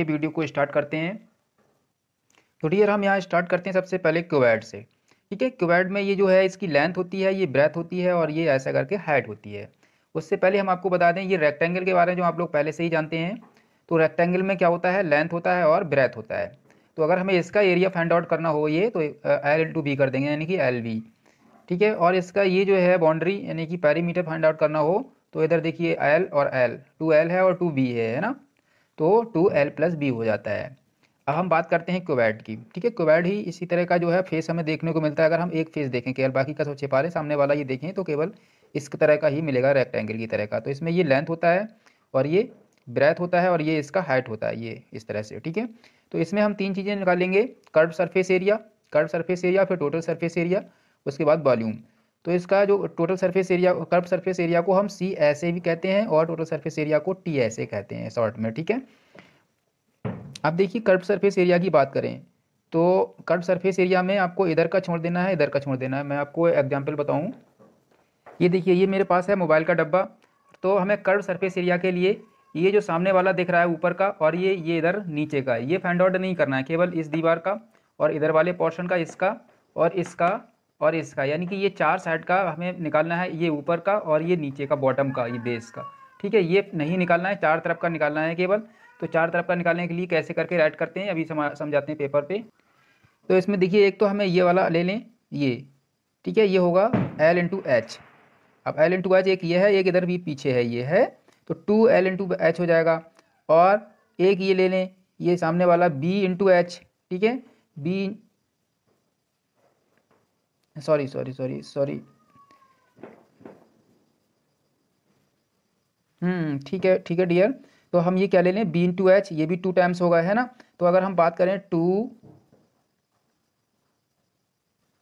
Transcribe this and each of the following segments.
ये वीडियो को स्टार्ट करते हैं। तो डियर, हम यहाँ स्टार्ट करते हैं सबसे पहले क्यूबैड से। ठीक है क्यूबैड में ये जो है, इसकी लेंथ होती है, ये ब्रेथ होती है और ये ऐसा करके हाइट होती है। उससे पहले हम आपको बता दें, ये रेक्टेंगल के बारे में जो आप लोग पहले से ही जानते हैं तो रेक्टेंगल में क्या होता है? लेंथ होता है और ब्रेथ होता है। तो अगर हमें इसका एरिया फाइंड आउट करना हो, ये तो एल इंटू बी कर देंगे, यानी कि एल बी ठीक है, और इसका ये जो है बाउंड्री यानी कि पैरीमीटर फाइंड आउट करना हो तो इधर देखिए एल और एल टू एल है और टू बी है ना? तो टू एल प्लस बी हो जाता है। अब हम बात करते हैं क्यूबैड की। ठीक है क्यूबैड ही इसी तरह का जो है फेस हमें देखने को मिलता है। अगर हम एक फेस देखें, केवल बाकी का सब छिपा रहे, सामने वाला ये देखें तो केवल इस तरह का ही मिलेगा रेक्टेंगल की तरह का। तो इसमें ये लेंथ होता है और ये ब्रेथ होता है और ये इसका हाइट होता है, ये इस तरह से। ठीक है तो इसमें हम तीन चीज़ें निकालेंगे। Curve surface area curve surface area फिर टोटल सरफेस एरिया उसके बाद वॉल्यूम तो इसका जो total surface area curve surface area को हम सी ऐसे भी कहते हैं और टोटल सरफेस एरिया को टी ऐसे कहते हैं शॉर्ट में, ठीक है? अब देखिए कर्व सरफेस एरिया की बात करें तो कर्व सरफेस एरिया में आपको इधर का छोड़ देना है, इधर का छोड़ देना है। मैं आपको एग्ज़ाम्पल बताऊँ। ये देखिए, ये मेरे पास है मोबाइल का डब्बा। तो हमें कर्व सरफेस एरिया के लिए ये जो सामने वाला दिख रहा है ऊपर का और ये ये इधर नीचे का ये फाइंड आउट नहीं करना है, केवल इस दीवार का और इधर वाले पोर्शन का इसका और इसका और इसका, यानी कि ये चार साइड का हमें निकालना है, ये ऊपर का और ये नीचे का, बॉटम का, ये बेस का। ठीक है, ये नहीं निकालना है, चार तरफ़ का निकालना है केवल। तो चार तरफ़ का निकालने के लिए कैसे करके राइट करते हैं, अभी समझाते हैं पेपर पे। तो इसमें देखिए, एक तो हमें ये वाला ले लें, ये। ठीक है, ये होगा एल इंटू एच अब एल इंटू एच एक ये है, एक इधर भी पीछे है, ये है। तो टू एल इंटू एच हो जाएगा। और एक ये ले लें, ये सामने वाला बी इंटू एच ठीक है B sorry sorry sorry sorry हम्म ठीक है ठीक है डियर तो हम ये क्या ले लें? बी इन टू एच ये भी टू टाइम्स होगा, है ना? तो अगर हम बात करें टू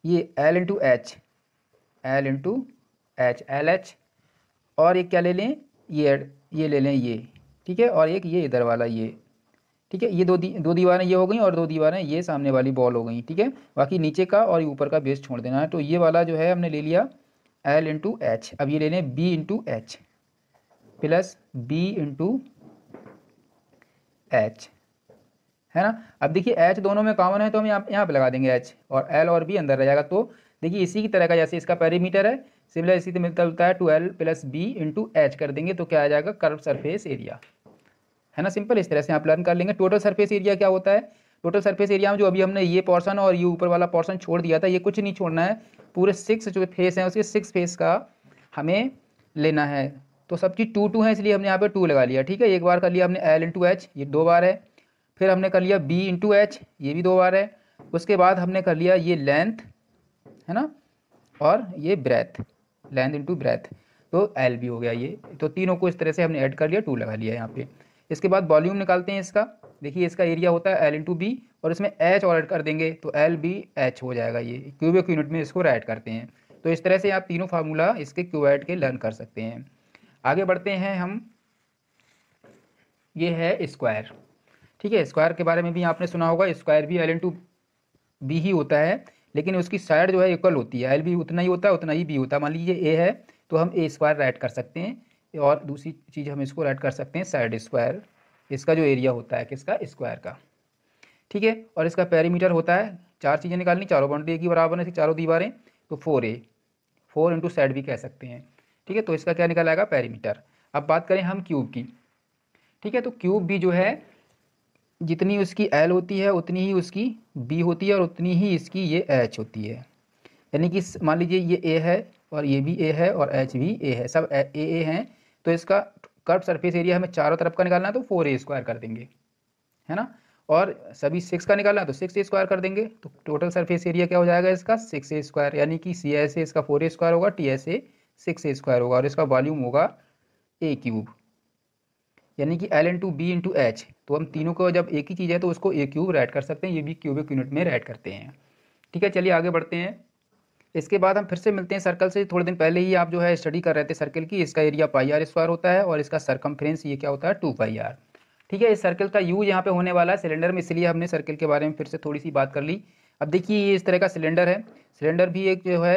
ये L into H L into H L H और एक क्या ले लें? ये ये ले लें ये, ठीक है? और एक ये इधर वाला ये ठीक है? ये दो दी, दो दीवारें ये हो गई और दो दीवारें ये सामने वाली बॉल हो गई, ठीक है? बाकी नीचे का और ऊपर का बेस छोड़ देना है। तो ये वाला जो है हमने ले लिया एल इंटू एच अब ये ले लें B into H plus B into H है ना? अब देखिए एच दोनों में कॉमन है तो हम यहाँ यहाँ पर लगा देंगे एच और एल और बी अंदर रह जाएगा। तो देखिए इसी की तरह का जैसे इसका पेरीमीटर है सिमिलर इसी से मिलता जुलता है twelve plus B into H कर देंगे तो क्या आ जाएगा? कर्व सरफेस एरिया है ना? सिंपल इस तरह से आप लर्न कर लेंगे। टोटल सरफेस एरिया क्या होता है? टोटल सरफेस एरिया में जो अभी हमने ये पोर्सन और ये ऊपर वाला पोर्सन छोड़ दिया था, ये कुछ नहीं छोड़ना है। पूरे सिक्स जो फेस हैं, उसके सिक्स फेस का हमें लेना है। तो सब चीज़ टू टू है, इसलिए हमने यहाँ पे टू लगा लिया। ठीक है? एक बार कर लिया हमने एल इंटू एच ये दो बार है। फिर हमने कर लिया बी इंटू एच ये भी दो बार है। उसके बाद हमने कर लिया ये लेंथ है ना? और ये ब्रेथ लेंथ इंटू ब्रेथ तो एल भी हो गया ये। तो तीनों को इस तरह से हमने ऐड कर लिया टू लगा लिया यहाँ पे। इसके बाद वॉल्यूम निकालते हैं इसका। देखिए, इसका एरिया होता है एल इंटू बी और इसमें एच और ऐड कर देंगे तो एल बी एच हो जाएगा ये। क्यूबिक यूनिट में इसको राइट करते हैं। तो इस तरह से आप तीनों फार्मूला इसके क्यूएड के लर्न कर सकते हैं। आगे बढ़ते हैं हम। ये है स्क्वायर ठीक है स्क्वायर के बारे में भी आपने सुना होगा स्क्वायर भी एल इंटू बी ही होता है, लेकिन उसकी साइड जो है इक्वल होती है। एल भी उतना ही होता है, उतना ही बी होता है। मान लीजिए ए है तो हम ए स्क्वायर राइट कर सकते हैं। और दूसरी चीज़ हम इसको राइट कर सकते हैं साइड स्क्वायर। इसका जो एरिया होता है किसका? स्क्वायर का। ठीक है? और इसका पेरीमीटर होता है, चार चीज़ें निकालनी, चारों बाउंड्री ही बराबर है, चारों दीवारें तो four A. Four into side भी कह सकते हैं। ठीक है? तो इसका क्या निकल आएगा? पेरीमीटर। अब बात करें हम क्यूब की। ठीक है? तो क्यूब भी जो है, जितनी उसकी एल होती है, उतनी ही उसकी बी होती है और उतनी ही इसकी ये एच होती है। यानी कि मान लीजिए ये ए है और ये भी ए है और एच भी ए है। सब ए ए हैं। तो इसका कर्व सरफेस एरिया हमें चारों तरफ़ का निकालना है तो फोर ए स्क्वायर कर देंगे, है ना? और सभी सिक्स का निकालना है तो सिक्स ए स्क्वायर कर देंगे तो टोटल सरफेस एरिया क्या हो जाएगा इसका? सिक्स ए स्क्वायर यानी कि सी एस ए इसका फोर ए स्क्वायर होगा T S A six A square होगा, और इसका वॉल्यूम होगा ए क्यूब यानी कि L into B into H तो हम तीनों को जब एक ही चीज़ है तो उसको ए क्यूब राइट कर सकते हैं, ये भी क्यूबिक यूनिट में राइट करते हैं। ठीक है, चलिए आगे बढ़ते हैं। इसके बाद हम फिर से मिलते हैं सर्कल से। थोड़े दिन पहले ही आप जो है स्टडी कर रहे थे सर्कल की, इसका एरिया पाई आर स्क्वायर होता है और इसका सरकमफ्रेंस ये क्या होता है? Two pi R. ठीक है, इस सर्कल का यूज़ यहाँ पे होने वाला है सिलेंडर में, इसलिए हमने सर्कल के बारे में फिर से थोड़ी सी बात कर ली। अब देखिए ये इस तरह का सिलेंडर है। सिलेंडर भी एक जो है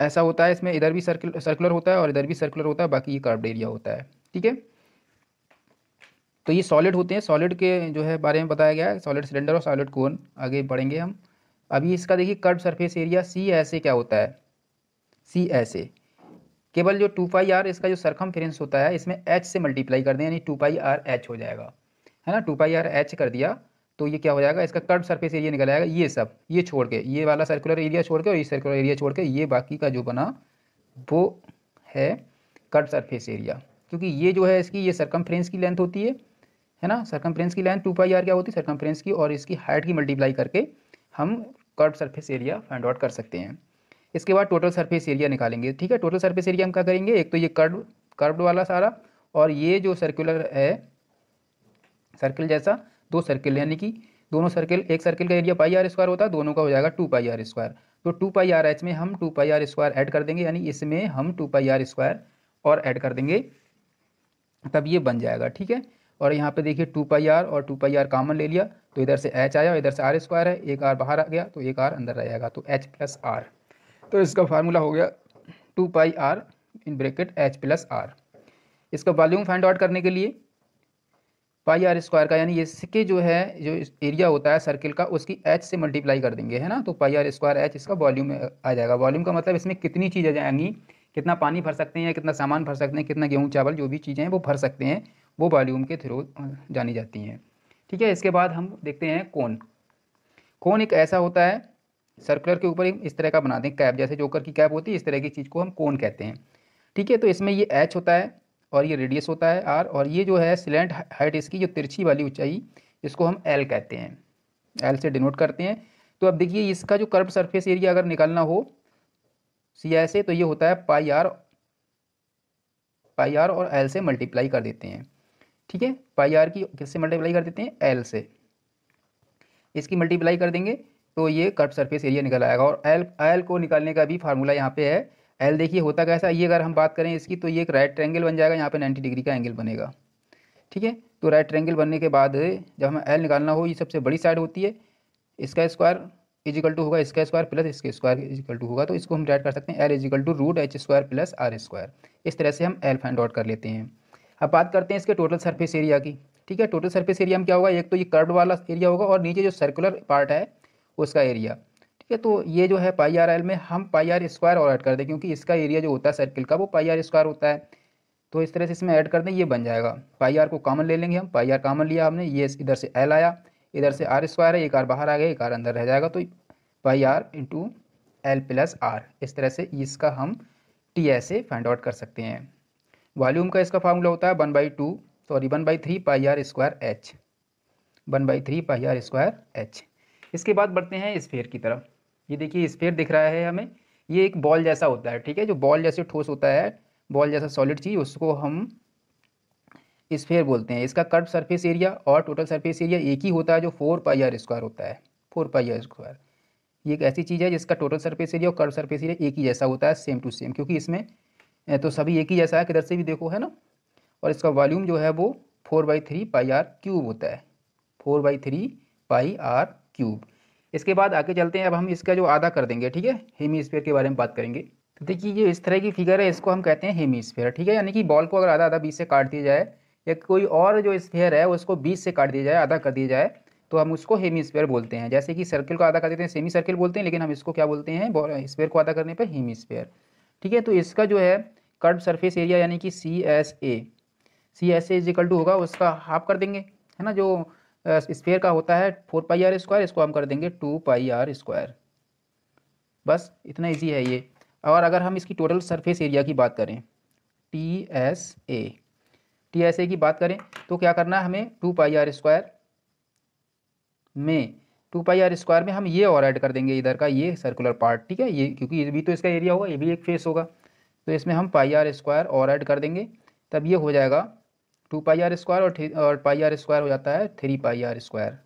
ऐसा होता है, इसमें इधर भी सर्कल सर्कुलर होता है और इधर भी सर्कुलर होता है, बाकी ये कर्व्ड एरिया होता है। ठीक है? तो ये सॉलिड होते हैं। सॉलिड के जो है बारे में बताया गया है। सॉलिड सिलेंडर और सॉलिड कोन आगे बढ़ेंगे हम। अभी इसका देखिए कर्व सरफेस एरिया सी ऐसे क्या होता है? सी ऐसे केवल जो टू पाई आर इसका जो सरकम होता है, इसमें एच से मल्टीप्लाई कर दें, यानी टू पाई आर एच हो जाएगा। है ना? टू पाई आर एच कर दिया तो ये क्या हो जाएगा? इसका कर्व सरफेस एरिया निकल आएगा, ये सब, ये छोड़ के, ये वाला सर्कुलर एरिया छोड़ के और ये सर्कुलर एरिया छोड़ के, ये बाकी का जो बना, वो है कर्व सरफेस एरिया क्योंकि ये जो है इसकी, ये सरकमफ्रेंस की लेंथ होती है है ना? सरकमफ्रेंस की लेंथ टू पाई आर क्या होती है? सरकमफ्रेंस की, और इसकी हाइट की मल्टीप्लाई करके हम curve surface area find out कर सकते हैं। इसके बाद टोटल सरफेस एरिया निकालेंगे। ठीक है, टोटल सरफेस एरिया हम क्या करेंगे? एक तो ये कर्व कर्व वाला सारा और ये जो सर्कुलर है सर्किल जैसा, दो सर्किल यानी कि दोनों सर्किल एक सर्किल का एरिया पाई आर स्क्वायर होता है दोनों का हो जाएगा टू पाई आर स्क्वायर तो टू पाई आर एच में हम two pi R square add कर देंगे, यानी इसमें हम टू पाई आर स्क्वायर और ऐड कर देंगे, तब ये बन जाएगा। ठीक है और यहाँ पे देखिए टू पाई आर और टू पाई आर कॉमन ले लिया तो इधर से एच आया, इधर से आर स्क्वायर है, एक आर बाहर आ गया तो एक आर अंदर रहेगा तो एच प्लस आर तो इसका फार्मूला हो गया two pi R in bracket H plus R इसका वॉल्यूम फाइंड आउट करने के लिए पाई आर स्क्वायर का, यानी इसके जो है, जो एरिया होता है सर्किल का, उसकी एच से मल्टीप्लाई कर देंगे, है ना? तो पाई आर स्क्वायर एच इसका वॉल्यूम आ जाएगा। वॉल्यूम का मतलब इसमें कितनी चीज़ें जाएँगी, कितना पानी भर सकते हैं कितना सामान भर सकते हैं, कितना गेहूँ, चावल, जो भी चीज़ें हैं, वो भर सकते हैं। वो वॉल्यूम के थ्रू जानी जाती हैं। ठीक है, इसके बाद हम देखते हैं कौन। कौन एक ऐसा होता है, सर्कुलर के ऊपर इस तरह का बना दें, कैप जैसे जोकर की कैप होती है, इस तरह की चीज़ को हम कौन कहते हैं। ठीक है तो इसमें ये एच होता है और ये रेडियस होता है आर और ये जो है सिलेंट हाइट इसकी, जो तिरछी वाली ऊंचाई, इसको हम एल कहते हैं। एल से डिनोट करते हैं। तो अब देखिए, इसका जो कर्व सरफेस एरिया अगर निकालना हो सी ऐसे तो ये होता है पाई आर पाई आर और एल से मल्टीप्लाई कर देते हैं। ठीक है? पाई आर की किससे मल्टीप्लाई कर देते हैं? एल से। इसकी मल्टीप्लाई कर देंगे तो ये कर्व सरफेस एरिया निकल आएगा। और एल एल को निकालने का भी फार्मूला यहाँ पे है। एल देखिए, होता कैसा ये अगर हम बात करें इसकी तो ये एक राइट ट्रेंगल बन जाएगा। यहाँ पे 90 डिग्री का एंगल बनेगा। ठीक है? तो राइट ट्रैंगल बनने के बाद जब हमें एल निकालना हो, ये सबसे बड़ी साइड होती है। इसका स्क्वायर इजिकल टू होगा इसका स्क्वायर प्लस इसके स्क्वायर इजिकल टू होगा। तो इसको हम राइट कर सकते हैं। L is equal to root H square plus R square इस तरह से हम एल फाइंड आउट कर लेते हैं। अब बात करते हैं इसके टोटल सर्फेस एरिया की। ठीक है टोटल सर्फेस एरिया में क्या होगा? एक तो ये कर्व वाला एरिया होगा और नीचे जो सर्कुलर पार्ट है, उसका एरिया ठीक है तो ये जो है पाई आर एल में हम पाई आर स्क्वायर और ऐड कर दें, क्योंकि इसका एरिया जो होता है सर्किल का, वो पाई आर स्क्वायर होता है। तो इस तरह से इसमें ऐड कर दें, ये बन जाएगा। पाई आर को कॉमन ले लेंगे हम। पाई आर कॉमन लिया हमने, ये इधर से एल आया। इधर से आर स्क्वायर है, एक आर बाहर आ गया, एक आर अंदर रह जाएगा। तो pi R into L plus R इस तरह से इसका हम टी ऐसे फाइंड आउट कर सकते हैं। वॉल्यूम का इसका फार्मूला होता है one by two, sorry, one by three pi R square H. One by three pi R square H. इसके बाद बढ़ते हैं स्फेयर की तरफ़। ये देखिए, स्फेयर दिख रहा है हमें। ये एक बॉल जैसा होता है, ठीक है? जो बॉल जैसे ठोस होता है, बॉल जैसा सॉलिड चीज़, उसको हम स्फेयर बोलते हैं। इसका कर्व सरफेस एरिया और टोटल सरफेस एरिया एक ही होता है, जो फोर पाई आर स्क्वायर होता है। Four pi R square. ये एक ऐसी चीज़ है जिसका टोटल सरफेस एरिया और कर्व सरफेस एरिया एक ही जैसा होता है, सेम टू सेम, क्योंकि इसमें तो सभी एक ही जैसा है, किधर से भी देखो, है ना? और इसका वॉल्यूम जो है वो four by three pi R cube होता है। Four by three pi R cube. इसके बाद आगे चलते हैं, अब हम इसका जो आधा कर देंगे, ठीक है? हेमी स्पेयर के बारे में बात करेंगे। तो देखिए, ये इस तरह की फिगर है, इसको हम कहते हैं हेमी स्पेयर ठीक है? यानी कि बॉल को अगर आधा आधा बीस से काट दिया जाए, या कोई और जो स्पेयर है, उसको बीस से काट दिया जाए, आधा कर दिया जाए तो हम उसको हेमी स्पेयर बोलते हैं। जैसे कि सर्किल को आधा कर देते हैं सेमी सर्किल बोलते हैं, लेकिन हम इसको क्या बोलते हैं? स्पेयर को आधा करने पर हेमी ठीक है तो इसका जो है कर्व सरफेस एरिया यानी कि C S A C S A is equal to होगा, उसका हाफ़ कर देंगे, है ना, जो स्पेयर का होता है फोर पाई आर स्क्वायर इसको हम कर देंगे टू पाई आर स्क्वायर बस, इतना इजी है ये। और अगर हम इसकी टोटल सरफेस एरिया की बात करें T S A T S A की बात करें तो क्या करना है हमें टू पाई आर स्क्वायर में टू पाई आर स्क्वायर में हम ये और ऐड कर देंगे इधर का, ये सर्कुलर पार्ट ठीक है? ये क्योंकि ये भी तो इसका एरिया होगा, ये भी एक फेस होगा। तो इसमें हम पाई आर स्क्वायर और ऐड कर देंगे, तब ये हो जाएगा टू पाई आर स्क्वायर और और पाई आर स्क्वायर हो जाता है थ्री पाई आर स्क्वायर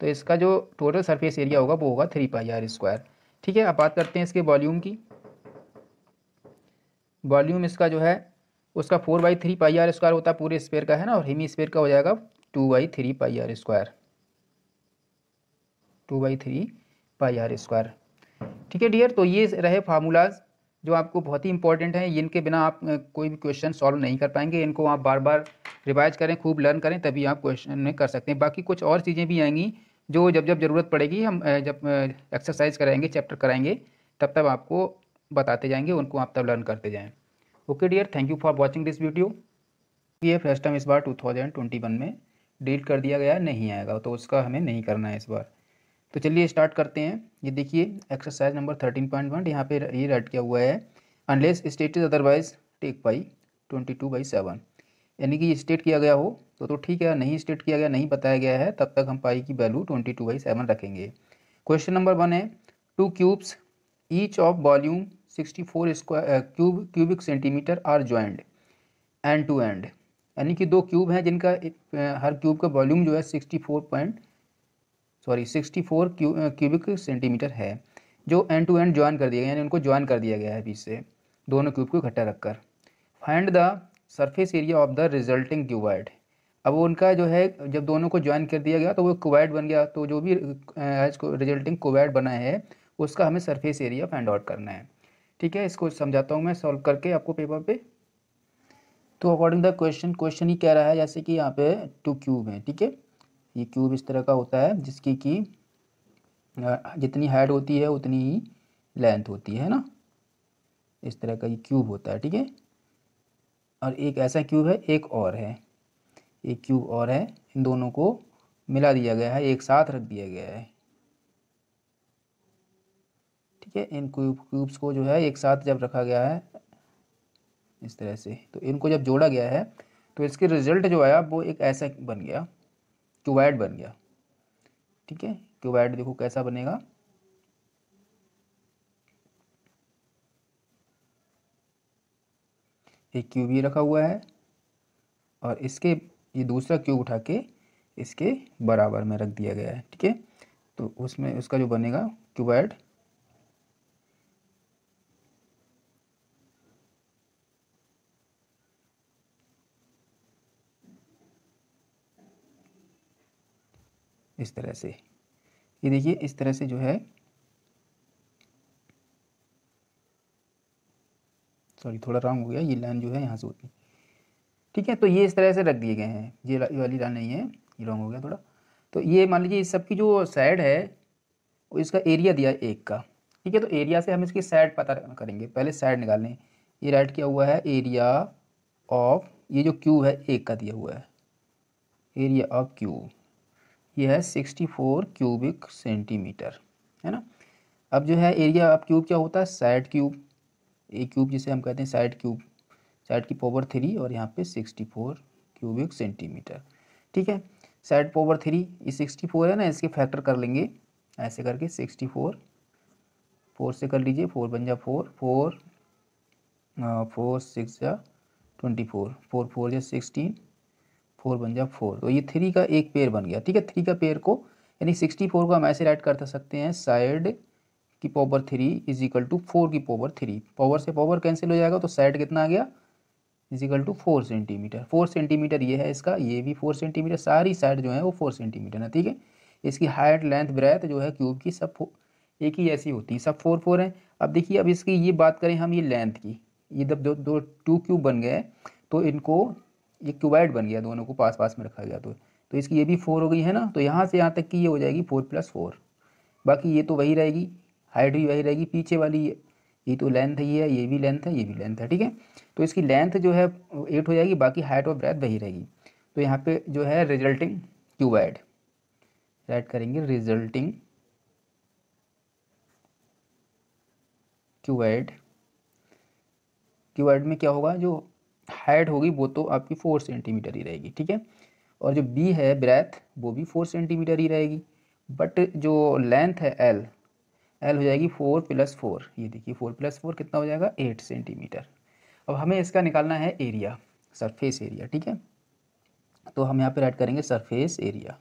तो इसका जो टोटल सरफेस एरिया होगा, वो होगा थ्री पाई आर स्क्वायर ठीक है, अब बात करते हैं इसके वॉल्यूम की। वॉल्यूम इसका जो है, उसका four by three pi R square होता है, पूरे स्पेयर का, है ना? और हेमी स्पेयर का हो जाएगा two by three pi R square two by three pi R square ठीक है डियर तो ये रहे फार्मूलाज जो आपको बहुत ही इंपॉर्टेंट हैं। इनके बिना आप कोई भी क्वेश्चन सॉल्व नहीं कर पाएँगे। इनको आप बार बार रिवाइज करें, खूब लर्न करें, तभी आप क्वेश्चन में कर सकते हैं। बाकी कुछ और चीज़ें भी आएँगी जो जब जब ज़रूरत पड़ेगी, हम जब एक्सरसाइज कराएँगे चैप्टर कराएँगे, तब तब आपको बताते जाएँगे, उनको आप तब लर्न करते जाएँ। Okay dear thank you for watching this video ये फ़र्स्ट टाइम इस बार टू में डिलीट कर दिया गया, नहीं आएगा। तो उसका हमें नहीं करना है इस बार। तो चलिए स्टार्ट करते हैं। ये देखिए exercise number thirteen point one यहाँ पे ये राइट किया हुआ है। Unless state is otherwise take pi twenty two by seven यानी कि स्टेट किया गया हो तो तो ठीक है, नहीं स्टेट किया गया, नहीं बताया गया है, तब तक हम पाई की value twenty two by seven रखेंगे। क्वेश्चन नंबर वन है two cubes each of volume sixty four square cube cubic centimetre are joint end to end यानी कि दो क्यूब हैं जिनका हर क्यूब का वॉल्यूम जो है sixty four point sorry, sixty four cubic centimetre है, जो एंड टू एंड ज्वाइन कर दिया गया यानी उनको ज्वाइन कर दिया गया है बीच से, दोनों क्यूब को इकट्ठा रखकर। Find the surface area of the resulting cuboid अब उनका जो है, जब दोनों को ज्वाइन कर दिया गया तो वो क्यूबाइड बन गया तो जो भी रिजल्टिंग क्यूबाइड बना है, उसका हमें सरफेस एरिया फाइंड आउट करना है। ठीक है, इसको समझाता हूँ मैं सॉल्व करके आपको पेपर पे। तो अकॉर्डिंग द क्वेश्चन क्वेश्चन ही कह रहा है, जैसे कि यहाँ पे टू क्यूब है, ठीक है? ये क्यूब इस तरह का होता है, जिसकी कि जितनी हाइट होती है, उतनी ही लेंथ होती है ना? इस तरह का ये क्यूब होता है, ठीक है? और एक ऐसा क्यूब है, एक और है। एक क्यूब और है, इन दोनों को मिला दिया गया है, एक साथ रख दिया गया है। ठीक है, इन क्यूब क्यूब्स को जो है, एक साथ जब रखा गया है, इस तरह से तो इनको जब जोड़ा गया है तो इसके रिज़ल्ट जो आया, वो एक ऐसा बन गया। क्यूबैड बन गया। ठीक है? क्यूबैड देखो कैसा बनेगा। एक क्यूब ये रखा हुआ है और इसके, ये दूसरा क्यूब उठा के इसके बराबर में रख दिया गया है। ठीक है? तो उसमें उसका जो बनेगा, क्यूबैड इस तरह से। ये देखिए, इस तरह से जो है सॉरी थोड़ा रॉन्ग हो गया, ये लाइन जो है यहाँ से होती ठीक है तो ये इस तरह से रख दिए गए हैं। ये वाली लाइन नहीं है, ये रॉन्ग हो गया थोड़ा। तो ये मान लीजिए, इस सबकी जो साइड है, वो इसका एरिया दिया है एक का। ठीक है तो एरिया से हम इसकी साइड पता करेंगे। पहले साइड निकाल। लें ये राइट किया हुआ है एरिया ऑफ़ ये जो क्यूब है, एक का दिया हुआ है। एरिया ऑफ़ क्यू ये है सिक्सटी फोर क्यूबिक सेंटीमीटर है ना? अब जो है एरिया ऑफ़ क्यूब क्या होता है? साइड क्यूब ए क्यूब जिसे हम कहते हैं साइड क्यूब साइड की पावर थ्री और यहाँ पे सिक्सटी फोर क्यूबिक सेंटीमीटर ठीक है? साइड पावर थ्री ये सिक्सटी फोर है ना? इसके फैक्टर कर लेंगे, ऐसे करके सिक्सटी फोर फोर से कर लीजिए फोर बन जा फोर फोर फोर सिक्स या ट्वेंटी फोर फोर फोर या सिक्सटीन फोर बन जाए फोर। तो ये थ्री का एक पेयर बन गया, ठीक है? थ्री का पेयर को, यानी सिक्सटी फोर को हम ऐसे राइट कर सकते हैं साइड की power three is equal to four की पावर थ्री पावर से पावर कैंसिल हो जाएगा तो साइड कितना आ गया? Is equal to four centimetre four centimetre ये है इसका, ये भी फोर सेंटीमीटर सारी साइड जो है वो फोर सेंटीमीटर है, ठीक है? इसकी हाइट लेंथ ब्रेथ जो है क्यूब की सब एक ही ऐसी होती है, सब फोर फोर हैं। अब देखिए, अब इसकी ये बात करें हम ये लेंथ की, ये जब दो दो टू क्यूब बन गए तो इनको ये क्यूबाइड बन गया दोनों को पास पास में रखा गया तो। तो इसकी ये भी फोर हो गई है ना? तो यहाँ से यहाँ तक की ये हो जाएगी फोर प्लस फोर। बाकी ये तो वही रहेगी, हाइट भी वही रहेगी पीछे वाली ये। ये तो लेंथ ही है, ये भी लेंथ है, ये भी लेंथ है, ठीक है? तो इसकी लेंथ जो है, एट हो जाएगी, बाकी हाइट और ब्रेथ वही रहेगी। तो यहाँ पे जो है रिजल्टिंग क्यूबाइड। राइट करेंगे रिजल्टिंग क्यूबाइड। क्यूबाइड में क्या होगा? जो हाइट होगी वो तो आपकी फोर सेंटीमीटर ही रहेगी, ठीक है? और जो बी है ब्रेथ वो भी फोर सेंटीमीटर ही रहेगी। बट जो लेंथ है एल एल हो जाएगी फोर प्लस फोर ये देखिए फोर प्लस फोर कितना हो जाएगा? Eight centimetre. अब हमें इसका निकालना है एरिया सरफेस एरिया ठीक है? तो हम यहाँ पे राइट करेंगे surface area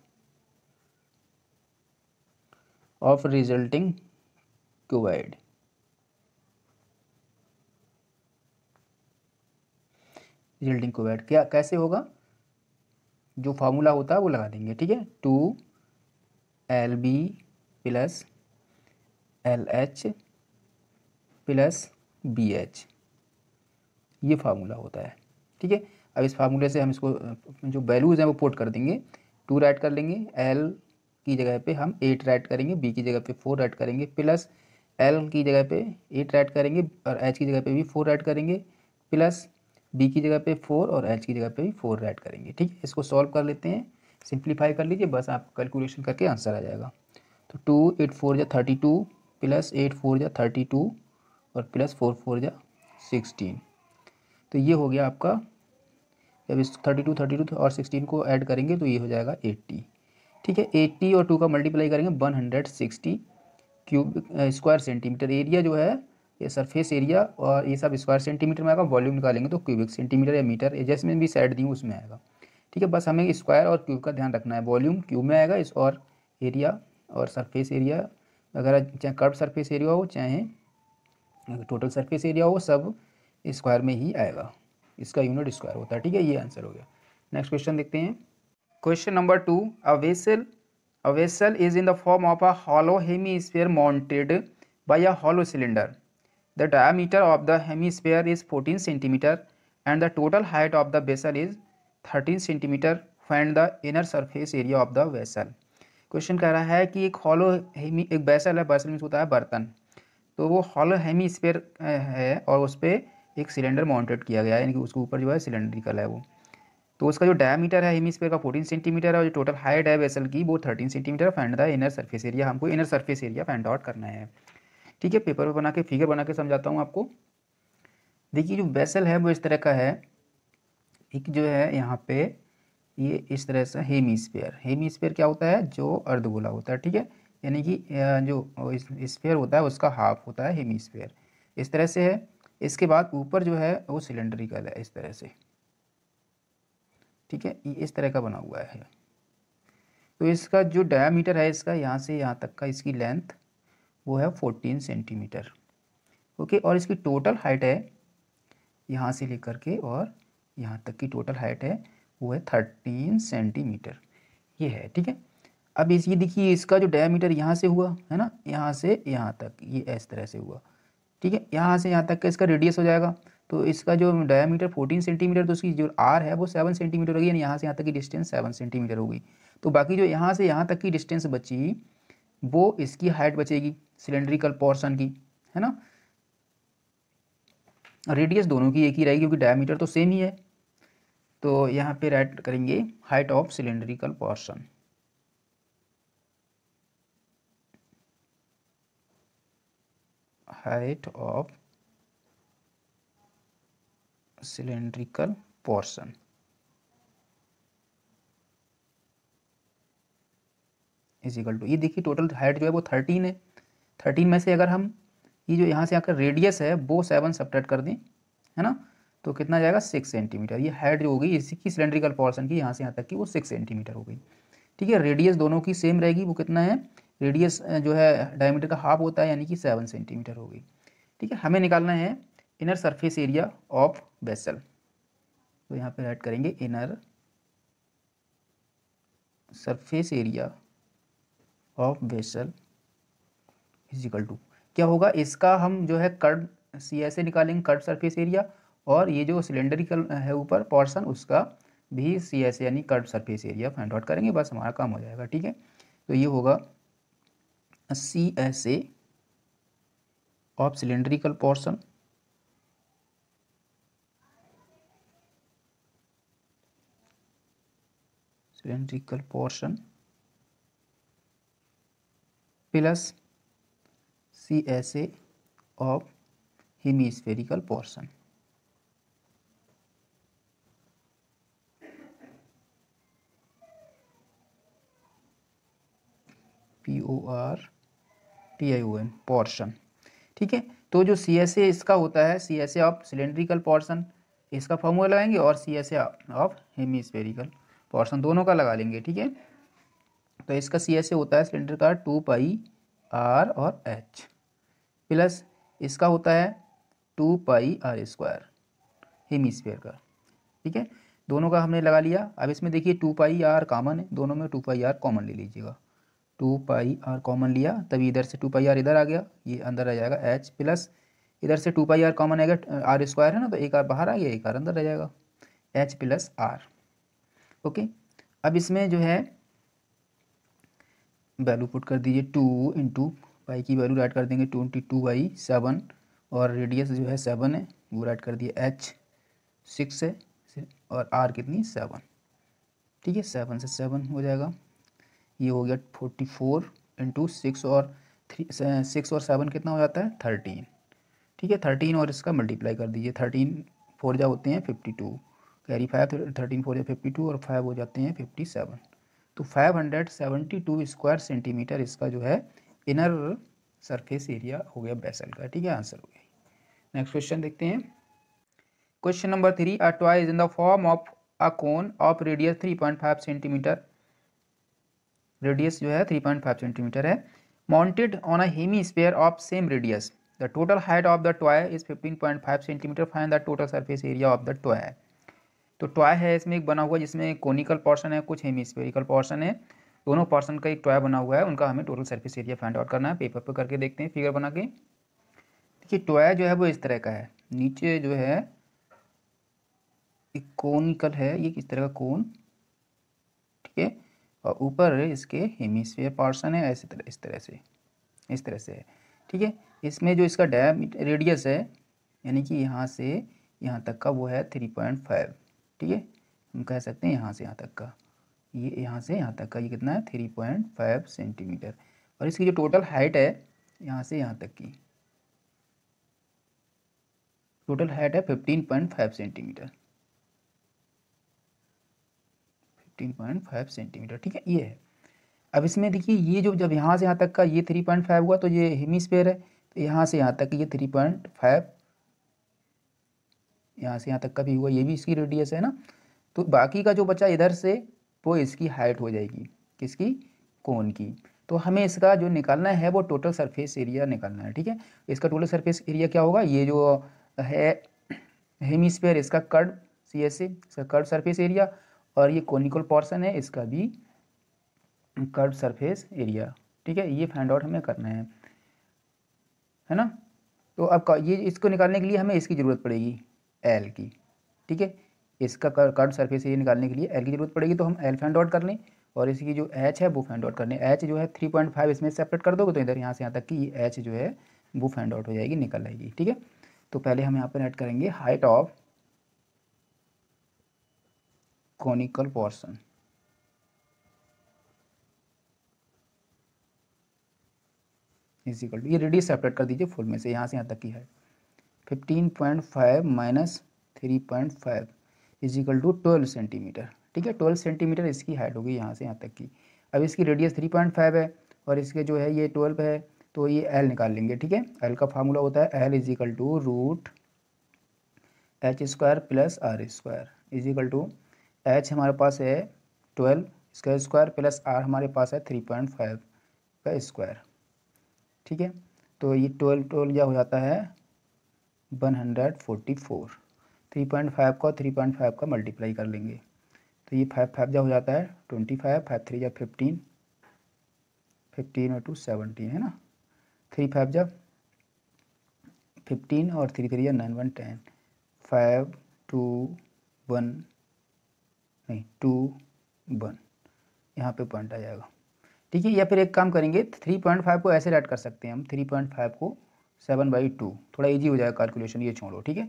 of resulting cuboid resulting cuboid क्या, कैसे होगा? जो फार्मूला होता है वो लगा देंगे, ठीक है? Two L B plus L H plus B H. ये फार्मूला होता है, ठीक है? अब इस फार्मूले से हम इसको, जो वैल्यूज़ हैं वो पोट कर देंगे। टू राइट कर लेंगे, एल की जगह पे हम एट राइट करेंगे, बी की जगह पे फोर राइट करेंगे, प्लस एल की जगह पे एट राइट करेंगे और एच की जगह पे भी फोर राइट करेंगे, प्लस बी की जगह पे फोर और एच की जगह पे भी फोर राइट करेंगे, ठीक है? इसको सॉल्व कर लेते हैं सिंप्लीफाई कर लीजिए, बस आप कैलकुलेशन करके आंसर आ जाएगा। तो टू एट फोर जा thirty two plus eight four जा थर्टी टू और प्लस फोर फोर जा सिक्सटीन तो ये हो गया आपका, जब इस थर्टी टू थर्टी टू और सिक्सटीन को ऐड करेंगे तो ये हो जाएगा एट्टी ठीक है? एट्टी और टू का मल्टीप्लाई करेंगे one hundred sixty cube square centimetre area जो है ये सरफेस एरिया और ये सब स्क्वायर सेंटीमीटर में आएगा वॉल्यूम निकालेंगे तो क्यूबिक सेंटीमीटर या मीटर जैसे में भी साइड दी उसमें आएगा। ठीक है, बस हमें स्क्वायर और क्यूब का ध्यान रखना है। वॉल्यूम क्यूब में आएगा इस और एरिया और सरफेस एरिया अगर चाहे कर्व सरफेस एरिया हो, चाहे टोटल सरफेस एरिया हो, सब स्क्वायर में ही आएगा। इसका यूनिट स्क्वायर होता है। ठीक है, ये आंसर हो गया। नेक्स्ट क्वेश्चन देखते हैं। Question number two a vessel a vessel is in the form of a hollow hemisphere mounted by a hollow cylinder the diameter of the hemisphere is 14 centimetre and the total height of the vessel is 13 centimetre find the inner surface area of the vessel question कह रहा है कि एक hollow hemi एक vessel है vessel means होता है बर्तन। तो वो हॉलो हेमी स्पेयर है और उस पर एक सिलेंडर माउंटेड किया गया है, यानी कि उसके ऊपर जो है सिलेंडर सिलेंड्रिकल है वो। तो उसका जो डायमीटर है हेमीस्फीयर का 14 सेंटीमीटर है और जो टोटल हाइट है वेसल की, वो 13 centimetre find the inner surface area हमको inner surface area find out करना है। ठीक है पेपर पर बना के फिगर बना के समझाता हूँ आपको। देखिए, जो वेसल है, वो इस तरह का है। एक जो है, यहाँ पे ये इस तरह से हेमीस्फेयर हेमीस्फेयर क्या होता है? जो अर्धगोला होता है, ठीक है? यानी कि जो स्फेयर होता है, उसका हाफ़ होता है हेमीस्फेयर इस तरह से है। इसके बाद ऊपर जो है, वो सिलेंड्रिकल है, इस तरह से। ठीक है? ये इस तरह का बना हुआ है। तो इसका जो डायामीटर है, इसका यहाँ से यहाँ तक का, इसकी लेंथ वो है फोर्टीन सेंटीमीटर। ओके, और इसकी टोटल हाइट है यहाँ से लेकर के और यहाँ तक की टोटल हाइट है वो है थर्टीन सेंटीमीटर। ये है, ठीक है? अब इस, ये देखिए, इसका जो डायामीटर यहाँ से हुआ, है ना? यहाँ से यहाँ तक, ये इस तरह से हुआ, ठीक है? यहाँ से यहाँ तक का इसका रेडियस हो जाएगा। तो इसका जो डायमीटर 14 सेंटीमीटर तो उसकी जो आर है वो 7 सेंटीमीटर होगी, यानी यहाँ से यहाँ तक की डिस्टेंस 7 सेंटीमीटर होगी। तो बाकी जो यहाँ से यहाँ तक की डिस्टेंस बची वो इसकी हाइट बचेगी सिलेंड्रिकल पोर्सन की, है ना? रेडियस दोनों की एक ही रहेगी क्योंकि डायमीटर तो सेम ही है। तो यहाँ पे राइट करेंगे height of cylindrical portion height of cylindrical portion. Is equal to ये देखिए टोटल हाइट जो है वो थर्टीन है। थर्टीन में से अगर हम, ये जो यहाँ से आकर रेडियस है, वो सेवन सब्ट्रैक्ट कर दें, है ना? तो कितना जाएगा सिक्स सेंटीमीटर ये हाइट जो होगी, इसी की सिलेंड्रिकल पोर्शन की यहाँ से यहाँ तक की वो सिक्स सेंटीमीटर हो गई। ठीक है रेडियस दोनों की सेम रहेगी, वो कितना है? रेडियस जो है डायमीटर का हाफ़ होता है, यानी कि सेवन सेंटीमीटर होगी ठीक है, हमें निकालना है inner surface area of vessel तो यहाँ पे ऐड करेंगे inner surface area of vessel is equal to क्या होगा? इसका हम जो है कर्ड सी ऐसे निकालेंगे कर्ड सरफेस एरिया और ये जो सिलेंडरिकल है ऊपर पोर्सन उसका भी सी ऐसे यानी curved surface area find out करेंगे, बस हमारा काम हो जाएगा, ठीक है? तो ये होगा C S A of cylindrical portion cylindrical portion plus C S A of hemispherical portion P O R T I O N portion ठीक है? तो जो सी एस ए इसका होता है C S A of cylindrical portion इसका formula लगाएँगे और C S A of hemispherical portion दोनों का लगा लेंगे, ठीक है? तो इसका सी एस ए होता है सिलेंडर का टू पाई आर और एच प्लस इसका होता है two pi R square hemisphere का, ठीक है? दोनों का हमने लगा लिया। अब इसमें देखिए टू पाई आर कॉमन है, दोनों में टू पाई आर कॉमन ले लीजिएगा। टू पाई आर कॉमन लिया, तभी इधर से टू पाई आर इधर आ गया, ये अंदर आ जाएगा एच प्लस इधर से टू पाई आर कॉमन आएगा आर स्क्वायर है ना तो एक आर बाहर आ गया, एक आर अंदर रह जाएगा। H plus R okay? अब इसमें जो है वैल्यू पुट कर दीजिए टू इंटू पाई की वैल्यू राइट कर देंगे ट्वेंटी टू बाई सेवन और रेडियस जो है सेवन है, वो राइट कर दिए एच सिक्स है, और आर कितनी सेवन ठीक है सेवन से सेवन हो जाएगा। ये हो गया फोर्टी फोर इंटू सिक्स और थ्री सिक्स और सेवन कितना हो जाता है? थर्टीन ठीक है थर्टीन और इसका मल्टीप्लाई कर दीजिए। थर्टीन फोर जा होते हैं fifty two carry five thirteen four जा फिफ्टी टू और फाइव हो जाते हैं फिफ्टी सेवन तो five hundred seventy two square centimetre इसका जो है इनर सरफेस एरिया हो गया बेसल का। ठीक है आंसर हो गया। नेक्स्ट क्वेश्चन देखते हैं। Question number three a toy is in the form of a cone of radius three point five centimetre radius जो है थ्री पॉइंट फाइव सेंटीमीटर है। Mounted on a hemisphere of same radius the total height of the toy is fifteen point five centimetre find the total surface area of the toy तो toy है इसमें एक बना हुआ जिसमें conical portion है, कुछ हेमी स्पेरिकल पोर्शन है। दोनों पोर्शन का एक टॉय बना हुआ है, उनका हमें total surface area find out करना है पेपर पर करके देखते हैं फिगर बना के। देखिए, टॉय जो है वो इस तरह का है। नीचे जो है, एक कोनिकल है, ये किस तरह का कोन? ठीक है, और ऊपर इसके हेमिस्फीयर पोर्शन है, ऐसे तरह, इस तरह से, इस तरह से है। ठीक है, इसमें जो इसका डैम रेडियस है, यानी कि यहाँ से यहाँ तक का वो है थ्री पॉइंट फाइव ठीक है? हम कह सकते हैं यहाँ से यहाँ तक का। ये यहाँ से यहाँ तक का, ये कितना है? थ्री पॉइंट फाइव सेंटीमीटर और इसकी जो टोटल हाइट है, यहाँ से यहाँ तक की। टोटल हाइट है fifteen point five centimetre fifteen point five centimetre ठीक है? ये है। अब इसमें देखिए, ये जो जब यहाँ से यहाँ तक का ये थ्री पॉइंट फाइव हुआ तो ये हेमिस्फेयर है। तो यहाँ से यहाँ तक ये थ्री पॉइंट फाइव यहाँ से यहाँ तक का भी हुआ, ये भी इसकी रेडियस है ना? तो बाकी का जो बचा इधर से, वो इसकी हाइट हो जाएगी, किसकी? कोन की। तो हमें इसका जो निकालना है, वो टोटल सरफेस एरिया निकालना है, ठीक है? इसका टोटल सरफेस एरिया क्या होगा? ये जो है हेमिस्फेयर इसका कर्ड सी एस इसका कर्ड सरफेस एरिया और ये कोनिकल पोर्सन है, इसका भी कर्व सरफेस एरिया ठीक है? ये फाइंड आउट हमें करना है है ना? तो अब ये इसको निकालने के लिए हमें इसकी ज़रूरत पड़ेगी। एल की, ठीक है? इसका कर्व सरफेस एरिया निकालने के लिए एल की ज़रूरत पड़ेगी तो हम एल फाइंड आउट कर लें और इसकी जो एच है, वो फाइंड आउट लें। एच जो है थ्री पॉइंट फाइव इसमें सेपरेट कर दोगे तो इधर यहाँ से यहाँ तक की एच जो है, वो फाइंड आउट हो जाएगी, निकल आएगी, ठीक है? तो पहले हम यहाँ पर ऐड करेंगे height of conical portion is equal ये रेडियस सेपरेट कर दीजिए फुल में से, यहाँ से यहाँ तक की है fifteen point five minus three point five is equal to twelve centimetre ठीक है? ट्वेल्व सेंटीमीटर इसकी हाइट होगी यहाँ से यहाँ तक की। अब इसकी रेडियस थ्री पॉइंट फाइव है और इसके जो है ये ट्वेल्व है तो ये एल निकाल लेंगे, ठीक है? एल का फार्मूला होता है L is equal to root H square plus R square is equal to H हमारे पास है ट्वेल्व इसका स्क्वायर प्लस आर हमारे पास है थ्री पॉइंट फाइव का स्क्वायर ठीक है? तो ये ट्वेल्व ट्वेल्व क्या हो जाता है one hundred forty four. Three point five का थ्री पॉइंट फाइव का मल्टीप्लाई कर लेंगे। तो ये फाइव फाइव जा हो जाता है, ट्वेंटी फाइव फाइव थ्री जा फिफ्टीन फिफ्टीन और टू सेवनटीन, है ना? थ्री फाइव जा फिफ्टीन और थ्री थ्री जा nine one ten. Five, two, one, नहीं, टू, वन। यहाँ पे पॉइंट आ जाएगा। ठीक है, या फिर एक काम करेंगे, थ्री पॉइंट फाइव को ऐसे राइट कर सकते हैं हम, थ्री पॉइंट फाइव को सेवन बाई टू। थोड़ा ईजी हो जाएगा कैलकुलेशन ये छोड़ो ठीक है?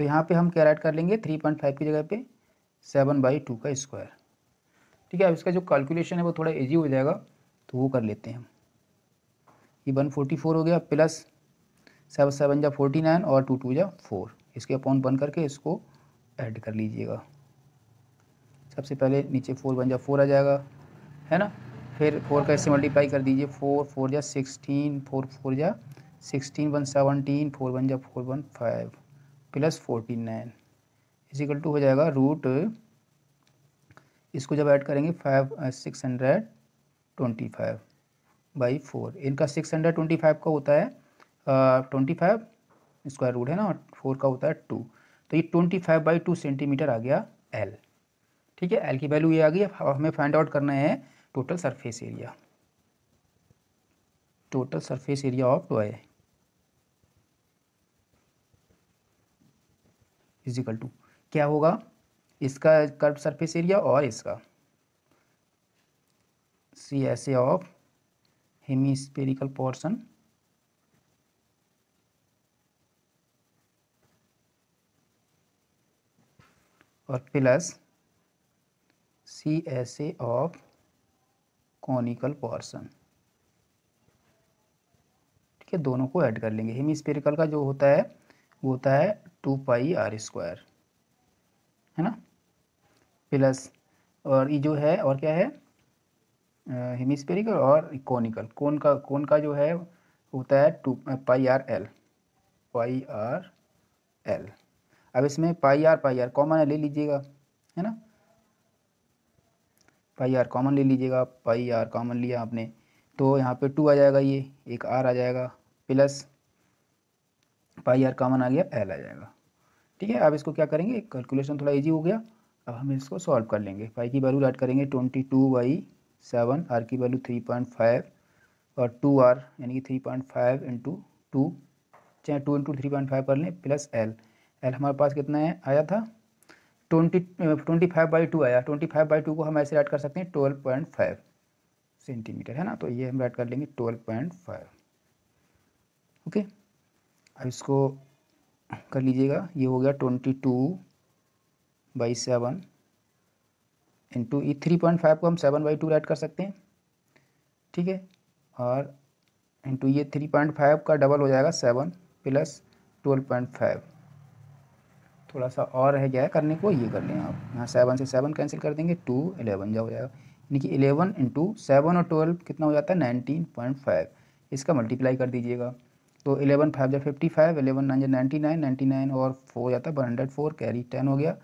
तो यहाँ पे हम क्या राइट कर लेंगे? थ्री पॉइंट फाइव की जगह पे सेवन बाई टू का स्क्वायर ठीक है, अब इसका जो कैलकुलेशन है वो थोड़ा ईजी हो जाएगा तो वो कर लेते हैं हम। ये वन फोर्टी फोर हो गया प्लस सेवन सेवन जा फोर्टी नाइन और टू टू जा फोर इसके अपॉन बन करके इसको ऐड कर लीजिएगा। सबसे पहले नीचे फोर वन जा फोर आ जाएगा, है ना? फिर फोर का इससे मल्टीप्लाई कर दीजिए फोर फोर जा सिक्सटीन फोर फोर जा sixteen one seventeen, four one जा four one five plus forty nine is equal to हो जाएगा रूट इसको जब ऐड करेंगे five six hundred twenty five by four इनका सिक्स हंड्रेड ट्वेंटी फाइव का होता है ट्वेंटी फाइव स्क्वायर रूट है ना फोर का होता है टू तो ये twenty five by two centimetre आ गया एल ठीक है एल की वैल्यू ये आ गई हमें फाइंड आउट करना है total surface area total surface area of toy is equal to क्या होगा? इसका कर्व सरफेस एरिया और इसका। C A of hemispherical portion और plus C A of conical portion ठीक है, दोनों को ऐड कर लेंगे। हेमीस्पेरिकल का जो होता है, वो होता है टू पाई आर स्क्वायर, है ना? प्लस और ये जो है, और क्या है? हेमिस्पेरिकल और कॉनिकल। कौन का कौन का जो है, होता है two pi R L. Pi R L. अब इसमें pi R pi R common ले लीजिएगा, है ना? पाई आर कॉमन ले लीजिएगा पाई आर कॉमन लिया आपने तो यहाँ पे टू आ जाएगा ये, एक आर आ जाएगा, प्लस पाई आर कॉमन आ गया, एल आ जाएगा। ठीक है, अब इसको क्या करेंगे? कैलकुलेशन थोड़ा इजी हो गया। अब हम इसको सॉल्व कर लेंगे। पाई की वैल्यू ऐड करेंगे twenty two by seven R की वैल्यू थ्री पॉइंट फाइव और टू आर यानी कि three point five into two चाहे two into three point five कर लें प्लस एल एल हमारे पास कितना है? आया था? Twenty twenty five by two आया। ट्वेंटी फाइव बाई टू को हम ऐसे ऐड कर सकते हैं ट्वेल्व पॉइंट फाइव सेंटीमीटर है ना? तो ये हम ऐड कर लेंगे ट्वेल्व पॉइंट फाइव ओके अब इसको कर लीजिएगा। ये हो गया twenty two by seven into E three point five को हम सेवन बाई टू राइट कर सकते हैं। ठीक है? और इंटू ये थ्री पॉइंट फाइव का डबल हो जाएगा seven plus twelve point five. थोड़ा सा और रह गया है करने को, ये कर लें आप। यहाँ सेवन से सेवन कैंसिल कर देंगे, टू एलेवन जा हो जाएगा। यानी कि एलेवन इंटू सेवन और ट्वेल्व कितना हो जाता है? Nineteen point five. इसका मल्टीप्लाई कर दीजिएगा। तो इलेवन फाइव जा फिफ्टी फाइव एलेवन नाइन जा नाइन्टी नाइन नाइन्टी नाइन और फोर जाता है one hundred four, carry ten हो गया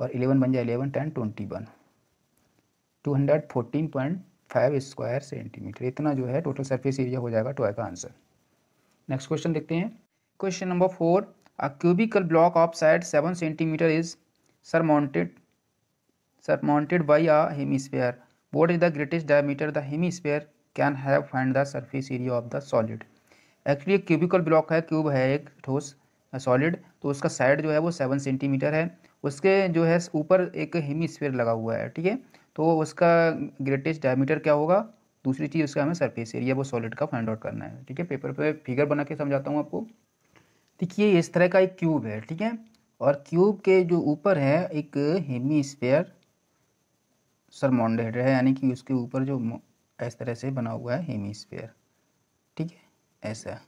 और एलेवन बन जाए eleven ten twenty one. Two hundred fourteen point five square centimetre, इतना जो है टोटल सरफेस एरिया हो जाएगा ट्वेल्व का आंसर। नेक्स्ट क्वेश्चन देखते हैं। Question number four a cubical block of side seven centimetre is surmounted surmounted by a hemisphere. What is the greatest diameter the hemisphere can have find the surface area of the solid? Actually एक cubical block है cube है एक ठोस solid तो उसका side जो है वो सेवन सेंटीमीटर है। उसके जो है ऊपर एक हेमीस्फेयर लगा हुआ है, ठीक है? तो उसका ग्रेटेस्ट डायमीटर क्या होगा? दूसरी चीज़ उसका हमें सरफेस एरिया वो सॉलिड का फाइंड आउट करना है, ठीक है? पेपर पे फिगर बना के समझाता हूँ आपको। देखिए, इस तरह का एक क्यूब है, ठीक है? और क्यूब के जो ऊपर है, एक हेमी स्पेयर सरमाउंडेड है, यानी कि उसके ऊपर जो इस तरह से बना हुआ है हेमी स्पेयर ऐसा।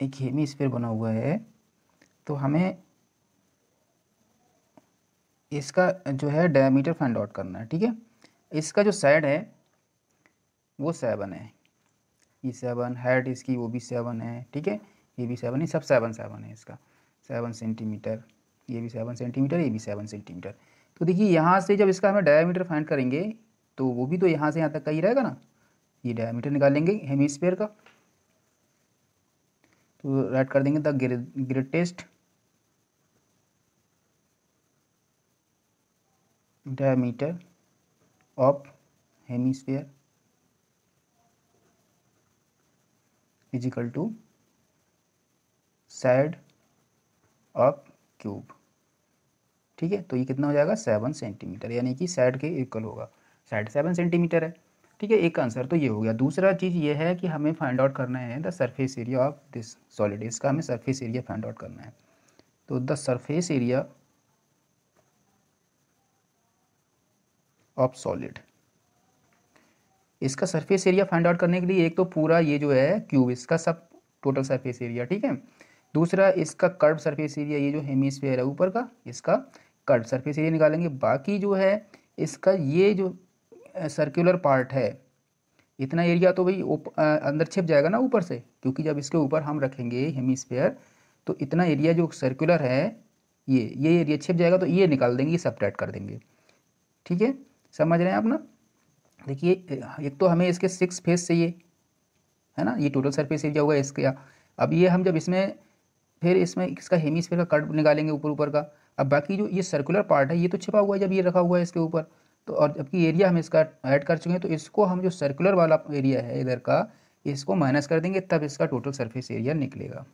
एक हेमी स्पेयर बना हुआ है तो हमें इसका जो है डायमीटर फाइंड आउट करना है, ठीक है? इसका जो साइड है, वो सेवन है। ये सेवन हाइट इसकी, वो भी सेवन है, ठीक है? ये भी सेवन है सब सेवन सेवन है इसका। सेवन सेंटीमीटर ये भी सेवन सेंटीमीटर ये भी सेवन सेंटीमीटर तो देखिए, यहाँ से जब इसका हमें डायमीटर फाइंड करेंगे तो वो भी तो यहाँ से यहाँ तक का ही रहेगा ना? ये डायमीटर निकालेंगे हेमिस्फेयर का। तो राइट कर देंगे the greatest diameter of is equal to side of cube ठीक है? तो ये कितना हो जाएगा? सेवन सेंटीमीटर यानी कि साइड के इक्वल होगा। साइड सेवन सेंटीमीटर है। ठीक है, एक आंसर तो ये हो गया। दूसरा चीज़ ये है कि हमें फाइंड आउट करना है the surface area of this solid इसका हमें सरफेस एरिया फाइंड आउट करना है। तो the surface area of solid इसका सरफेस एरिया फाइंड आउट करने के लिए एक तो पूरा ये जो है क्यूब इसका सब टोटल सरफेस एरिया ठीक है? दूसरा इसका कर्व सरफेस एरिया ये जो हेमीस्फेयर है ऊपर का, इसका कर्व सरफेस एरिया निकालेंगे। बाकी जो है, इसका ये जो सर्कुलर पार्ट है। इतना एरिया तो भाई अंदर छिप जाएगा ना ऊपर से, क्योंकि जब इसके ऊपर हम रखेंगे हेमीस्फेयर तो इतना एरिया जो सर्कुलर है, ये ये एरिया छिप जाएगा तो ये निकाल देंगे, ये सपरेट कर देंगे। ठीक है? समझ रहे हैं आप ना? देखिए एक तो हमें इसके सिक्स फेस चाहिए, है ना? ये टोटल सरफेस एरिया होगा इसके, अब ये हम जब इसमें, फिर इसमें इसका हेमीस्फेयर का कट निकालेंगे ऊपर ऊपर का, अब बाकी जो ये सर्कुलर पार्ट है, ये तो छिपा हुआ है, जब ये रखा हुआ है इसके ऊपर तो और जबकि एरिया हम इसका ऐड कर चुके हैं तो इसको हम जो सर्कुलर वाला एरिया है इधर का, इसको माइनस कर देंगे, तब इसका टोटल सरफेस एरिया निकलेगा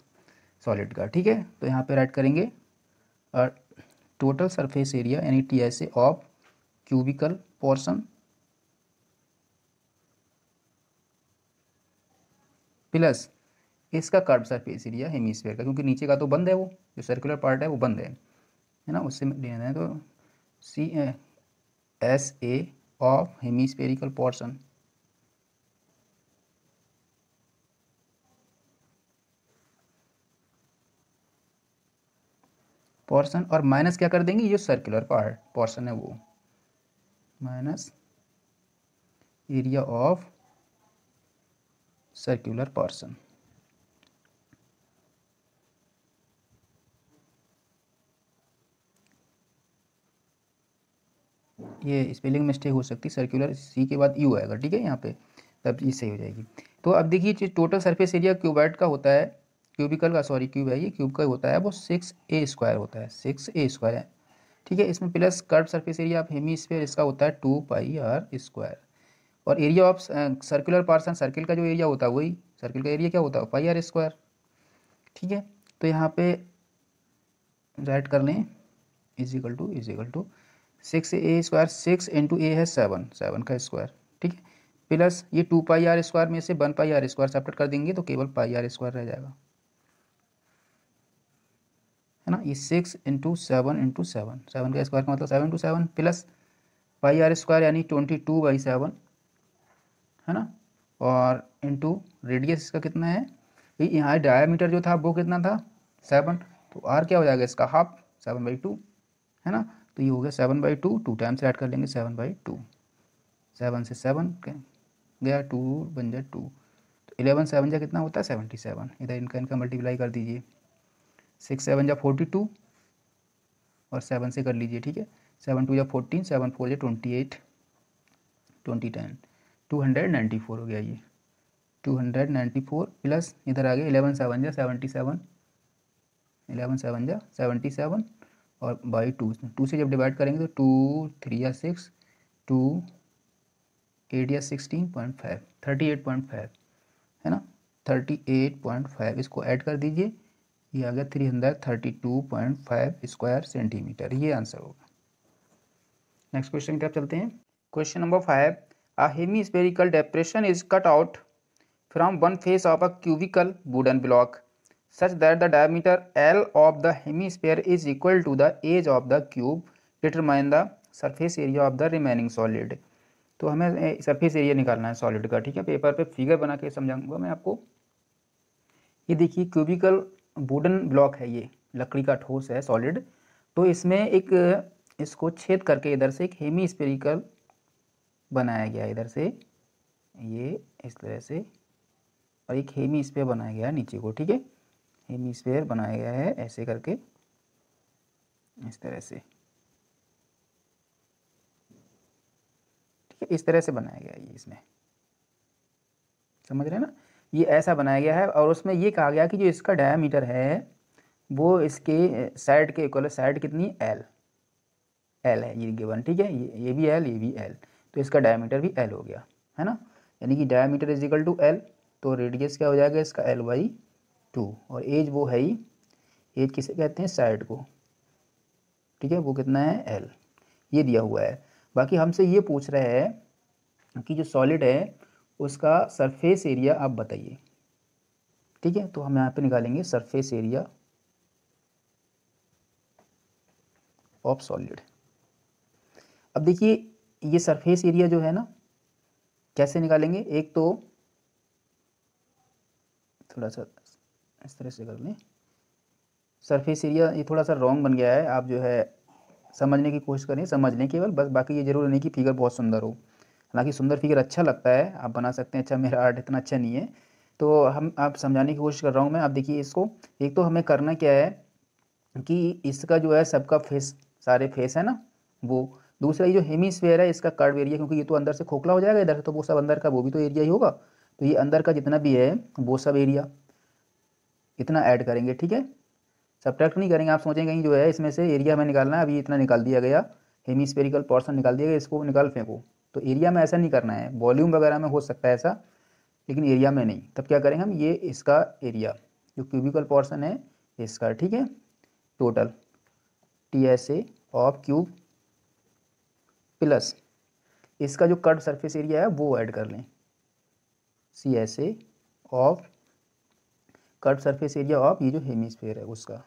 सॉलिड का, ठीक है? तो यहाँ पे राइट करेंगे, और टोटल सरफेस एरिया यानी T S A of cubical portion plus इसका कर्व सरफेस एरिया हेमीस्फेयर का, क्योंकि नीचे का तो बंद है वो, जो सर्कुलर पार्ट है वो बंद है है ना? उससे लेना है तो C S A of hemispherical portion portion और माइनस क्या कर देंगे? ये सर्कुलर पार्ट पोर्शन है वो। Minus area of circular portion ये स्पेलिंग मिस्टेक हो सकती है सर्कुलर सी के बाद यू आएगा, ठीक है, यहाँ पे, तब ये सही हो जाएगी। तो अब देखिए टोटल सरफेस एरिया क्यूबाइट का होता है क्यूबिकल का सॉरी क्यूब है, ये क्यूब का होता है, वो सिक्स ए स्क्वायर होता है सिक्स ए स्क्वायर है, ठीक है, इसमें plus curve surface area of hemisphere इसका होता है टू पाई आर स्क्वायर और area of circular portion circle का जो एरिया होता है, वही सर्किल का एरिया क्या होता है पाई आर स्क्वायर ठीक है तो यहाँ पे राइट कर लें is equal to is equal to six A square, six into A है सेवन सेवन का स्क्वायर, ठीक है? प्लस ये टू पाई आर स्क्वायर में से one pi R square separate कर देंगे तो केवल पाई आर स्क्वायर रह जाएगा। है ना? ये six into seven into seven seven का स्क्वायर का मतलब seven into seven plus pi R square यानी ट्वेंटी टू बाई सेवन, है ना? और इंटू रेडियस इसका कितना है? यहाँ डायमीटर जो था वो कितना था? सेवन तो आर क्या हो जाएगा इसका? हाफ़, सेवन बाई टू, है ना? तो ये हो गया seven by two two times add कर लेंगे सेवन बाई टू सेवन से सेवन गया टू बन जाए टू तो इलेवन सेवन जा कितना होता है? सेवेंटी सेवन इधर इनका इनका मल्टीप्लाई कर दीजिए. सिक्स सेवन जा फोर्टी टू और सेवन से कर लीजिए, ठीक है? सेवन टू या फोर्टीन सेवन फोर या twenty eight twenty ten two hundred ninety four हो गया ये. Two hundred ninety four plus इधर आ गया इलेवन सेवन जा सेवेंटी सेवन इलेवन सेवन जा सेवेंटी सेवन और बाई टू टू से जब डिवाइड करेंगे तो टू थ्री या सिक्स टू एट या sixteen point five thirty eight point five है ना? थर्टी एट पॉइंट फाइव इसको ऐड कर दीजिए। ये आ गया three hundred thirty two point five square centimetre ये आंसर होगा। नेक्स्ट क्वेश्चन क्या चलते हैं। Question number five a spherical depression is cut out from one face of a cubical wooden block. Such that the diameter L of the hemisphere is equal to the age of the cube. Determine the surface area of the remaining solid. तो हमें surface area निकालना है solid का, ठीक है paper पे figure बना के समझाऊँगा मैं आपको ये देखिए क्यूबिकल वुडन ब्लॉक है ये, लकड़ी का ठोस है सॉलिड तो इसमें एक, इसको छेद करके इधर से एक हेमी स्पेरिकल बनाया गया इधर से ये इस तरह से, और एक हेमी स्पेयर बनाया गया नीचे को, ठीक है हेमी स्पेयर बनाया गया है, ऐसे करके, इस तरह से। ठीक है, इस तरह से बनाया गया है ये इसमें। समझ रहे हैं ना? ये ऐसा बनाया गया है और उसमें ये कहा गया कि जो इसका डायामीटर है, वो इसके साइड के इक्वल साइड कितनी? एल एल है, ये गिवन ठीक है? ये ये भी एल ये भी एल तो इसका डायमीटर भी एल हो गया, है ना? यानी कि diameter is equal to L तो रेडियस क्या हो जाएगा इसका? एल बाई टू और एज वो है ही, एज किसे कहते हैं? साइड को। ठीक है, वो कितना है? एल ये दिया हुआ है। बाकी हमसे ये पूछ रहे हैं कि जो सॉलिड है, उसका सरफेस एरिया आप बताइए। ठीक है तो हम यहाँ पे निकालेंगे सरफेस एरिया ऑफ़ सॉलिड अब देखिए, ये सरफेस एरिया जो है ना, कैसे निकालेंगे? एक तो थोड़ा सा इस तरह से कर लें। सरफेस एरिया ये थोड़ा सा रॉन्ग बन गया है। आप जो है समझने की कोशिश करें, समझ लें केवल, बस बाकी ये ज़रूर नहीं कि फिगर बहुत सुंदर हो। हालाँकि सुंदर फिगर अच्छा लगता है, आप बना सकते हैं अच्छा मेरा आर्ट इतना अच्छा नहीं है। तो हम, आप समझाने की कोशिश कर रहा हूँ मैं, आप देखिए इसको, एक तो हमें करना क्या है कि इसका जो है सबका फेस सारे फेस है ना, वो। दूसरा ये जो हेमीस्फेयर है, इसका कर्व एरिया क्योंकि ये तो अंदर से खोखला हो जाएगा इधर से तो वो सब अंदर का, वो भी तो एरिया ही होगा। तो ये अंदर का जितना भी है, वो सब एरिया इतना ऐड करेंगे, ठीक है? सब्ट्रैक्ट नहीं करेंगे, आप सोचेंगे कहीं जो है, इसमें से एरिया हमें निकालना है, अभी इतना निकाल दिया गया। हेमीस्फेरिकल पोर्सन निकाल दिया गया, इसको निकाल फेंको। तो एरिया में ऐसा नहीं करना है। वॉल्यूम वगैरह में हो सकता है ऐसा, लेकिन एरिया में नहीं। तब क्या करेंगे हम? ये इसका एरिया जो क्यूबिकल पोर्सन है, इसका, ठीक है? Total T S A of cube plus इसका जो कर्व सरफेस एरिया है, वो ऐड कर लें। C S A of curve surface area of ये जो हेमीस्फेयर है उसका।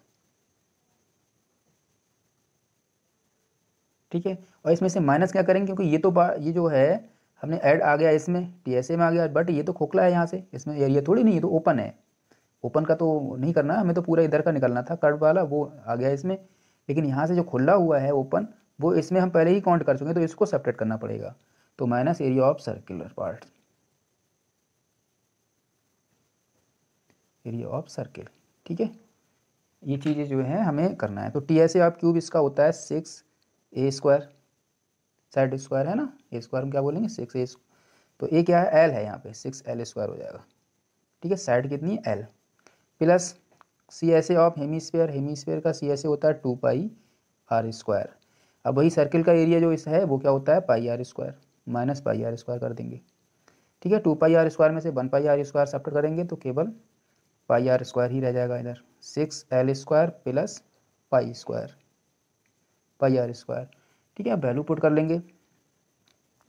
ठीक है? और इसमें से माइनस क्या करेंगे? क्योंकि ये तो ये जो है, हमने ऐड आ गया इसमें टी एस ए में आ गया बट ये तो खोखला है यहाँ से। इसमें एरिया थोड़ी नहीं ये तो ओपन है। ओपन का तो नहीं करना, हमें तो पूरा इधर का निकलना था कर्व वाला, वो आ गया इसमें। लेकिन यहाँ से जो खुला हुआ है ओपन वो इसमें हम पहले ही काउंट कर चुके हैं तो इसको सेपरेट करना पड़ेगा। तो minus area of circular part area of circle ठीक है? ये चीज़ें जो है हमें करना है। तो टी एस ऑफ़ क्यूब इसका होता है six A square side square है ना? ए स्क्वायर में क्या बोलेंगे? सिक्स ए तो ए क्या है? एल है यहाँ पे। सिक्स एल स्क्वायर हो जाएगा। ठीक है? साइड कितनी L plus C S A of hemisphere hemisphere का सी एस ए होता है टू पाई आर स्क्वायर अब वही सर्किल का एरिया जो इस है, वो क्या होता है? Pi R square minus pi R square कर देंगे। ठीक है? टू पाई आर स्क्वायर में से one pi R square subtract करेंगे तो केवल पाई आर स्क्वायर ही रह जाएगा इधर। Six L square plus pi square. Pi R square. ठीक है, अब वैल्यू पुट कर लेंगे।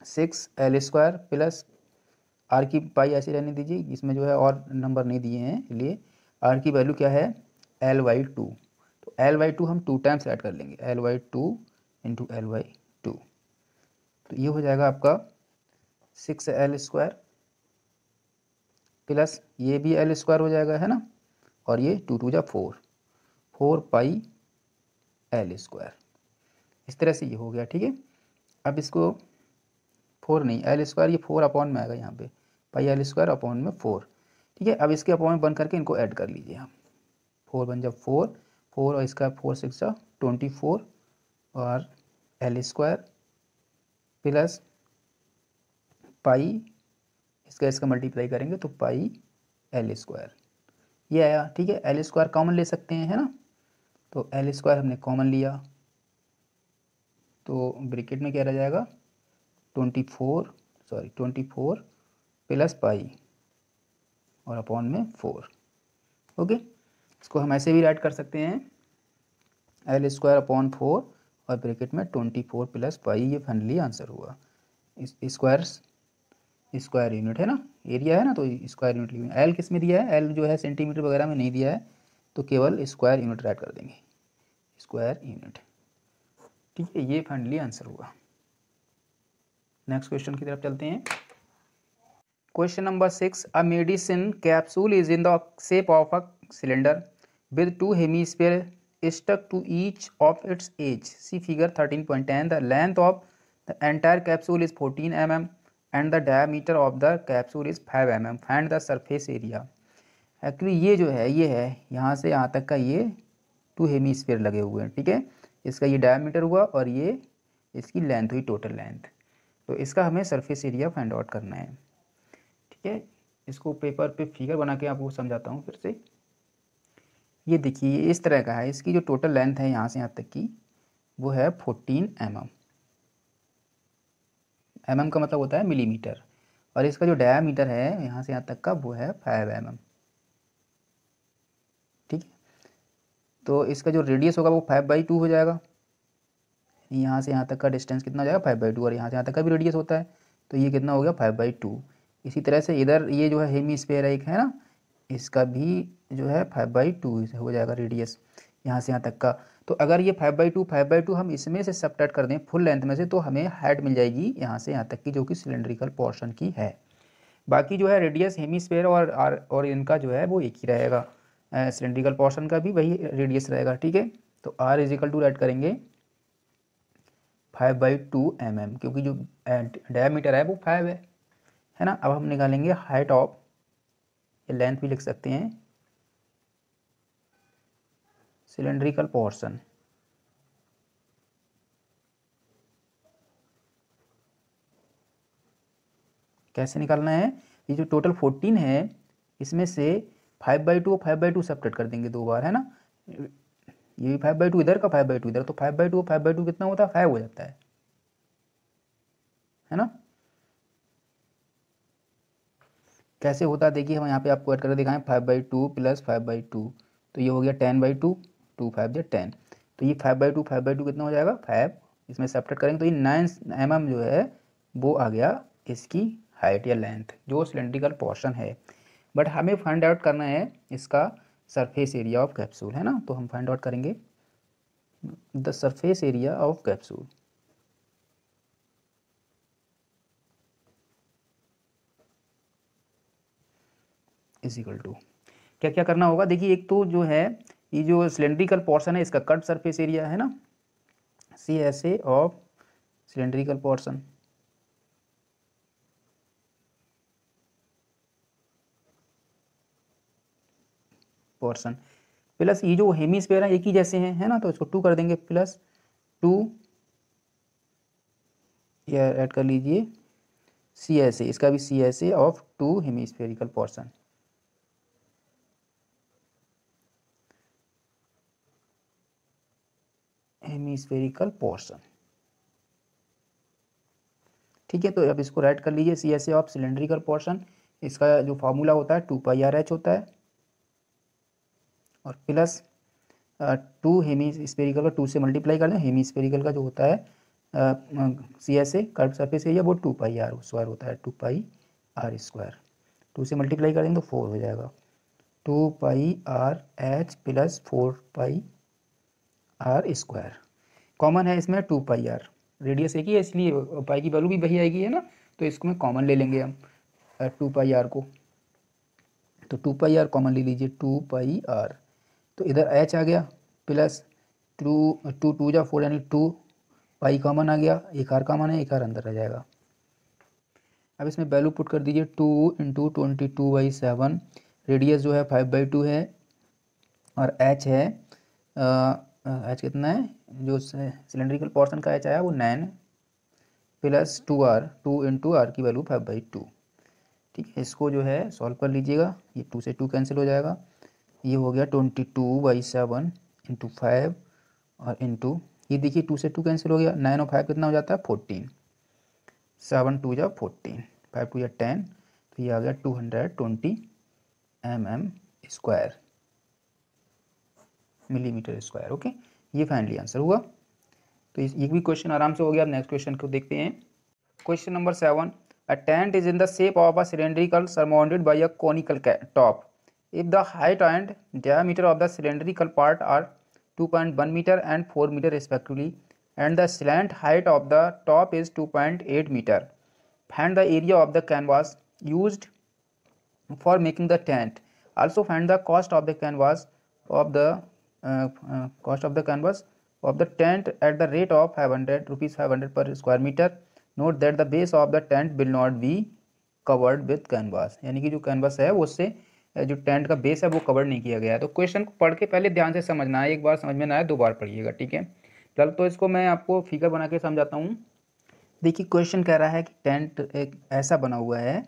Six L square plus R की पाई ऐसे रहने दीजिए, इसमें जो है और नंबर नहीं दिए हैं, इसलिए आर की वैल्यू क्या है? L by two. तो एल वाई टू हम टू टाइम्स ऐड कर लेंगे। L by two into L by two. तो ये हो जाएगा आपका सिक्स एल स्क्वायर प्लस ये भी एल स्क्वायर हो जाएगा, है ना? और ये टू टू जा four four pi L square इस तरह से ये हो गया, ठीक है? अब इसको फोर नहीं एल स्क्वायर ये फोर अपॉन में आएगा यहाँ पे. पाई एल स्क्वायर अपॉन में फोर ठीक है? अब इसके अपॉन में बन करके इनको ऐड कर लीजिए आप. फोर बन जब फोर फोर और इसका फोर सिक्स जा ट्वेंटी फोर और एल स्क्वायर प्लस पाई इसका इसका मल्टीप्लाई करेंगे तो पाई एल स्क्वायर ये आया, ठीक है? एल स्क्वायर कॉमन ले सकते हैं, है ना? तो एल स्क्वायर हमने कॉमन लिया। तो ब्रिकेट में क्या रह जाएगा? Twenty four sorry twenty four plus pi और अपॉन में फोर ओके इसको हम ऐसे भी राइट कर सकते हैं। एल स्क्वायर अपॉन फोर और ब्रैकेट में ट्वेंटी फोर प्लस पाई ये फाइनली आंसर हुआ। स्क्वायर स्क्वायर यूनिट, है ना? एरिया है ना तो स्क्वायर यूनिट लिखेंगे एल किसमें दिया है? एल जो है सेंटीमीटर वगैरह में नहीं दिया है तो केवल स्क्वायर यूनिट राइट कर देंगे। स्क्वायर यूनिट ठीक है, ये फाइनली आंसर हुआ। नेक्स्ट क्वेश्चन की तरफ़ चलते हैं। Question number six a medicine capsule is in the shape of a cylinder with two hemisphere stuck to each of its edge see figure thirteen point ten the length of the entire capsule is fourteen m m and the diameter of the capsule is five m m find the surface area actually ये जो है, ये है, यहाँ से यहाँ तक का ये टू हेमीस्फेयर लगे हुए हैं, ठीक है? इसका ये डायमीटर हुआ और ये इसकी लेंथ हुई टोटल लेंथ तो इसका हमें सरफेस एरिया फाइंड आउट करना है, ठीक है? इसको पेपर पे फिगर बना के आपको समझाता हूँ फिर से। ये देखिए इस तरह का है, इसकी जो टोटल लेंथ है यहाँ से यहाँ तक की, वो है fourteen m m m m का मतलब होता है मिलीमीटर। और इसका जो डायामीटर है, यहाँ से यहाँ तक का वो है फाइव एम mm. एम तो इसका जो रेडियस होगा वो फाइव बाई टू हो जाएगा। यहाँ से यहाँ तक का डिस्टेंस कितना हो जाएगा फाइव बाई टू और यहाँ से यहाँ तक का भी रेडियस होता है। तो ये कितना हो गया फाइव बाई टू इसी तरह से इधर ये जो है हेमी स्पेयर एक है ना, इसका भी जो है फाइव बाई टू हो जाएगा रेडियस यहाँ से यहाँ तक का तो अगर ये five by two five by two हम इसमें से सब कर दें फुल लेंथ में से तो हमें हाइट मिल जाएगी यहाँ से यहाँ तक की, जो कि सिलेंड्रिकल पोर्शन की है। बाकी जो है रेडियस हेमी स्पेयर और और इनका जो है वो एक ही रहेगा। सिलेंड्रिकल पोर्शन का भी वही रेडियस रहेगा, ठीक है? तो r is equal to write करेंगे। Five by two m m क्योंकि जो डायमीटर है वो फाइव है है ना? अब हम निकालेंगे हाइट ऑफ़ लेंथ भी लिख सकते हैं। सिलेंड्रिकल पोर्शन कैसे निकालना है? ये जो टोटल फोर्टीन है, इसमें से five by two five by two separate कर देंगे दो बार, है ना? ये भी फाइव बाई टू इधर का फाइव बाई टू इधर तो five by two five by two कितना होता है? फाइव हो जाता है। है ना? कैसे होता है? देखिए, हम यहाँ पे आपको ऐड करके दिखाएँ five by two plus five by two तो ये हो गया ten by two two five जो टेन। तो ये five by two, five by two कितना हो जाएगा? फाइव। इसमें सेपरेट करेंगे तो ये नाइन एम mm जो है, वो आ गया इसकी हाइट या लेंथ जो सिलेंड्रिकल पोर्शन है। बट हमें फाइंड आउट करना है इसका सरफेस एरिया ऑफ़ कैप्सूल है ना? तो हम फाइंड आउट करेंगे the surface area of capsule is equal to क्या क्या करना होगा? देखिए, एक तो जो है ये जो सिलेंड्रिकल पोर्शन है, इसका कट सरफेस एरिया है ना? C S A of cylindrical portion portion plus ये जो हेमीस्फेयर है, एक ही जैसे हैं, है ना? तो इसको टू कर देंगे प्लस टू या ऐड कर लीजिए. सी एस ए इसका भी C S A of two hemispherical portion hemispherical portion ठीक है तो अब इसको राइट कर लीजिए C S A of cylindrical portion इसका जो फार्मूला होता है टू पाई आर एच होता है। और प्लस टू हेमी स्पेरिकल का टू से मल्टीप्लाई कर दें हेमी स्पेरिकल का जो होता है C S A curve surface area वो टू पाई आर स्क्वायर होता है two pi r square two से मल्टीप्लाई करेंगे तो फोर हो जाएगा। Two pi r h plus four pi r square common है इसमें टू पाई आर रेडियस एक ही है, इसलिए पाई की वैल्यू भी वही आएगी, है ना? तो इसको में कॉमन ले लेंगे हम टू पाई आर को। तो टू पाई आर कॉमन ले लीजिए टू पाई आर तो इधर एच आ गया प्लस टू टू टू जा फोर यानी टू पाई कॉमन आ गया, एक आर कॉमन है, एक आर अंदर रह जाएगा। अब इसमें वैल्यू पुट कर दीजिए two into twenty two by seven radius जो है फाइव बाई टू है, और एच है एच कितना है? जो सिलेंड्रिकल पोर्शन का एच आया वो nine plus two r two into r की वैल्यू फाइव बाई टू ठीक है, इसको जो है सॉल्व कर लीजिएगा। ये टू से टू कैंसिल हो जाएगा। ये हो गया twenty two by seven into five और इंटू ये देखिए टू से टू कैंसिल हो गया। नाइन और फाइव कितना हो जाता है? फोर्टीन सेवन टू या फोर्टीन फाइव टू या टेन तो ये आ गया two hundred twenty m m square millimetre square okay ये फाइनली आंसर हुआ। तो ये भी क्वेश्चन आराम से हो गया। अब नेक्स्ट क्वेश्चन को देखते हैं। Question number seven a tent is in the shape of a cylindrical surmounted by a conical top if the height and diameter of the cylindrical part are 2.1 metre and 4 metre respectively and the slant height of the top is 2.8 metre find the area of the canvas use for making the tent also find the cost of the canvas of the cost of the canvas of the tent at the rate of 500 rupees 500 per square meter. Note that the base of the tent will not be covered with canvas. यानी कि जो canvas है उससे जो tent का base है, वो cover नहीं किया गया है। तो क्वेश्चन को पढ़ के पहले ध्यान से समझना है। एक बार समझ में ना आए, दो बार पढ़िएगा, ठीक है? चल तो इसको मैं आपको फिगर बना के समझाता हूँ। देखिए क्वेश्चन कह रहा है कि टेंट एक ऐसा बना हुआ है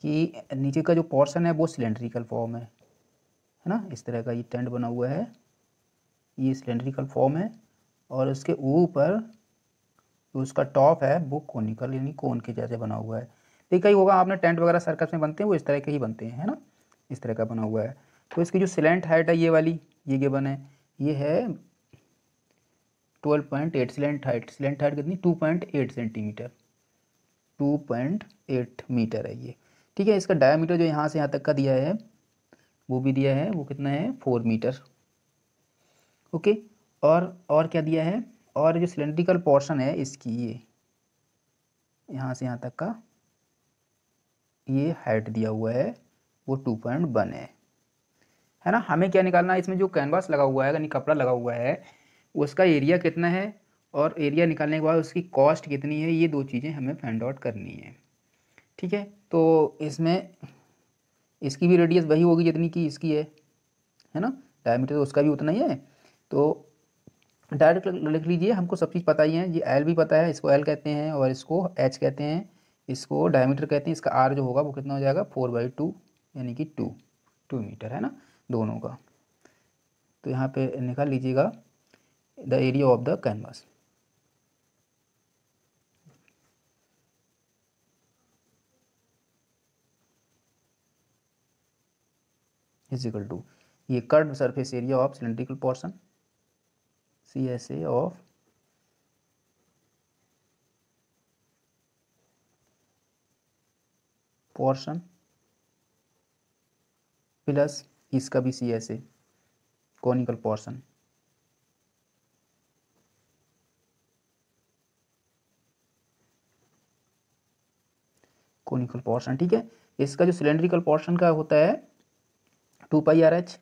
कि नीचे का जो पोर्शन है, वो सिलेंड्रिकल फॉर्म है। है ना? इस तरह का ये टेंट बना हुआ है। ये सिलेंड्रिकल फॉर्म है और उसके ऊपर जो उसका टॉप है, वो कोनिकल यानी कोन के जैसे बना हुआ है। देखा ही होगा, आपने टेंट वगैरह सर्कस में बनते हैं, वो इस तरह के ही बनते हैं, है ना? इस तरह का बना हुआ है। तो इसकी जो सिलेंट हाइट है, ये वाली, ये गिवन है, ये है twelve point eight slant height slant height कितनी? Two point eight centimetre two point eight metre है ये। ठीक है, इसका डायमीटर जो यहाँ से यहाँ तक का दिया है, वो भी दिया है, वो कितना है? Four metre okay? और और क्या दिया है? और जो सिलेंड्रिकल पोर्शन है, इसकी ये, यहाँ से यहाँ तक का, ये हाइट दिया हुआ है, वो टू पॉइंट वन है। है ना? हमें क्या निकालना है? इसमें जो कैनवास लगा हुआ है, यानी कपड़ा लगा हुआ है, उसका एरिया कितना है? और एरिया निकालने के बाद उसकी कॉस्ट कितनी है? ये दो चीज़ें हमें फाइंड आउट करनी है। ठीक है? तो इसमें, इसकी भी रेडियस वही होगी जितनी की इसकी है। है ना? डायमीटर तो उसका भी उतना ही है। तो डायरेक्ट लिख लीजिए, हमको सब चीज़ पता ही है। ये एल भी पता है, इसको एल कहते हैं और इसको एच कहते हैं। इसको डायमीटर कहते हैं, इसका आर जो होगा वो कितना हो जाएगा? फोर बाई टू यानी कि टू टू मीटर है ना? दोनों का। तो यहाँ पे निकाल लीजिएगा the area of the canvas is equal to ये curved surface area of cylindrical portion A of portion plus इसका भी C S A conical portion conical portion ठीक है? इसका जो सिलेंड्रिकल पोर्शन का होता है two pi r h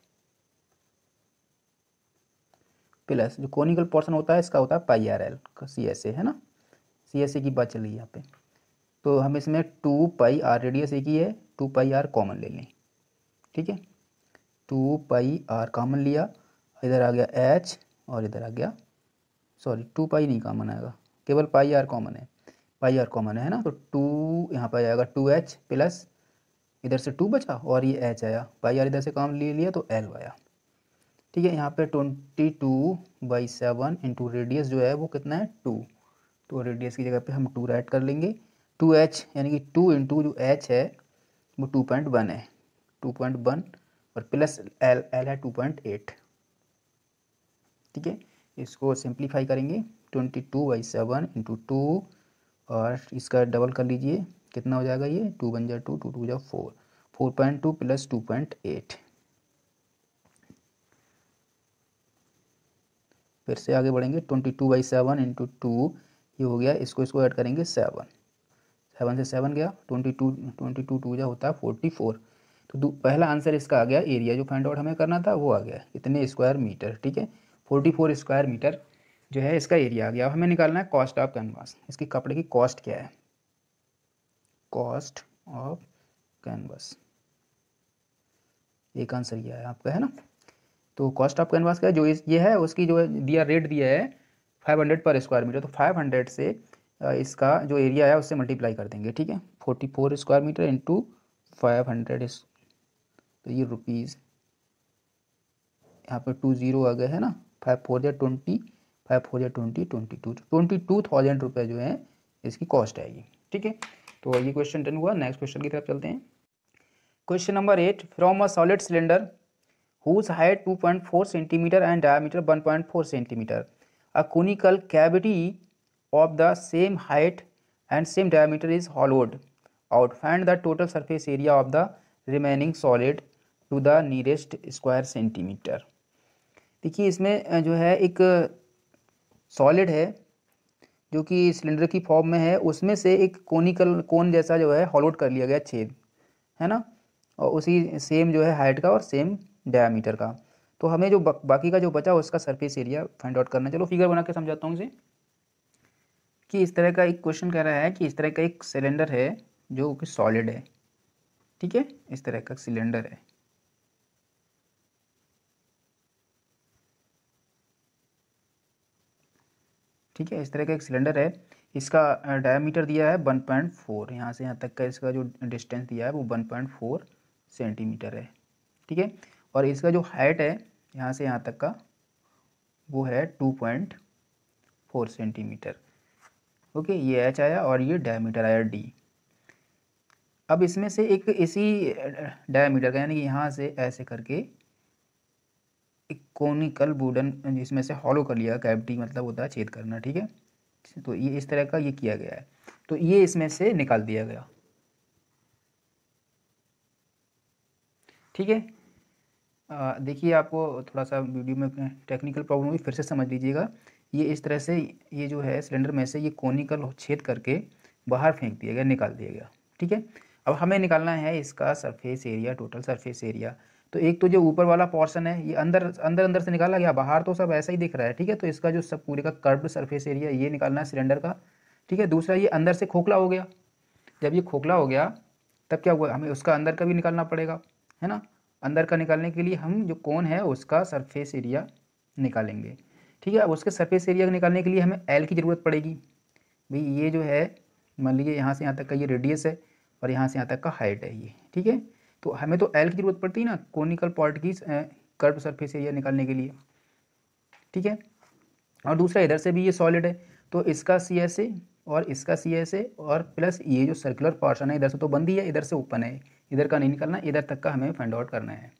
plus जो कॉनिकल पोर्शन होता है, इसका होता है pi r l C S A, है ना? सी एस ए की बात चल रही है यहाँ पे। तो हम इसमें टू पाई आर रेडियस एक ही है, टू पाई आर कॉमन ले लें। ठीक है? टू पाई आर कॉमन लिया, इधर आ गया एच और इधर आ गया, सॉरी, टू पाई नहीं कॉमन आएगा, केवल पाई आर कॉमन है। पाई आर कॉमन है ना? तो टू यहाँ पर आएगा टू एच प्लस, इधर से टू बचा और ये एच आया। पाई आर इधर से काम ले लिया तो एल आया। ठीक है, यहाँ पे twenty two by seven into radius जो है वो कितना है? टू तो रेडियस की जगह पे हम टू राइट कर लेंगे। टू एच यानी कि टू इंटू जो एच है, वो टू पॉइंट वन है। टू पॉइंट वन और प्लस एल एल है टू पॉइंट एट ठीक है, इसको सिंप्लीफाई करेंगे। Twenty two by seven into two और इसका डबल कर लीजिए। कितना हो जाएगा ये? टू वन जा टू टू टू जा four four point two plus two point eight फिर से आगे बढ़ेंगे twenty two by seven into two ये हो गया, इसको इसको ऐड करेंगे सेवन सेवन से सेवन गया twenty two twenty two two जा होता है फोर्टी फोर तो पहला आंसर इसका आ गया एरिया जो फाइंड आउट हमें करना था, वो आ गया इतने स्क्वायर मीटर ठीक है? फोर्टी फोर स्क्वायर मीटर जो है, इसका एरिया आ गया। अब हमें निकालना है कॉस्ट ऑफ़ कैनवास इसकी कपड़े की कॉस्ट क्या है? कॉस्ट ऑफ़ कैनवास एक आंसर ये है आपका, है ना? तो कॉस्ट ऑफ़ कैनवास का जो ये है, उसकी जो दिया रेट दिया है five hundred per square metre तो फाइव हंड्रेड से इसका जो एरिया है, उससे मल्टीप्लाई कर देंगे, ठीक है? Forty four square metre into five hundred तो ये रुपीज़ यहाँ पर टू ज़ीरो आ गए है ना? फाइव फोर या ट्वेंटी फाइव फोर या twenty twenty two twenty two thousand रुपये जो है, इसकी कॉस्ट आएगी, ठीक है? तो ये क्वेश्चन डन हुआ नेक्स्ट क्वेश्चन की तरफ़ चलते हैं। Question number eight from a solid cylinder whose height two point four centimetre and diameter one point four centimetre a conical cavity of the same height and same diameter is hollowed out find the total surface area of the remaining solid to the nearest square centimetre देखिए इसमें जो है एक solid है, जो कि cylinder की form में है, उसमें से एक कोनिकल कोन जैसा जो है हॉलोड कर लिया गया छेद, है ना? और उसी सेम जो है हाइट का और सेम डायमीटर का। तो हमें जो बाकी का जो बचा उसका सरफेस एरिया फाइंड आउट करना चलो फिगर बना के समझाता हूँ इसे। कि इस तरह का एक क्वेश्चन कह रहा है कि इस तरह का एक सिलेंडर है, जो कि सॉलिड है। ठीक है? इस तरह का सिलेंडर है। ठीक है? इस तरह का एक सिलेंडर है। इसका डायमीटर दिया है वन पॉइंट फोर। यहाँ से यहाँ तक का इसका जो डिस्टेंस दिया है, वो वन पॉइंट फोर सेंटीमीटर है। ठीक है? और इसका जो हाइट है, यहाँ से यहाँ तक का, वो है two point four centimetre okay ये एच आया और ये डायमीटर आया डी अब इसमें से एक इसी डायमीटर का, यानी कि यहाँ से ऐसे करके एक कोनिकल वुडन जिसमें से हॉलो कर लिया कैविटी मतलब होता है छेद करना, ठीक है? तो ये इस तरह का ये किया गया है। तो ये इसमें से निकाल दिया गया। ठीक है? देखिए, आपको थोड़ा सा वीडियो में टेक्निकल प्रॉब्लम हुई फिर से समझ लीजिएगा। ये इस तरह से ये जो है सिलेंडर में से ये कोनिकल छेद करके बाहर फेंक दिया गया, निकाल दिया गया। ठीक है? अब हमें निकालना है इसका surface area total surface area तो एक तो जो ऊपर वाला पोर्शन है, ये अंदर अंदर अंदर से निकाला गया, बाहर तो सब ऐसा ही दिख रहा है। ठीक है? तो इसका जो सब पूरे का कर्व्ड सरफेस एरिया ये निकालना है सिलेंडर का। ठीक है? दूसरा, ये अंदर से खोखला हो गया। जब ये खोखला हो गया, तब क्या हुआ? हमें उसका अंदर का भी निकालना पड़ेगा। है ना? अंदर का निकालने के लिए हम जो कौन है उसका सरफेस एरिया निकालेंगे। ठीक है, अब उसके सरफेस एरिया निकालने के लिए हमें एल की ज़रूरत पड़ेगी। भाई, ये जो है, मान लीजिए यहाँ से यहाँ तक का ये रेडियस है और यहाँ से यहाँ तक का हाइट है ये। ठीक है तो हमें तो एल की ज़रूरत पड़ती है ना कोनिकल पॉइंट की कर्व सरफेस एरिया निकालने के लिए। ठीक है, और दूसरा इधर से भी ये सॉलिड है तो इसका सी एस ए और इसका सी एस ए और प्लस ये जो सर्कुलर पोर्शन है, इधर से तो बंद ही है, इधर से ओपन है। इधर का नहीं निकलना, इधर तक का हमें फाइंड आउट करना है।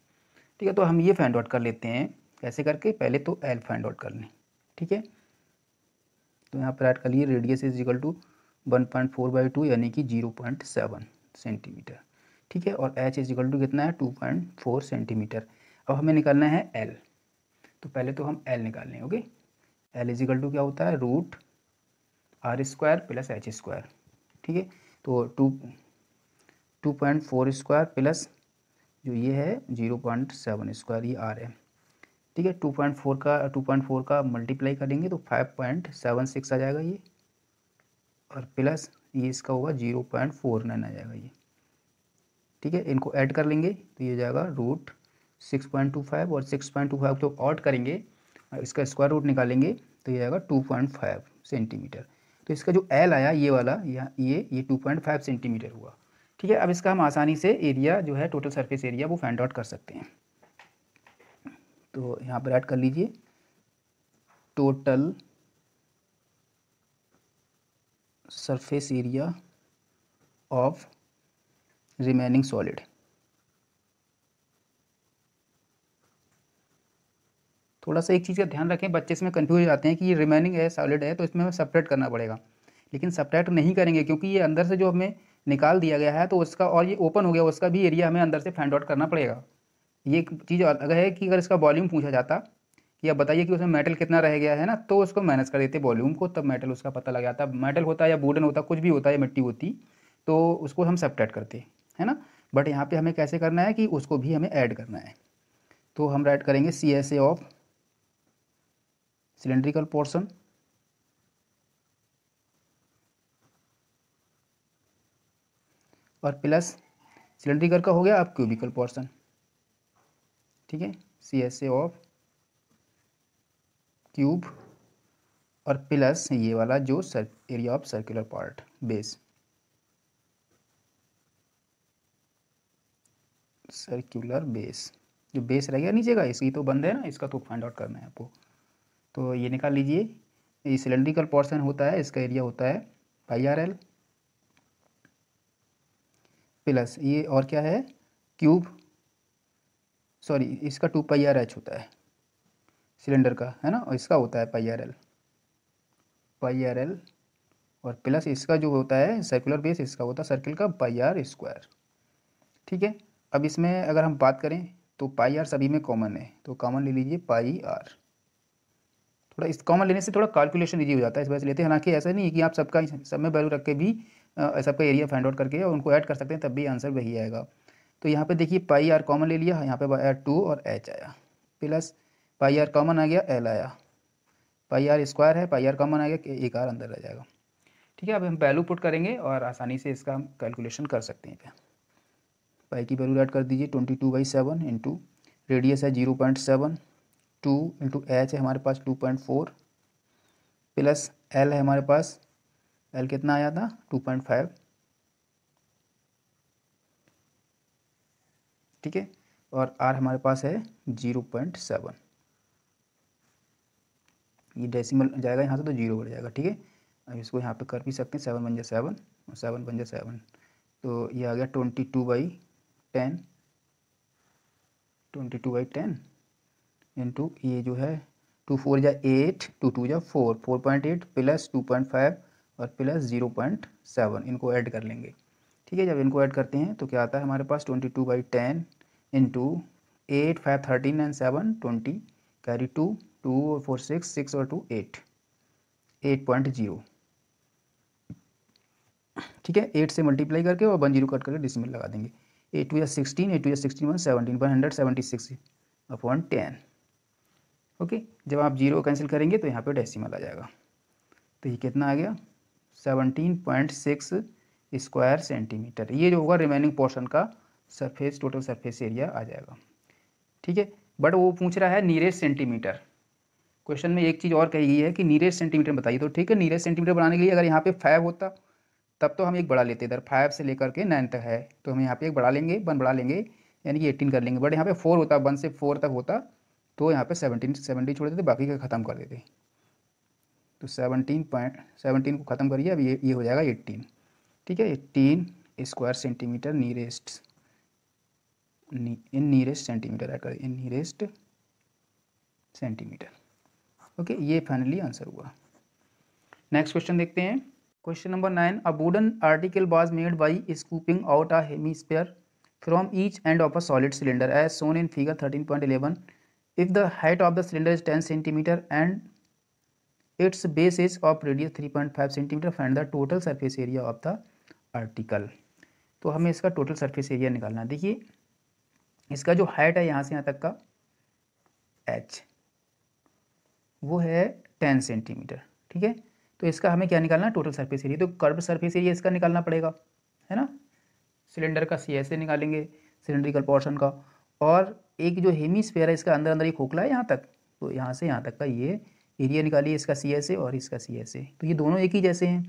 ठीक है तो हम ये फाइंड आउट कर लेते हैं, कैसे करके? पहले तो एल फाइंड आउट कर लें। ठीक है? तो यहाँ पर ऐड कर लिए radius is equal to one point four by two यानी कि ज़ीरो पॉइंट सेवन सेंटीमीटर ठीक है? और एच इज़ इक्वल टू कितना है? टू पॉइंट फोर सेंटीमीटर अब हमें निकालना है एल तो पहले तो हम एल निकाल लें okay l is equal to क्या होता है? Root r square plus h square ठीक है? तो two two point four square plus जो ये है ज़ीरो पॉइंट सेवन स्क्वायर, ये आर है। ठीक है, टू पॉइंट फोर का, टू पॉइंट फोर का मल्टीप्लाई करेंगे तो फाइव पॉइंट सेवन सिक्स आ जाएगा ये। और प्लस ये इसका होगा ज़ीरो पॉइंट फोर नाइन आ जाएगा ये। ठीक है, इनको ऐड कर लेंगे तो ये जाएगा root six point two five और सिक्स पॉइंट टू फाइव तो ऑड करेंगे, इसका स्क्वायर रूट निकालेंगे तो ये आएगा टू पॉइंट फाइव सेंटीमीटर। तो इसका जो एल आया, ये वाला यहाँ ये ये टू पॉइंट फाइव सेंटीमीटर हुआ। ठीक है, अब इसका हम आसानी से एरिया जो है टोटल सरफेस एरिया वो फाइंड आउट कर सकते हैं। तो यहाँ पर ऐड कर लीजिए। Total surface area of remaining solid थोड़ा सा एक चीज़ का ध्यान रखें, बच्चे इसमें कंफ्यूज हो जाते हैं कि ये रिमेनिंग है सॉलिड है तो इसमें हमें सेपरेट करना पड़ेगा। लेकिन सेपरेट नहीं करेंगे, क्योंकि ये अंदर से जो हमें निकाल दिया गया है तो उसका और ये ओपन हो गया, उसका भी एरिया हमें अंदर से फाइंड आउट करना पड़ेगा। ये एक चीज़ अलग है कि अगर इसका वॉल्यूम पूछा जाता, कि अब बताइए कि उसमें मेटल कितना रह गया है ना तो उसको मैनेज कर देते वॉल्यूम को, तब मेटल उसका पता लग जाता। मेटल होता या वुडन होता, कुछ भी होता है मिट्टी होती तो उसको हम सेपरेट करते, है ना? बट यहाँ पे हमें कैसे करना है कि उसको भी हमें ऐड करना है। तो हम राइट करेंगे C S A of cylindrical portion और प्लस सिलेंड्रिकल का हो गया अब क्यूबिकल पोर्शन। ठीक है? C S A of cube और प्लस ये वाला जो sir area of circular part base circular base जो बेस रह गया नीचे का, इसकी तो बंद है ना, इसका तो फाइंड आउट करना है आपको। तो ये निकाल लीजिए। ये सिलेंड्रिकल पोर्शन होता है, इसका एरिया होता है पाई आर एल प्लस ये और क्या है? क्यूब। सॉरी, इसका टू पाई आर एच होता है। सिलेंडर का, है ना? और इसका होता है pi r l. Pi r l और प्लस इसका जो होता है, सर्कुलर बेस, इसका होता है सर्किल का पाई आर स्क्वायर। ठीक है? अब इसमें अगर हम बात करें तो पाई आर सभी में कॉमन है तो कॉमन ले लीजिए पाई आर। थोड़ा इस कॉमन लेने से थोड़ा कैलकुलेशन ईजी हो जाता है, इस वजह से लेते हैं। हालाँकि ऐसा नहीं है कि आप सबका सब में वैल्यू रख के भी सबका एरिया फाइंड आउट करके और उनको ऐड कर सकते हैं, तब भी आंसर वही आएगा। तो यहाँ पे देखिए पाई आर कॉमन ले लिया, यहाँ पे आर टू और एच आया। प्लस पाई आर कॉमन आ गया एल आया। पाई आर स्क्वायर है पाई आर कॉमन आ गया एक आर अंदर रह जाएगा। ठीक है, अब हम वैल्यू पुट करेंगे और आसानी से इसका हम कैलकुलेशन कर सकते हैं पाई की वैल्यू ऐड कर दीजिए twenty two by seven into radius है zero point seven two into h है हमारे पास two point four plus l है हमारे पास एल कितना आया था? टू पॉइंट फाइव ठीक है? और आर हमारे पास है ज़ीरो पॉइंट सेवन ये डेसिमल जाएगा यहाँ से तो ज़ीरो बढ़ जाएगा, ठीक है? अब इसको यहाँ पे कर भी सकते हैं सेवन जाए सेवन और सेवन जाए सेवन तो ये आ गया twenty two by ten twenty two by ten into ये जो है टू फोर जा एट टू टू जा four four point eight plus two point five और प्लस ज़ीरो पॉइंट सेवन, इनको ऐड कर लेंगे। ठीक है, जब इनको ऐड करते हैं तो क्या आता है हमारे पास twenty two by ten into eight five thirteen and seven twenty carry two two और फोर सिक्स सिक्स और two eight eight point zero ठीक है एट से मल्टीप्लाई करके और वन ज़ीरो कट करके डिसमिल लगा देंगे। एट टू या सिक्सटीन एट टू या sixteen one seventeen one hundred seventy six upon ten okay जब आप ज़ीरो कैंसिल करेंगे तो यहाँ पे डेसिमल आ जाएगा। तो ये कितना आ गया? Seventeen point six square centimetre. ये जो होगा रिमेनिंग पोर्शन का सरफेस टोटल सरफेस एरिया आ जाएगा। ठीक है? बट वो पूछ रहा है नीरेस्ट सेंटीमीटर क्वेश्चन में एक चीज़ और कही गई है कि नीरेस्ट सेंटीमीटर बताइए तो ठीक है नीरेस्ट सेंटीमीटर बनाने के लिए अगर यहाँ पे फाइव होता, तब तो हम एक बड़ा लेते। इधर फाइव से लेकर के नाइन तक है तो हम यहाँ पे एक बड़ा लेंगे वन बड़ा लेंगे, यानी कि एटीन कर लेंगे। बट यहाँ पे फोर होता वन से फोर तक होता तो यहाँ पे सेवनटीन सेवनटीन छोड़ देते, बाकी का ख़त्म कर देते। तो सेवनटीन पॉइंट सेवनटीन को ख़त्म करिए, अब ये ये हो जाएगा एट्टीन ठीक है eighteen square centimetre nearest in nearest centimetre add कर इन नीरेस्ट सेंटीमीटर ओके ये फाइनली आंसर हुआ. नेक्स्ट क्वेश्चन देखते हैं. Question number nine a wooden article was made by scooping out a hemisphere from each end of a solid cylinder as shown in figure thirteen point eleven if the height of the cylinder is ten is of radius three point five centimetre find the total surface area of the article तो हमें इसका total surface area निकालना है। देखिए, इसका जो height है यहाँ से यहाँ तक का एच वो है टेन सेंटीमीटर ठीक है? तो इसका हमें क्या निकालना है? टोटल सरफेस एरिया तो कर्व सरफेस एरिया इसका निकालना पड़ेगा, है ना? सिलेंडर का सी ऐसे निकालेंगे सिलेंड्रिकल पोर्शन का। और एक जो हेमी स्पेयर है, इसका अंदर अंदर ही खोखला है यहाँ तक। तो यहाँ से यहाँ तक का ये एरिया निकालिए इसका सी ऐसे और इसका सी ऐसे तो ये दोनों एक ही जैसे हैं,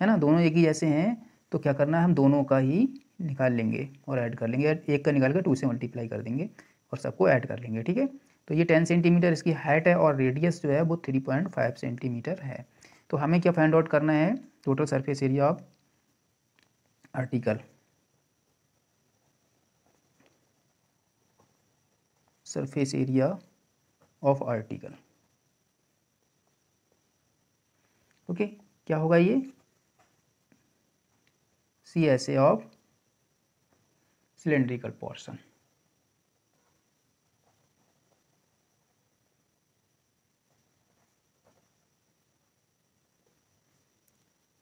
है ना? दोनों एक ही जैसे हैं तो क्या करना है? हम दोनों का ही निकाल लेंगे और ऐड कर लेंगे। एक का निकाल कर टू से मल्टीप्लाई कर देंगे और सबको ऐड कर लेंगे, ठीक है? तो ये टेन सेंटीमीटर इसकी हाइट है और रेडियस जो है वो थ्री पॉइंट फाइव सेंटीमीटर है। तो हमें क्या फाइंड आउट करना है? Total surface area of article surface area of article okay? क्या होगा ये? C S A of cylindrical portion.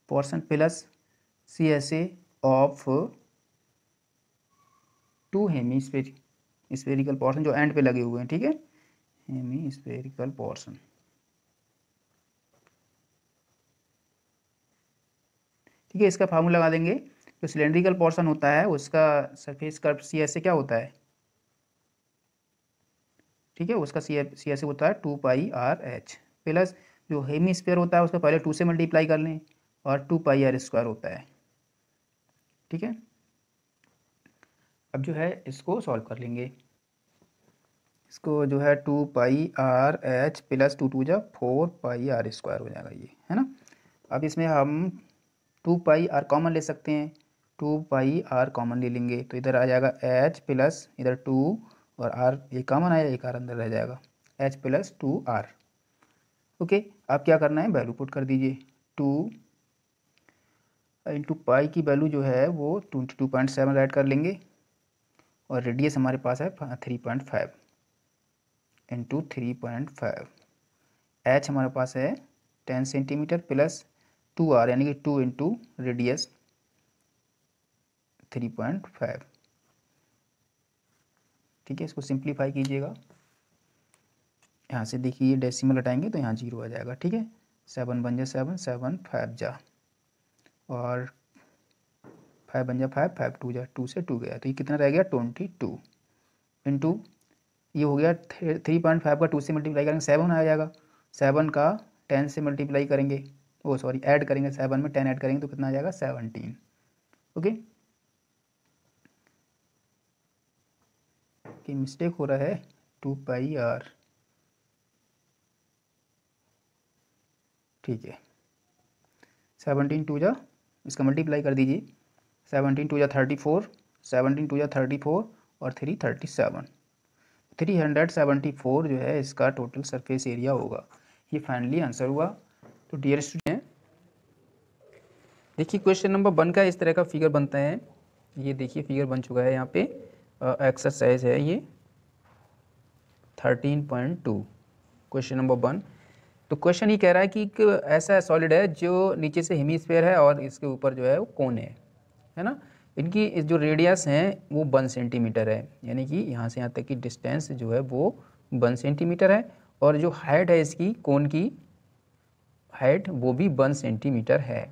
Portion plus CSA of two hemispherical portion जो एंड पे लगे हुए हैं, ठीक है? हेमी स्पेरिकल पोर्शन ठीक है, इसका फार्मूला लगा देंगे। जो सिलेंड्रिकल पोर्शन होता है, उसका सरफेस कर्व सी एस क्या होता है? ठीक है, उसका सी सी एस होता है two pi R H plus जो हेमी स्पेयर होता है, उसका पहले टू से मल्टीप्लाई कर लें और टू पाई आर स्क्वायर होता है। ठीक है? अब जो है, इसको सॉल्व कर लेंगे। इसको जो है two pi r h plus two two जा फोर पाई आर स्क्वायर हो जाएगा ये, है ना? अब इसमें हम टू पाई आर कॉमन ले सकते हैं। टू पाई आर कॉमन ले लेंगे तो इधर आ जाएगा एच प्लस इधर टू और आर ये कॉमन आया, एक आर अंदर रह जाएगा। H plus two r okay, अब क्या करना है? वैल्यू पुट कर दीजिए। टू इंटू पाई की वैल्यू जो है, वो twenty two point seven write कर लेंगे और रेडियस हमारे पास है three point five into three point five h हमारे पास है ten centimetre plus two r, यानी कि two into radius three point five ठीक है, इसको सिंप्लीफाई कीजिएगा। यहाँ से देखिए डेसिमल हटाएँगे तो यहाँ ज़ीरो आ जाएगा। ठीक है? सेवन बन जा सेवन सेवन फाइव जा। और फाइव बन जाए फाइव फाइव टू जा। टू से टू गया। तो ये कितना रह गया? ट्वेंटी टू इंटू ये हो गया थ्री पॉइंट फाइव का टू से मल्टीप्लाई करेंगे सेवन आ जाएगा। सेवन का टेन से मल्टीप्लाई करेंगे। ओ सॉरी ऐड करेंगे सेवन में टेन ऐड करेंगे तो कितना आ जाएगा? सेवनटीन ओके कि मिस्टेक हो रहा है टू पाई आर ठीक है। सेवनटीन टू जा, इसका मल्टीप्लाई कर दीजिए। सेवनटीन टू जा थर्टी फोर सेवनटीन टू जा थर्टी फोर और three thirty seven three hundred seventy four जो है, इसका टोटल सरफेस एरिया होगा। ये फाइनली आंसर हुआ। तो डियर स्टूडेंट देखिए क्वेश्चन नंबर वन का इस तरह का फिगर बनता है। ये देखिए फिगर बन चुका है यहाँ पे। एक्सरसाइज है ये। Thirteen point two question number one तो क्वेश्चन ये कह रहा है कि एक ऐसा सॉलिड है जो नीचे से हेमीस्फेयर है और इसके ऊपर जो है वो कोन है। है ना? इनकी जो रेडियस हैं, वो वन सेंटीमीटर है। यानी कि यहाँ से यहाँ तक की डिस्टेंस जो है वो वन सेंटीमीटर है और जो हाइट है इसकी कोन की हाइट वो भी वन सेंटीमीटर है।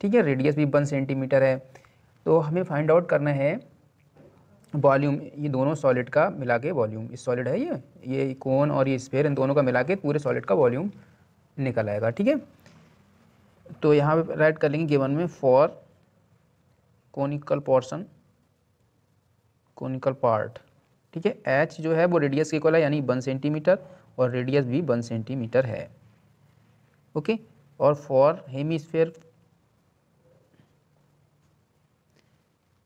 ठीक है रेडियस भी वन सेंटीमीटर है। तो हमें फाइंड आउट करना है वॉल्यूम ये दोनों सॉलिड का मिला के वॉल्यूम इस सॉलिड है ये ये कोन और ये स्पेयर इन दोनों का मिला के पूरे सॉलिड का वॉल्यूम निकल आएगा, ठीक है? तो यहाँ पे राइट कर लेंगे गिवन में for conical portion conical part ठीक है? एच जो है वो रेडियस के इक्वल है, यानी वन सेंटीमीटर और रेडियस भी वन सेंटीमीटर है। ओके और फॉर हेमीस्फेयर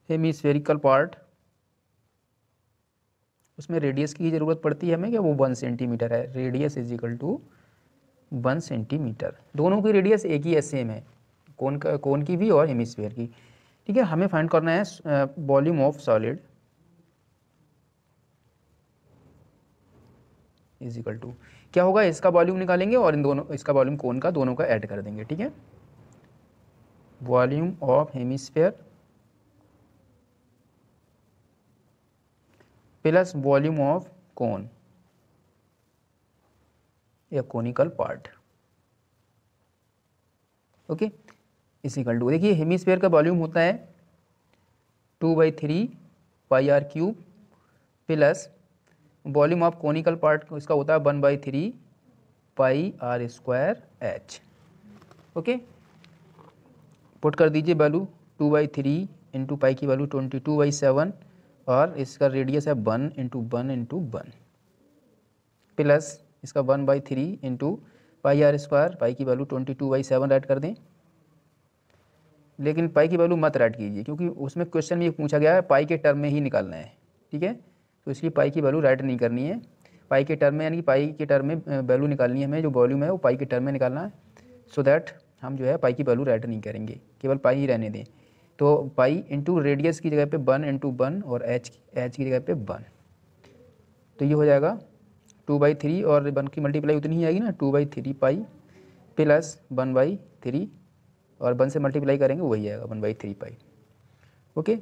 हेमीस्फेरिकल पार्ट उसमें रेडियस की ज़रूरत पड़ती है हमें क्या वो वन सेंटीमीटर है। Radius is equal to one centimetre दोनों की रेडियस एक ही है सेम है। कौन का, कौन की भी और हेमिस्फीयर की। ठीक है, हमें फाइंड करना है volume of solid is equal to क्या होगा? इसका वॉल्यूम निकालेंगे और इन दोनों, इसका वॉल्यूम कौन का? दोनों का ऐड कर देंगे। ठीक है? Volume of hemisphere plus volume of cone, या conical part. Okay? Is equal to. देखिए, हेमिस्फेयर का वॉल्यूम होता है two by three pi r cube plus volume of conical part, इसका होता है one by three pi r square h. Okay? Put कर दीजिए value two by three into pi की value twenty two by seven और इसका radius है one into one into one. Plus इसका one by three into pi r square pi की value twenty two by seven write कर दें। लेकिन pi की वैल्यू मत राइट कीजिए, क्योंकि उसमें क्वेश्चन में ये पूछा गया है पाई के टर्म में ही निकालना है, ठीक है? तो इसलिए पाई की वैल्यू राइट नहीं करनी है। पाई के टर्म में, यानी कि पाई के टर्म में वैल्यू निकालनी है हमें, जो वॉल्यूम है वो पाई के टर्म में निकालना है। सो दैट हम जो है पाई की वैल्यू राइट नहीं करेंगे, केवल पाई ही रहने दें। तो पाई इंटू रेडियस की जगह पे वन इंटू वन और एच एच की जगह पे वन तो ये हो जाएगा टू बाई थ्री और वन की मल्टीप्लाई उतनी ही आएगी ना two by three pi plus one by three और वन से मल्टीप्लाई करेंगे, वही आएगा one by three pi. Okay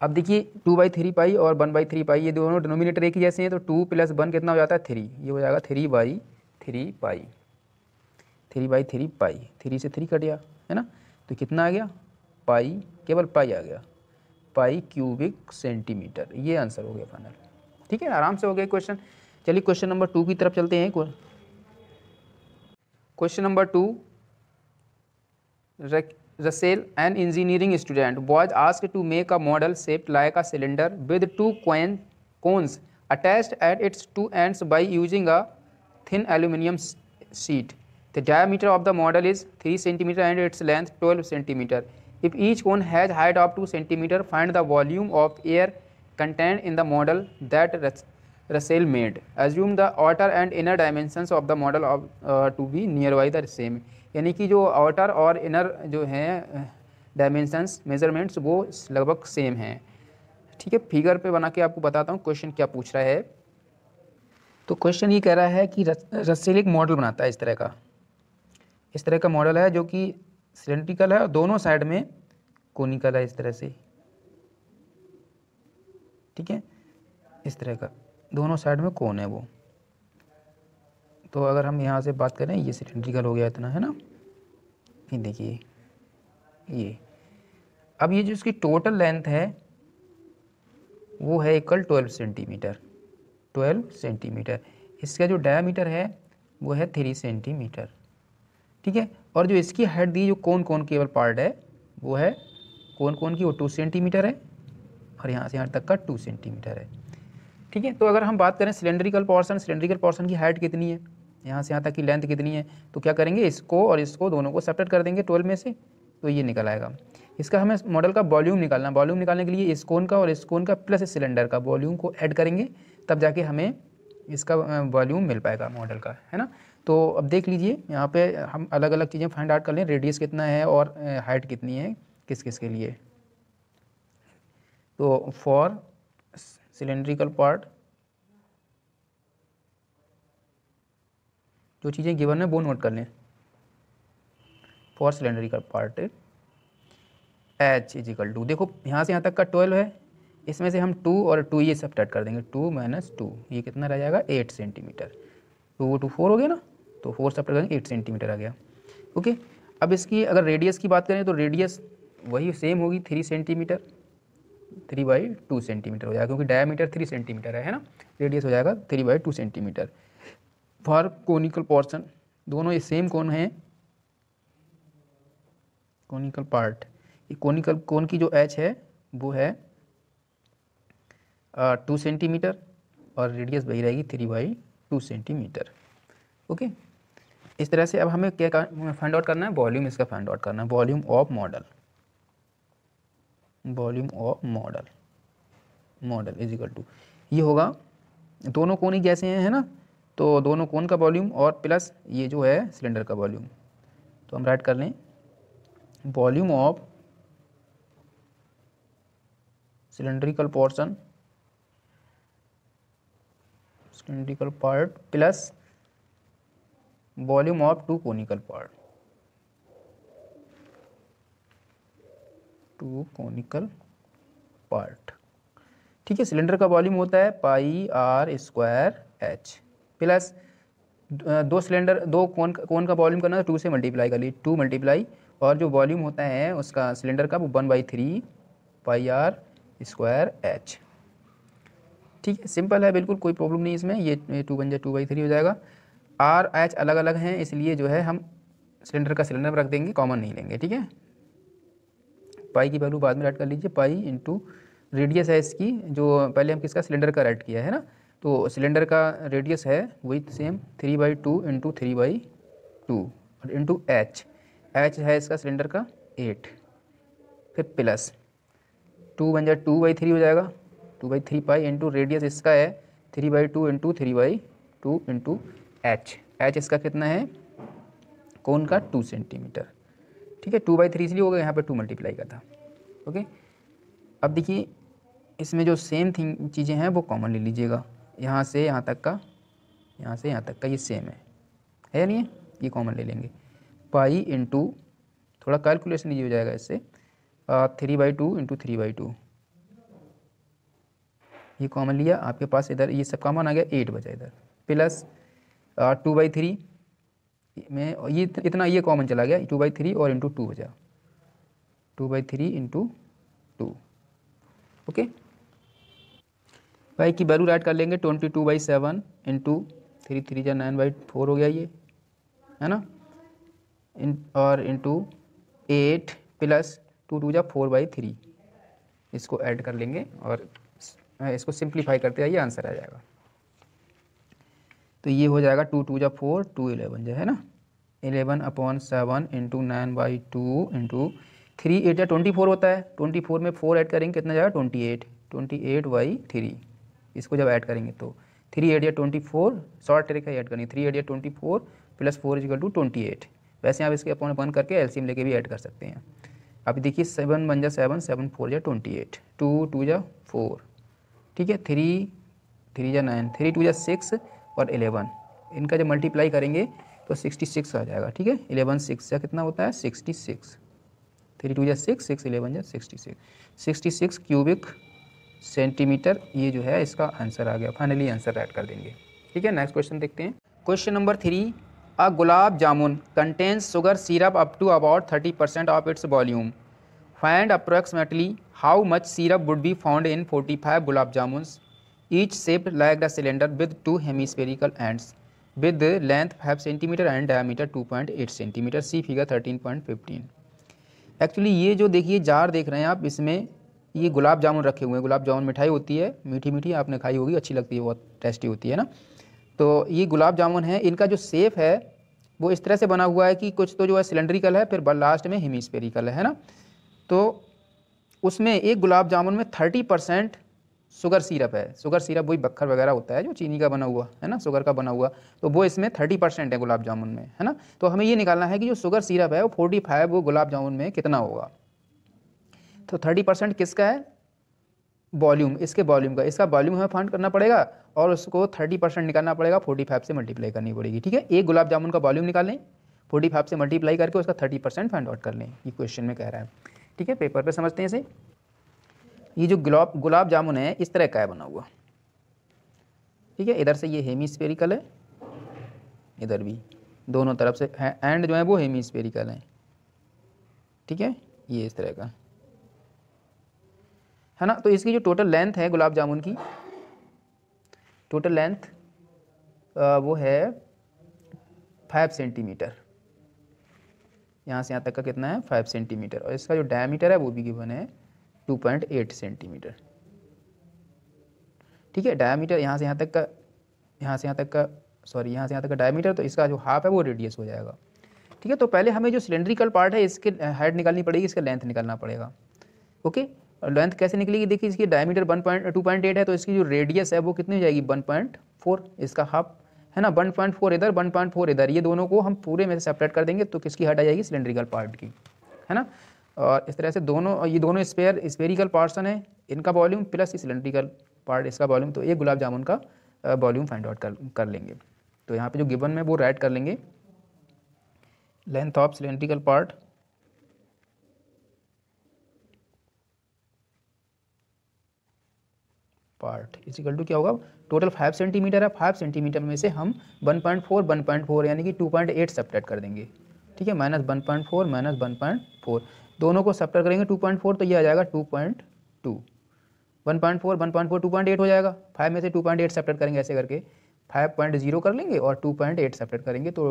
अब देखिए टू बाई थ्री पाई और वन बाई थ्री पाई, ये दोनों डिनोमिनेटर एक ही जैसे हैं तो टू प्लस वन कितना हो जाता है? थ्री ये हो जाएगा three by three pi. Three by three pi. Three से थ्री कट गया, है ना? तो कितना आ गया? पाई, केवल पाई आ गया। Pi cubic centimetre. ये आंसर हो गया फाइनल ठीक है, आराम से हो गया क्वेश्चन चलिए क्वेश्चन नंबर टू की तरफ़ चलते हैं question number two Rachel and engineering student boys ask to make a model shaped like का सिलेंडर विद टू क्वें cones attached at its two ends by using a thin aluminium sheet The diameter of the model is 3 cm and its length 12 cm. If each cone has height of 2 cm, find the volume of air contained in the model that Russell made. Assume the outer and inner dimensions of the model of, uh, to be nearby the same. यानी कि जो outer और inner जो हैं dimensions measurements वो लगभग same हैं ठीक है फिगर पे बना के आपको बताता हूँ क्वेश्चन क्या पूछ रहा है तो क्वेश्चन ये कह रहा है कि रसेल एक मॉडल बनाता है इस तरह का इस तरह का मॉडल है जो कि सिलेंड्रिकल है और दोनों साइड में कोनिकल है इस तरह से। ठीक है? इस तरह का। दोनों साइड में कौन है वो। तो अगर हम यहाँ से बात करें, ये सिलेंड्रिकल हो गया इतना, है ना? ये देखिए, ये। अब ये जो इसकी टोटल लेंथ है, वो है equal twelve centimetre twelve centimetre इसका जो डायामीटर है, वो है थ्री सेंटीमीटर ठीक है? और जो इसकी हाइट दी जो कौन कौन केवल पार्ट है, वो है कौन कौन की? वो टू सेंटीमीटर है और यहाँ से यहाँ तक का टू सेंटीमीटर है। ठीक है? तो अगर हम बात करें सिलेंड्रिकल पोर्सन सिलेंड्रिकल पोर्सन की हाइट कितनी है? यहाँ से यहाँ तक की लेंथ कितनी है? तो क्या करेंगे? इसको और इसको दोनों को सेपरेट कर देंगे ट्वेल्व में से तो ये निकल आएगा। इसका हमें मॉडल का वॉल्यूम निकालना वॉल्यूम निकालने के लिए इस कोन का और इस कोन का प्लस सिलेंडर का वॉल्यूम को ऐड करेंगे, तब जाके हमें इसका वॉल्यूम मिल पाएगा मॉडल का, है ना? तो अब देख लीजिए, यहाँ पे हम अलग अलग चीज़ें फाइंड आउट कर लें रेडियस कितना है और हाइट कितनी है किस किस के लिए। तो फॉर सिलेंड्रिकल पार्ट जो चीज़ें गिवन है, वो नोट कर लें। For cylindrical part h is equal to देखो, यहाँ से यहाँ तक का ट्वेल्व है, इसमें से हम टू और टू ये सब कर देंगे टू माइनस टू ये कितना रह जाएगा eight centimetre two two four हो गया ना? तो फोर सब करेंगे, एट सेंटीमीटर आ गया। ओके, अब इसकी अगर रेडियस की बात करें तो रेडियस वही सेम होगी three centimetre three by two centimetre हो जाएगा, क्योंकि डायमीटर थ्री सेंटीमीटर है ना? रेडियस हो जाएगा three by two centimetre for conical portion दोनों ये सेम कौन है? कोनिकल पार्ट ये कोनिकल कोन की जो एच है, वो है टू सेंटीमीटर और रेडियस वही रहेगी three by two centimetre okay? इस तरह से अब हमें क्या फाइंड आउट करना है? वॉल्यूम इसका फाइंड आउट करना है। Volume of model volume of model model is equal to ये होगा, दोनों कोन ही जैसे हैं, है ना? तो दोनों कोन का वॉल्यूम और प्लस ये जो है सिलेंडर का वॉल्यूम तो हम राइट कर लें। Volume of cylindrical portion cylindrical part plus volume of two conical part two conical part. ठीक है, सिलेंडर का वॉल्यूम होता है pi r square h. Plus दो सिलेंडर, दो कौन कौन का वॉल्यूम करना है, टू से मल्टीप्लाई कर ली टू मल्टीप्लाई। और जो वॉल्यूम होता है उसका सिलेंडर का, वो one by three pi r square h. ठीक है, सिंपल है, बिल्कुल कोई प्रॉब्लम नहीं इसमें ये टू बन जाए, टू बाई थ्री हो जाएगा। आर एच अलग अलग हैं, इसलिए जो है हम सिलेंडर का सिलेंडर रख देंगे, कॉमन नहीं लेंगे, ठीक है? पाई की वैल्यू बाद में ऐड कर लीजिए, पाई इंटू रेडियस है इसकी, जो पहले हम किसका, सिलेंडर का ऐड किया है ना? तो सिलेंडर का रेडियस है वही same three by two into three by two और इंटू एच एच है इसका सिलेंडर का एट फिर प्लस टू बन जाए टू बाई थ्री हो जाएगा। Two by three pi into radius इसका है three by two into three by two into h h इसका कितना है? कौन का टू सेंटीमीटर ठीक है टू बाई थ्री इसलिए हो गया, यहाँ पर टू मल्टीप्लाई का था। ओके अब देखिए, इसमें जो सेम थिंग चीज़ें हैं, वो कॉमन ले लीजिएगा। यहाँ से, यहाँ तक का, यहाँ से, यहाँ तक का ये सेम है। है या नहीं ये कॉमन ले लेंगे। पाई इंटू थोड़ा कैलकुलेशन लीजिए हो जाएगा इससे। Three by two into three by two ये कॉमन लिया, आपके पास इधर, ये सब कॉमन आ गया एट बचा इधर। प्लस टू बाई थ्री में, ये इतना ये कॉमन चला गया टू बाई थ्री और इंटू टू हो बचा two by three into two okay pi की वैल्यू राइट कर लेंगे twenty two by seven into three three जा नाइन बाई फोर हो गया ये, है ना? इन और into eight plus two two जा फोर बाई थ्री इसको ऐड कर लेंगे और, इसको सिंप्लीफाई करते आइए आंसर आ जाएगा। तो ये हो जाएगा टू टू जा फोर टू इलेवन जो, है ना? Eleven upon seven into nine by two into three eight या ट्वेंटी फोर होता है। ट्वेंटी फोर में फोर ऐड करेंगे, कितना जाएगा? Twenty eight twenty eight by three इसको जब ऐड करेंगे तो थ्री एट या ट्वेंटी फोर शॉर्ट ट्रिक है ऐड करनी। थ्री एट या twenty four plus four is equal to twenty eight वैसे आप इसके अपॉन वन करके एलसीएम लेके भी ऐड कर सकते हैं। अब देखिए सेवन वन जा सेवन सेवन फोर या ट्वेंटी एट टू टू जा फोर ठीक है? थ्री थ्री या नाइन थ्री टू या सिक्स और एलेवन इनका जब मल्टीप्लाई करेंगे तो सिक्सटी सिक्स आ जाएगा, ठीक है? एलेवन सिक्स का कितना होता है? सिक्सटी सिक्स थ्री टू या सिक्स सिक्स इलेवन या sixty six sixty six cubic centimetre ये जो है, इसका आंसर आ गया। फाइनली आंसर ऐड कर देंगे। ठीक है? नेक्स्ट क्वेश्चन देखते हैं। Question number three a gulab jamun contains sugar syrup up to about thirty percent of its volume find approximately how much syrup would be found in forty five gulab jamuns each shaped like a cylinder with two hemispherical ends. With length 5 cm and diameter 2.8 cm see figure 13.15 actually ये जो देखिए, jar देख रहे हैं आप, इसमें ये गुलाब जामुन रखे हुए हैं। गुलाब जामुन मिठाई होती है, मीठी मीठी आपने खाई होगी, अच्छी लगती है, बहुत टेस्टी होती है ना? तो ये गुलाब जामुन है। इनका जो सेप है, वो इस तरह से बना हुआ है कि कुछ तो जो है सिलेंड्रिकल है, फिर लास्ट में हेमिस्पेरिकल है ना? तो उसमें एक गुलाब जामुन में थर्टी परसेंट शुगर सिरप है। शुगर सिरप वही बखर वगैरह होता है जो चीनी का बना हुआ, है ना? शुगर का बना हुआ। तो वो इसमें थर्टी परसेंट है गुलाब जामुन में, है ना? तो हमें ये निकालना है कि जो शुगर सिरप है वो फोर्टी फाइव वो गुलाब जामुन में कितना होगा? तो थर्टी परसेंट किसका है? वॉल्यूम इसके वॉल्यूम का। इसका वॉल्यूम हमें फाइंड करना पड़ेगा और उसको थर्टी परसेंट निकालना पड़ेगा। फोर्टी फाइव से मल्टीप्लाई करनी पड़ेगी, ठीक है? एक गुलाब जामुन का वॉल्यूम निकाल फोर्टी फाइव से मल्टीप्लाई करके उसका थर्टी परसेंट फाइंड आउट कर लें। ये क्वेश्चन में कह रहा है। ठीक है? पेपर पे समझते हैं इसे। ये जो गुलाब गुलाब जामुन है, इस तरह का है बना हुआ। ठीक है, इधर से ये हेमी स्पेरिकल है, इधर भी, दोनों तरफ़ से एंड जो है वो हेमी स्पेरिकल है। ठीक है, ये इस तरह का। है ना? तो इसकी जो टोटल लेंथ है गुलाब जामुन की टोटल लेंथ वो है फाइव सेंटीमीटर यहाँ से यहाँ तक का कितना है? फाइव सेंटीमीटर और इसका जो डायमीटर है वो भी गिवन है 2.8 सेंटीमीटर ठीक है डायमीटर यहाँ से यहाँ तक का, यहाँ से यहाँ तक का सॉरी यहाँ से यहाँ तक का डायमीटर तो इसका जो हाफ़ है वो रेडियस हो जाएगा। ठीक है तो पहले हमें जो सिलेंड्रिकल पार्ट है, इसके हाइट निकालनी पड़ेगी, इसका लेंथ निकालना पड़ेगा। ओके और लेंथ कैसे निकलेगी? देखिए, इसकी diameter one point two point eight है तो इसकी जो रेडियस है वो कितनी हो जाएगी? वन पॉइंट फोर इसका हाफ़ है ना? वन पॉइंट फोर इधर वन पॉइंट फोर इधर, ये दोनों को हम पूरे में सेपरेट कर देंगे तो किसकी हट आ जाएगी? सिलेंड्रिकल पार्ट की, है ना? और इस तरह से दोनों, ये दोनों स्पेयर स्पेरिकल पार्सन है, इनका वॉल्यूम प्लस सिलेंड्रिकल पार्ट इसका वॉल्यूम तो एक गुलाब जामुन का वॉल्यूम फाइंड आउट कर कर लेंगे। तो यहाँ पे जो गिवन में वो राइट कर लेंगे। Length of cylindrical part part is equal to क्या होगा? टोटल फाइव सेंटीमीटर है। फाइव सेंटीमीटर में से हम one point four one point four यानी कि टू पॉइंट एट सब्ट्रैक्ट कर देंगे। ठीक है? Minus one point four minus one point four दोनों को सब्ट्रैक्ट करेंगे टू पॉइंट फोर तो ये आ जाएगा two point two one point four one point four two point eight हो जाएगा। फाइव में से टू पॉइंट एट सेपरेट करेंगे ऐसे करके फाइव पॉइंट ज़ीरो कर लेंगे और टू पॉइंट एट सेपरेट करेंगे तो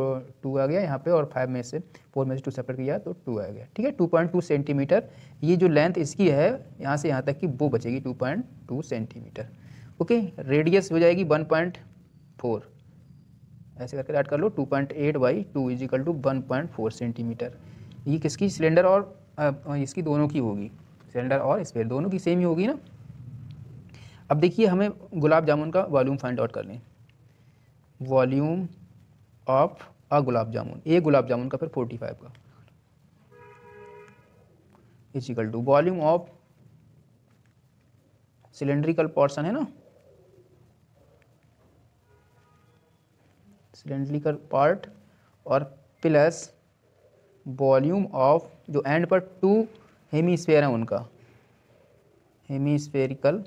टू आ गया यहाँ पे और फाइव में से फोर में से टू सेपरेट किया तो टू आ गया। ठीक है? टू पॉइंट टू सेंटीमीटर ये जो लेंथ इसकी है, यहाँ से यहाँ तक की वो बचेगी two point two centimetre okay radius हो जाएगी वन पॉइंट फोर ऐसे करके ऐड कर लो two point eight by two equal two one point four centimetre ये किसकी सिलेंडर और इसकी दोनों की होगी। सिलेंडर और स्पेयर दोनों की सेम ही होगी ना? अब देखिए, हमें गुलाब जामुन का वॉल्यूम फाइंड आउट कर लें वॉल्यूम ऑफ़ अ गुलाब जामुन। एक गुलाब जामुन का फिर फोर्टी फाइव का equal two volume of cylindrical portion है ना? सिलेंड्रिकल पार्ट और प्लस वॉल्यूम ऑफ़ जो एंड पर टू हेमीस्फेयर है उनका। हेमीस्फेरिकल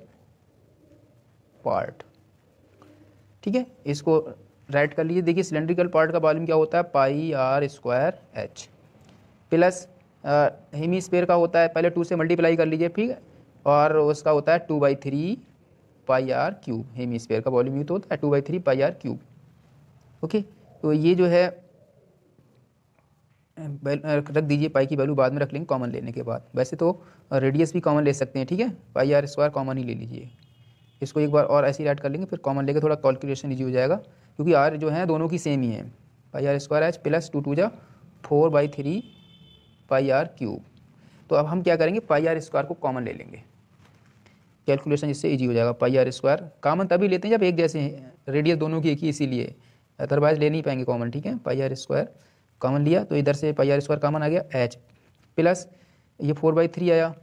पार्ट ठीक है? इसको राइट कर लीजिए। देखिए सिलेंड्रिकल पार्ट का वॉल्यूम क्या होता है? Pi r square h plus hemisphere का होता है, पहले टू से मल्टीप्लाई कर लीजिए, ठीक है? और उसका होता है two by three pi r cube hemisphere का वॉल्यूम ये तो होता है two by three pi r cube okay तो ये जो है रख दीजिए, पाई की वैल्यू बाद में रख लेंगे कॉमन लेने के बाद। वैसे तो रेडियस भी कॉमन ले सकते हैं, ठीक है? पाई आर स्क्वायर कॉमन ही ले लीजिए। इसको एक बार और ऐसे ही ऐड कर लेंगे, फिर कॉमन लेके थोड़ा कैलकुलेशन ईजी हो जाएगा, क्योंकि आर जो है, दोनों की सेम ही है। Pi r square h plus two two जा four by three pi r cube तो अब हम क्या करेंगे? पाई आर स्क्वायर को कॉमन ले लेंगे। कैलकुलेशन इससे ईजी हो जाएगा। पाई आर स्क्वायर कॉमन तभी लेते हैं जब एक जैसे हैं। रेडियस दोनों की एक ही इसीलिए। अदरवाइज़ ले नहीं पाएँगे कॉमन ठीक है? पाई आर स्क्वायर कॉमन लिया तो इधर से पाई आर स्क्वायर कॉमन आ गया एच प्लस ये फोर बाई थ्री आया,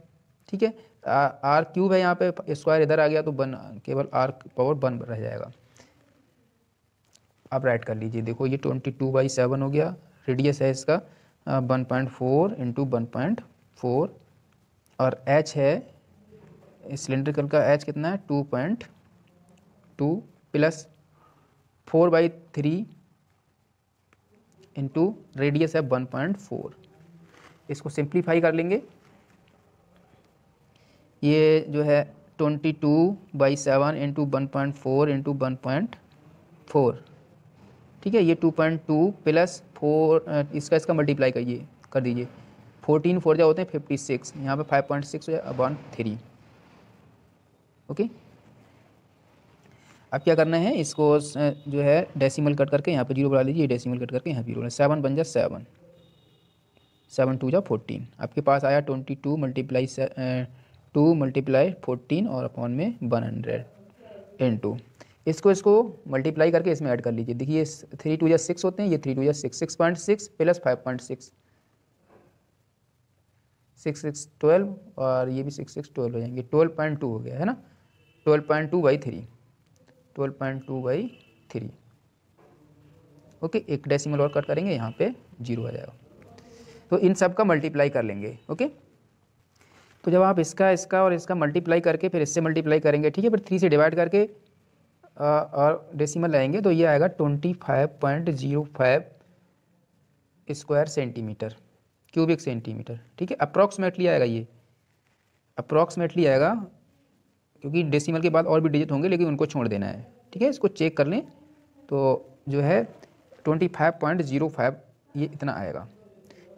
ठीक है? आर क्यूब है यहाँ पे स्क्वायर इधर आ गया तो वन केवल आर पावर वन रह जाएगा। आप राइट कर लीजिए, देखो ये ट्वेंटी टू बाई सेवन हो गया रेडियस है इसका one point four into one point four और एच है सिलेंड्रिकल का एच कितना है? Two point two plus four by three into radius है वन पॉइंट फोर इसको सिंप्लीफाई कर लेंगे। ये जो है twenty two by seven into one point four into one point four ठीक है, ये two point two plus four इसका इसका मल्टीप्लाई करिए, कर दीजिए। फोर्टीन फोर जो होते हैं? फिफ्टी सिक्स यहाँ पे five point six one three okay? अब क्या करना है? इसको जो है डेसिमल कट करके यहाँ पे ज़ीरो बढ़ा लीजिए। डेसिमल कट करके यहाँ ज़ीरो सेवन बन जाए सेवन सेवन टू जा फोर्टीन आपके पास आया twenty two multiply two multiply fourteen और अपॉन में वन हंड्रेड इन टू इसको इसको मल्टीप्लाई करके इसमें ऐड कर लीजिए। देखिए थ्री टू या सिक्स होते हैं। ये थ्री टू या six six point six plus five point six six six twelve और ये भी सिक्स सिक्स ट्वेल्व हो जाएँगे। ट्वेल्व पॉइंट टू हो गया, है ना? Twelve point two by three twelve point two by three okay एक डेसिमल और कट करेंगे यहाँ पे ज़ीरो आ जाएगा। तो इन सब का मल्टीप्लाई कर लेंगे ओके तो जब आप इसका इसका और इसका मल्टीप्लाई करके फिर इससे मल्टीप्लाई करेंगे ठीक है? फिर थ्री से डिवाइड करके आ, और डेसिमल लाएँगे तो ये आएगा twenty five point zero five square centimetre cubic centimetre ठीक है? अप्रॉक्सीमेटली आएगा ये। अप्रॉक्सीमेटली आएगा क्योंकि डेसिमल के बाद और भी डिजिट होंगे, लेकिन उनको छोड़ देना है। ठीक है? इसको चेक कर लें तो जो है twenty five point zero five ये इतना आएगा।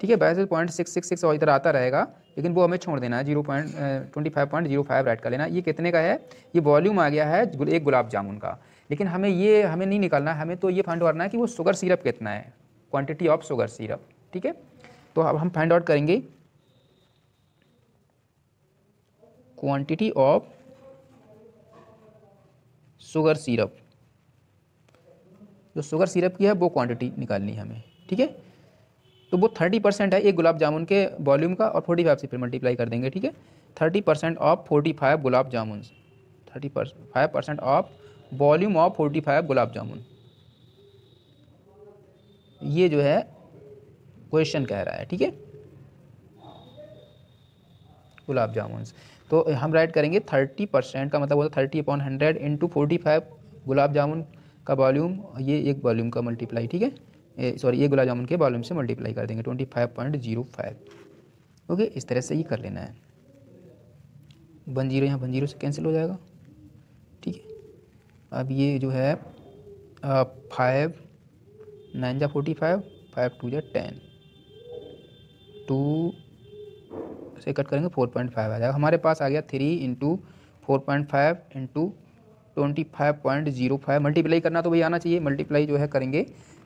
ठीक है? वैसे पॉइंट सिक्स सिक्स सिक्स और इधर आता रहेगा, लेकिन वो हमें छोड़ देना है। Zero point twenty five point zero five write कर लेना। ये कितने का है? ये वॉल्यूम आ गया है एक गुलाब जामुन का। लेकिन हमें ये, हमें नहीं निकालना है हमें तो ये फाइंड करना है कि वो शुगर सिरप कितना है। क्वांटिटी ऑफ़ शुगर सिरप ठीक है? तो अब हम फाइंड आउट करेंगे। क्वांटिटी ऑफ़ शुगर सिरप जो शुगर सिरप की है, वो क्वांटिटी निकालनी है हमें, ठीक है? तो वो थर्टी परसेंट है एक गुलाब जामुन के वॉल्यूम का और फोर्टी फाइव से फिर मल्टीप्लाई कर देंगे, ठीक है? Thirty percent of forty five gulab jamun thirty five percent of volume of forty five gulab jamun. ये जो है क्वेश्चन कह रहा है, ठीक है? गुलाब जामुन तो हम राइट करेंगे थर्टी परसेंट का मतलब होता है thirty upon hundred into forty five gulab jamun का वॉल्यूम ये एक वॉल्यूम का मल्टीप्लाई ठीक है? सॉरी ये गुलाब जामुन के वॉल्यूम से मल्टीप्लाई कर देंगे twenty five point zero five okay इस तरह से ही कर लेना है। वन ज़ीरो यहाँ वन ज़ीरो से कैंसिल हो जाएगा, ठीक है? अब ये जो है फाइव नाइन जा फोर्टी फाइव फाइव टू जा टेन टू से कट करेंगे फोर पॉइंट फाइव आ जाएगा। हमारे पास आ गया three into four point five into twenty five point zero five multiply करना तो वही आना चाहिए मल्टीप्लाई जो है करेंगे,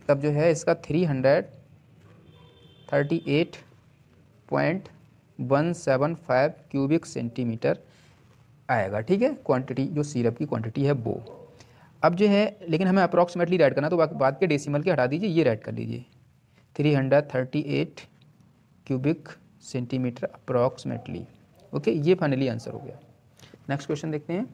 तब जो है इसका three hundred thirty eight point one seven five cubic centimetre आएगा, ठीक है? क्वांटिटी जो सिरप की क्वांटिटी है वो। अब जो है, लेकिन हमें अप्रॉक्सीमेटली राइट करना तो बाद के डेसिमल के हटा दीजिए, ये राइट कर लीजिए three hundred thirty eight cubic centimetre approximately okay ये फाइनली आंसर हो गया। नेक्स्ट क्वेश्चन देखते हैं।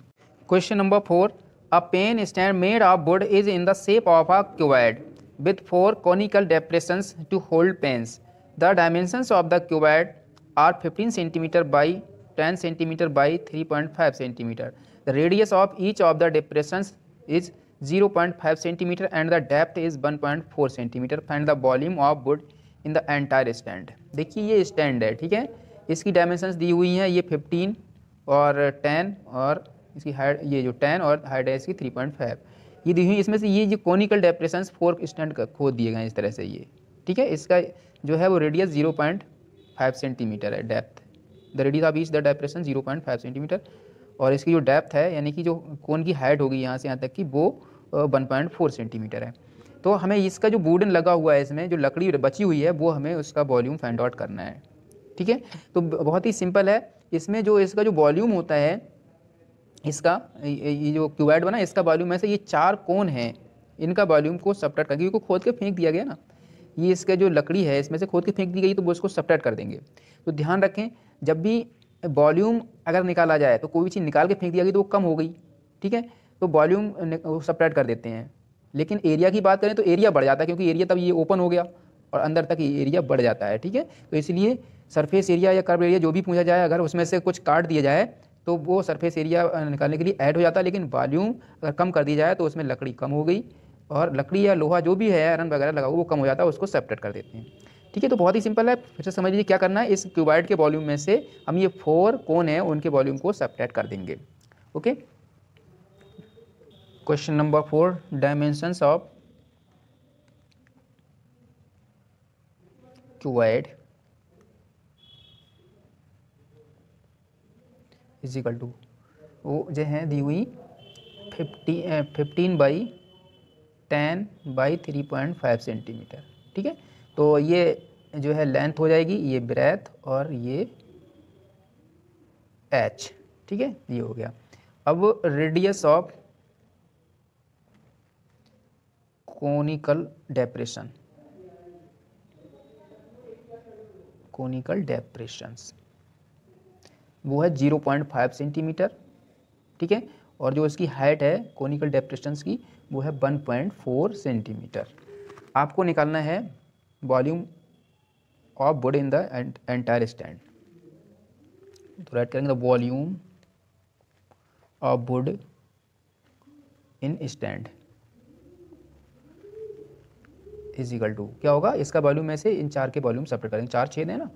Question number four a pen stand made of wood is in the shape of a cuboid with four conical depressions to hold pens the dimensions of the cuboid are 15 centimetre by 10 centimetre by 3.5 centimetre the radius of each of the depressions is 0.5 centimeter and the depth is 1.4 centimeter find the volume of wood in the entire stand. देखिए ये stand है, ठीक है? इसकी dimensions दी हुई हैं, ये 15 और 10 और इसकी हाइट ये जो 10 और हाइट है, इसकी 3.5 ये दी हुई, इसमें से ये जो कॉनिकल डेप्रेशंस फोर स्टैंड का खोद दिए गए इस तरह से ये, ठीक है? इसका जो है वो रेडियस 0.5 सेंटीमीटर है depth the radius of each the depression 0.5 centimetre और इसकी जो डेप्थ है, यानी कि जो कोन की हाइट होगी यहाँ से यहाँ तक की वो वन पॉइंट फोर सेंटीमीटर है। तो हमें इसका जो वुडन लगा हुआ है इसमें, जो लकड़ी बची हुई है, वो हमें उसका वॉल्यूम फाइंड आउट करना है। ठीक है? तो बहुत ही सिंपल है। इसमें जो इसका जो वॉल्यूम होता है, इसका, ये जो क्यूबैड बना, इसका वॉल्यूम ऐसे ये चार कोन हैं। इनका वॉल्यूम को सपरेट करके क्योंकि खोद के फेंक दिया गया ना। ये इसका जो लकड़ी है, इसमें से खोद के फेंक दी गई तो वो इसको सपरेट कर देंगे। तो ध्यान रखें, जब भी वॉल्यूम अगर निकाला जाए तो कोई भी चीज़ निकाल के फेंक दिया गई तो वो कम हो गई। ठीक है? तो वॉल्यूम सपरेट कर देते हैं। लेकिन एरिया की बात करें तो एरिया बढ़ जाता है क्योंकि एरिया तब ये ओपन हो गया और अंदर तक ये एरिया बढ़ जाता है, ठीक है? तो इसलिए सरफेस एरिया या कर्व एरिया जो भी पूछा जाए, अगर उसमें से कुछ काट दिया जाए तो वो सरफेस एरिया निकालने के लिए ऐड हो जाता है, लेकिन वॉल्यूम अगर कम कर दी जाए तो उसमें लकड़ी कम हो गई और लकड़ी या लोहा जो भी है आयरन वगैरह लगा वो कम हो जाता है, उसको सेपरेट कर देते हैं, ठीक है? तो बहुत ही सिंपल है। फिर से समझ लीजिए क्या करना है। इस क्यूबाइड के वॉल्यूम में से हम ये फोर कौन है, उनके वॉल्यूम को सेपरेट कर देंगे okay question number four dimensions of cuboid is equal to वो जो है दी हुई fifty fifteen by ten by three point five centimetre ठीक है? तो ये जो है लेंथ हो जाएगी, ये ब्रेथ और ये एच ठीक है? ये हो गया। अब radius of conical depression conical depressions वो है 0.5 सेंटीमीटर ठीक है? और जो इसकी हाइट है, कोनिकल डेप्रेशंस की, वो है 1.4 सेंटीमीटर आपको निकालना है volume of wood in the entire stand तो राइट करेंगे the volume of wood in stand is equal to क्या होगा? इसका वॉल्यूम में से इन चार के वॉल्यूम सेपरेट करेंगे। चार छेद है ना?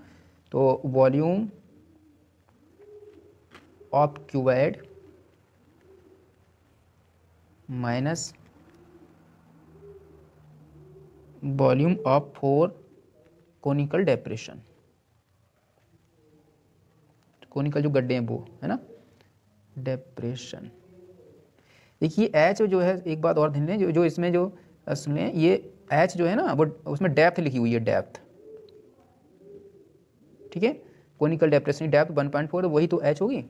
तो volume of cuboid minus volume of four conical depression conical जो गड्ढे हैं वो, है ना? डेप्रेशन देखिए एच जो है, एक बात और ध्यान दें, जो जो इसमें जो सुने ये एच जो है ना, वो उसमें डेप्थ लिखी हुई है डेप्थ ठीक है? Conical depression depth one point four वही तो एच होगी।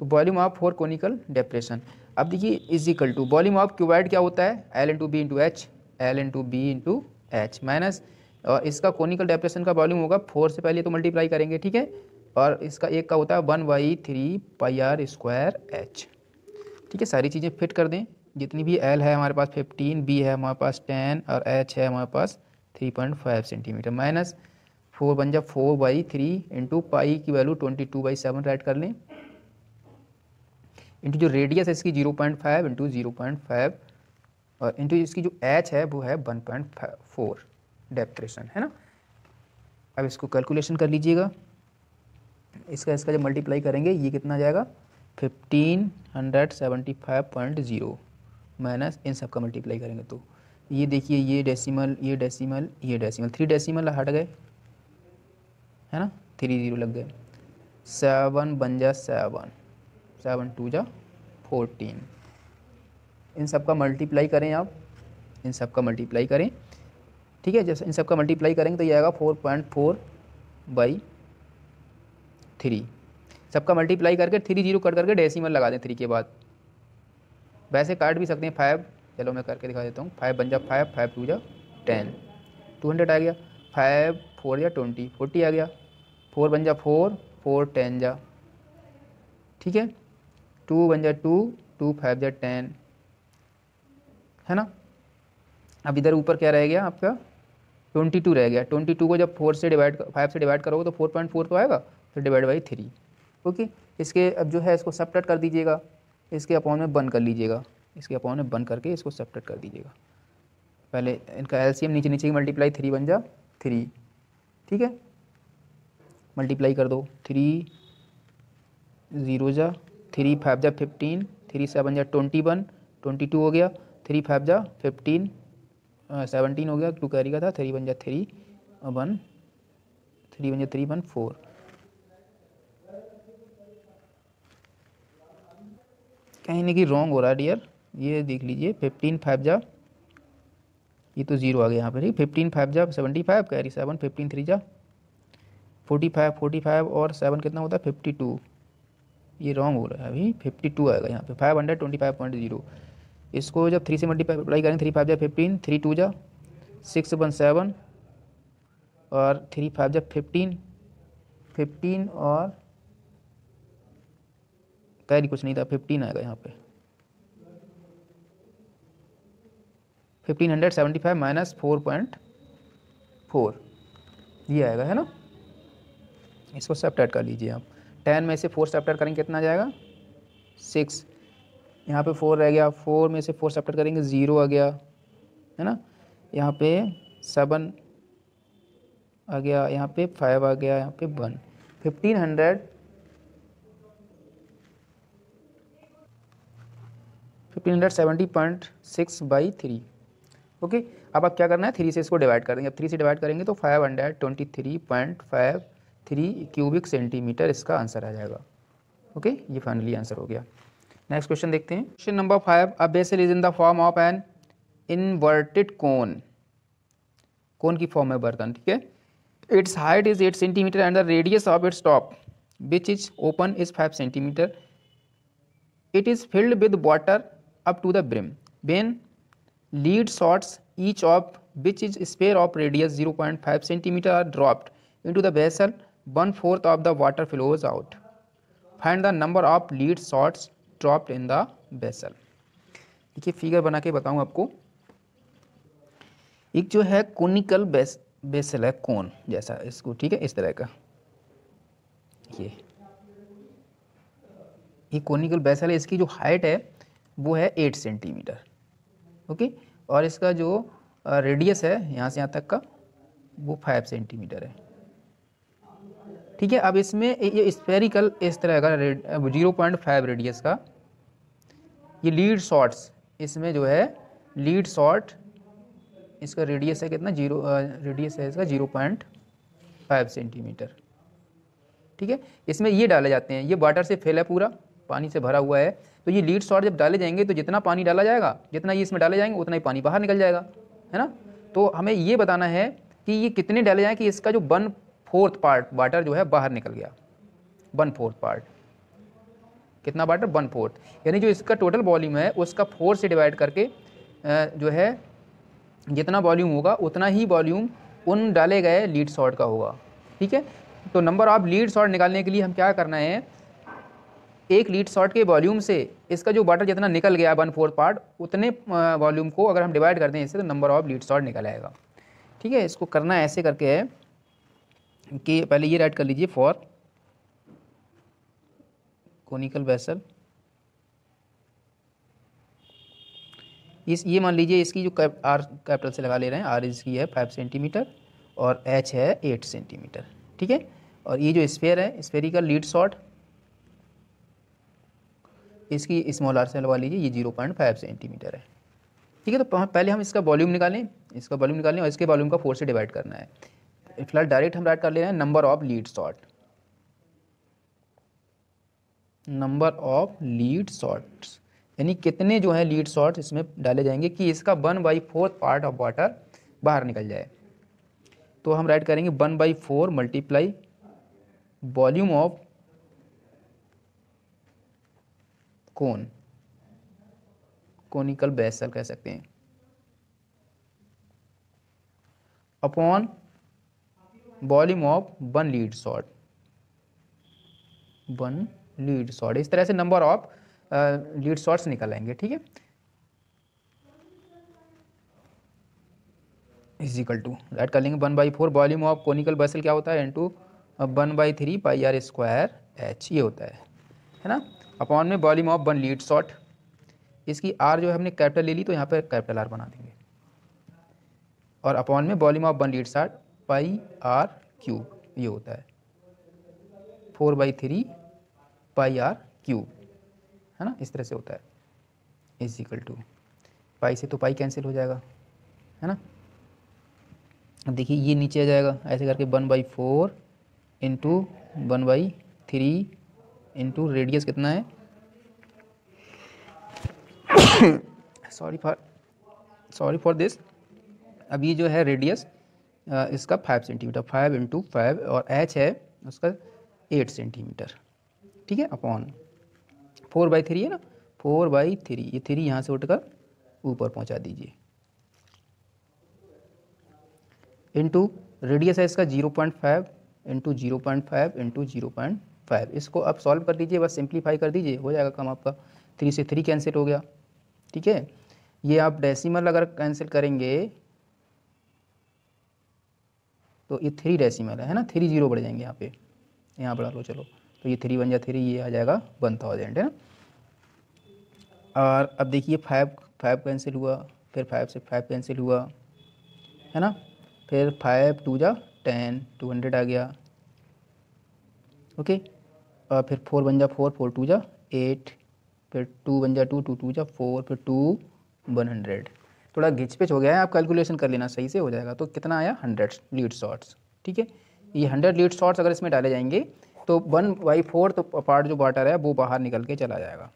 तो volume of four conical depression अब देखिए is equal to volume of cuboid क्या होता है? L into B into H L into B into H minus और इसका कोनिकल डेप्रेशन का वॉल्यूम होगा फोर से पहले तो मल्टीप्लाई करेंगे, ठीक है? और इसका एक का होता है one by three pi r square h ठीक है? सारी चीज़ें फिट कर दें। जितनी भी एल है हमारे पास फिफ्टीन बी है हमारे पास टेन और एच है हमारे पास three point five centimetre minus four one जा four by three into pi की value twenty two by seven write कर लें। इंटू जो रेडियस है इसकी zero point five into zero point five और इंटू इसकी जो एच है वो है वन पॉइंट फोर डेप्रेशन है ना? अब इसको कैलकुलेशन कर लीजिएगा। इसका इसका जब मल्टीप्लाई करेंगे, ये कितना जाएगा? Fifteen hundred seventy five point zero minus इन सब का मल्टीप्लाई करेंगे तो। ये देखिए, ये डेसिमल ये डेसिमल ये डेसिमल थ्री डेसिमल हट गए, है ना? थ्री ज़ीरो लग गए। सेवन बन जा सेवन सेवन टू जा फोर्टीन इन सब का मल्टीप्लाई करें आप। इन सब का मल्टीप्लाई करें। ठीक है? जैसे इन सब का मल्टीप्लाई करेंगे तो ये आएगा four point four by three सबका मल्टीप्लाई करके थ्री ज़ीरो कट करके डेसिमल लगा दें थ्री के बाद। वैसे काट भी सकते हैं फाइव चलो मैं करके दिखा देता हूँ। फाइव बन जा फाइव फाइव टू जा टेन टू हंड्रेड आ गया। फाइव फोर या ट्वेंटी फोर्टी आ गया। फोर बन जा फोर फोर टेन जा। ठीक है? टू बन जा टू टू फाइव जा टेन है ना? अब इधर ऊपर क्या रह गया आपका? ट्वेंटी टू रह गया। ट्वेंटी टू को जब फोर से डिवाइड फाइव से डिवाइड करोगे तो फोर पॉइंट फोर तो आएगा? फिर डिवाइड बाई थ्री ओके? इसके अब जो है इसको सपरेट कर दीजिएगा। इसके अपॉन में बन कर लीजिएगा। इसके अपॉन में बन करके इसको सेपरेट कर दीजिएगा। पहले इनका एलसीएम नीचे नीचे की मल्टीप्लाई थ्री बन जा थ्री ठीक है? मल्टीप्लाई कर दो थ्री ज़ीरो जा थ्री फाइव जा फिफ्टीन थ्री सेवन जा ट्वेंटी वन ट्वेंटी टू हो गया थ्री फाइव जा फिफ्टीन सेवनटीन हो गया टू कैरी का था? थ्री वन जा थ्री वन थ्री वन जा थ्री वन फोर कहीं ना कहीं रॉन्ग हो रहा है डियर ये देख लीजिए फिफ्टीन फाइव जा. ये तो ज़ीरो आ गया यहाँ पर ठीक? फिफ्टीन फाइव जा seventy five carry seven fifteen three जा. फोर्टी फाइव फोर्टी फाइव और सेवन कितना होता है? फिफ्टी टू ये रॉन्ग हो रहा है अभी फिफ्टी टू आएगा यहाँ पे five hundred twenty five point zero इसको जब थ्री से मल्टीप्लाई करेंगे थ्री फाइव जा फिफ्टीन थ्री टू जा. सिक्स वन सेवन और थ्री फाइव जा फिफ्टीन फिफ्टीन और कैरी कुछ नहीं था फिफ्टीन आएगा यहाँ पे। Fifteen hundred seventy five minus four point four ये आएगा, है ना? इसको सेपरेट कर लीजिए आप। टेन में से फोर सेपरेट करेंगे, कितना जाएगा? सिक्स यहाँ पे फोर रह गया। फोर में से फोर सेपरेट करेंगे ज़ीरो आ गया, है ना? यहाँ पे सेवन आ गया, यहाँ पे फाइव आ गया, यहाँ पे one fifteen hundred fifteen hundred seventy point six by three okay अब आप क्या करना है? थ्री से इसको डिवाइड कर देंगे। अब थ्री से डिवाइड करेंगे तो five hundred twenty three point five three cubic centimetre इसका आंसर आ जाएगा। ओके ये फाइनली आंसर हो गया। नेक्स्ट क्वेश्चन देखते हैं। Question number five a vessel is in the form of an inverted cone cone की फॉर्म है बर्तन, ठीक है? Its height is eight centimetre and the radius of its top which is open is five centimetre it is filled with water up to the brim when lead shots each of which is sphere of radius zero point five centimetre are dropped into the vessel one fourth of the water flows out find the number of lead shots dropped in the vessel देखिए figure बना के बताऊँ आपको। एक जो है conical base vessel है कौन जैसा इसको, ठीक है, इस तरह का। ये। ये कोनिकल बेसल है, इसकी जो हाइट है वो है एट सेंटीमीटर ओके और इसका जो रेडियस है, यहाँ से यहाँ तक का, वो फाइव सेंटीमीटर है। ठीक है? अब इसमें ये स्पेरिकल इस तरह का ज़ीरो पॉइंट फाइव रेडियस का, ये लीड शॉट्स इसमें जो है लीड शॉट इसका रेडियस है कितना? ज़ीरो रेडियस है इसका ज़ीरो पॉइंट फाइव सेंटीमीटर ठीक है? इसमें ये डाले जाते हैं। ये वाटर से फैला पूरा, पानी से भरा हुआ है। तो ये लीड शॉट जब डाले जाएँगे तो जितना पानी डाला जाएगा, जितना ये इसमें डाले जाएँगे, उतना ही पानी बाहर निकल जाएगा, है ना? तो हमें ये बताना है कि ये कितने डाले जाएँ कि इसका जो वन फोर्थ पार्ट वाटर जो है बाहर निकल गया। वन फोर्थ पार्ट कितना वाटर वन फोर्थ यानी जो इसका टोटल वॉल्यूम है, उसका फोर से डिवाइड करके जो है, जितना वॉल्यूम होगा, उतना ही वॉल्यूम उन डाले गए लीड शॉर्ट का होगा। ठीक है? तो नंबर ऑफ़ लीड शॉर्ट निकालने के लिए हम क्या करना है एक लीड शॉर्ट के वॉल्यूम से इसका जो वाटर जितना निकल गया वन फोर्थ पार्ट उतने वॉल्यूम को अगर हम डिवाइड कर दें इससे तो नंबर ऑफ़ लीड शॉर्ट निकल आएगा। ठीक है, इसको करना ऐसे करके है कि पहले ये राइट कर लीजिए फॉर कोनिकल वेसल इस, ये मान लीजिए इसकी जो कैप आर कैपिटल से लगा ले रहे हैं आर इसकी है फाइव सेंटीमीटर और एच है एट सेंटीमीटर ठीक है, और ये जो स्पेयर है स्पेरिकल लीड शॉट इसकी स्मॉल आर से लगा लीजिए ये ज़ीरो पॉइंट फाइव सेंटीमीटर है। ठीक है तो पहले हम इसका वॉल्यूम निकालें, इसका वॉल्यूम निकालें और इसके वॉल्यूम का फोर से डिवाइड करना है। फ़िलहाल डायरेक्ट हम राइट कर ले रहे हैं number of lead shot number of lead shots यानी कितने जो है लीड शॉट्स इसमें डाले जाएँगे कि इसका one by fourth part of water बाहर निकल जाए। तो हम राइट करेंगे one by four multiply volume of cone? Conical vessel कह सकते हैं। Upon volume of one lead shot one lead shot इस तरह से नंबर ऑफ़ लीड शॉट्स निकल आएँगे, ठीक है? इजिकल टू, राइट, कर लेंगे one by four. Volume of conical vessel क्या होता है? Into one by three pi R square H, ये होता है है ना? अपॉन में volume of one lead shot इसकी आर जो है हमने कैपिटल ले ली तो यहाँ पर कैपिटल आर बना देंगे। और अपॉन में volume of one lead shot pi R cube ये होता है। Four by three pi R cube है ना? इस तरह से होता है। इज़ इक्वल टू पाई से तो पाई कैंसिल हो जाएगा, है ना? अब देखिए, ये नीचे आ जाएगा, ऐसे करके one by four into one by three into radius कितना है? Sorry for sorry for this अब ये जो है रेडियस इसका five centimetre five into five और एच है उसका एट सेंटीमीटर ठीक है? अपॉन फोर बाई थ्री है ना? फोर बाई थ्री ये थ्री यहाँ से उठकर ऊपर पहुँचा दीजिए। इंटू रेडियस है इसका zero point five into zero point five into zero point five इसको आप सॉल्व कर दीजिए, बस सिंप्लीफाई कर दीजिए, हो जाएगा कम आपका। थ्री से थ्री कैंसिल हो गया। ठीक है? ये आप डेसिमल अगर कैंसिल करेंगे तो ये थ्री डेसिमल है ना? थ्री ज़ीरो बढ़ जाएँगे यहाँ पे। यहाँ बढ़ा लो, चलो। तो ये थ्री वन या थ्री ये आ जाएगा वन थाउज़ेंड है ना? और अब देखिए फाइव फाइव कैंसिल हुआ, फिर फाइव से फाइव कैंसिल हुआ, है ना? फिर फाइव टू जा टेन टू हंड्रेड आ गया। ओके फिर फोर वन जा फोर फोर टू जा एट, फिर टू वन जा टू टू टू जा फोर, फिर टू वन हंड्रेड। थोड़ा घिच पिच हो गया है, आप कैलकुलेशन कर लेना, सही से हो जाएगा। तो कितना आया? हंड्रेड लीड शॉर्ट्स ठीक है? ये हंड्रेड लीड शॉर्ट्स अगर इसमें डाले जाएँगे तो वन बाई फोर तो पार्ट जो वाटर है, वो बाहर निकल के चला जाएगा।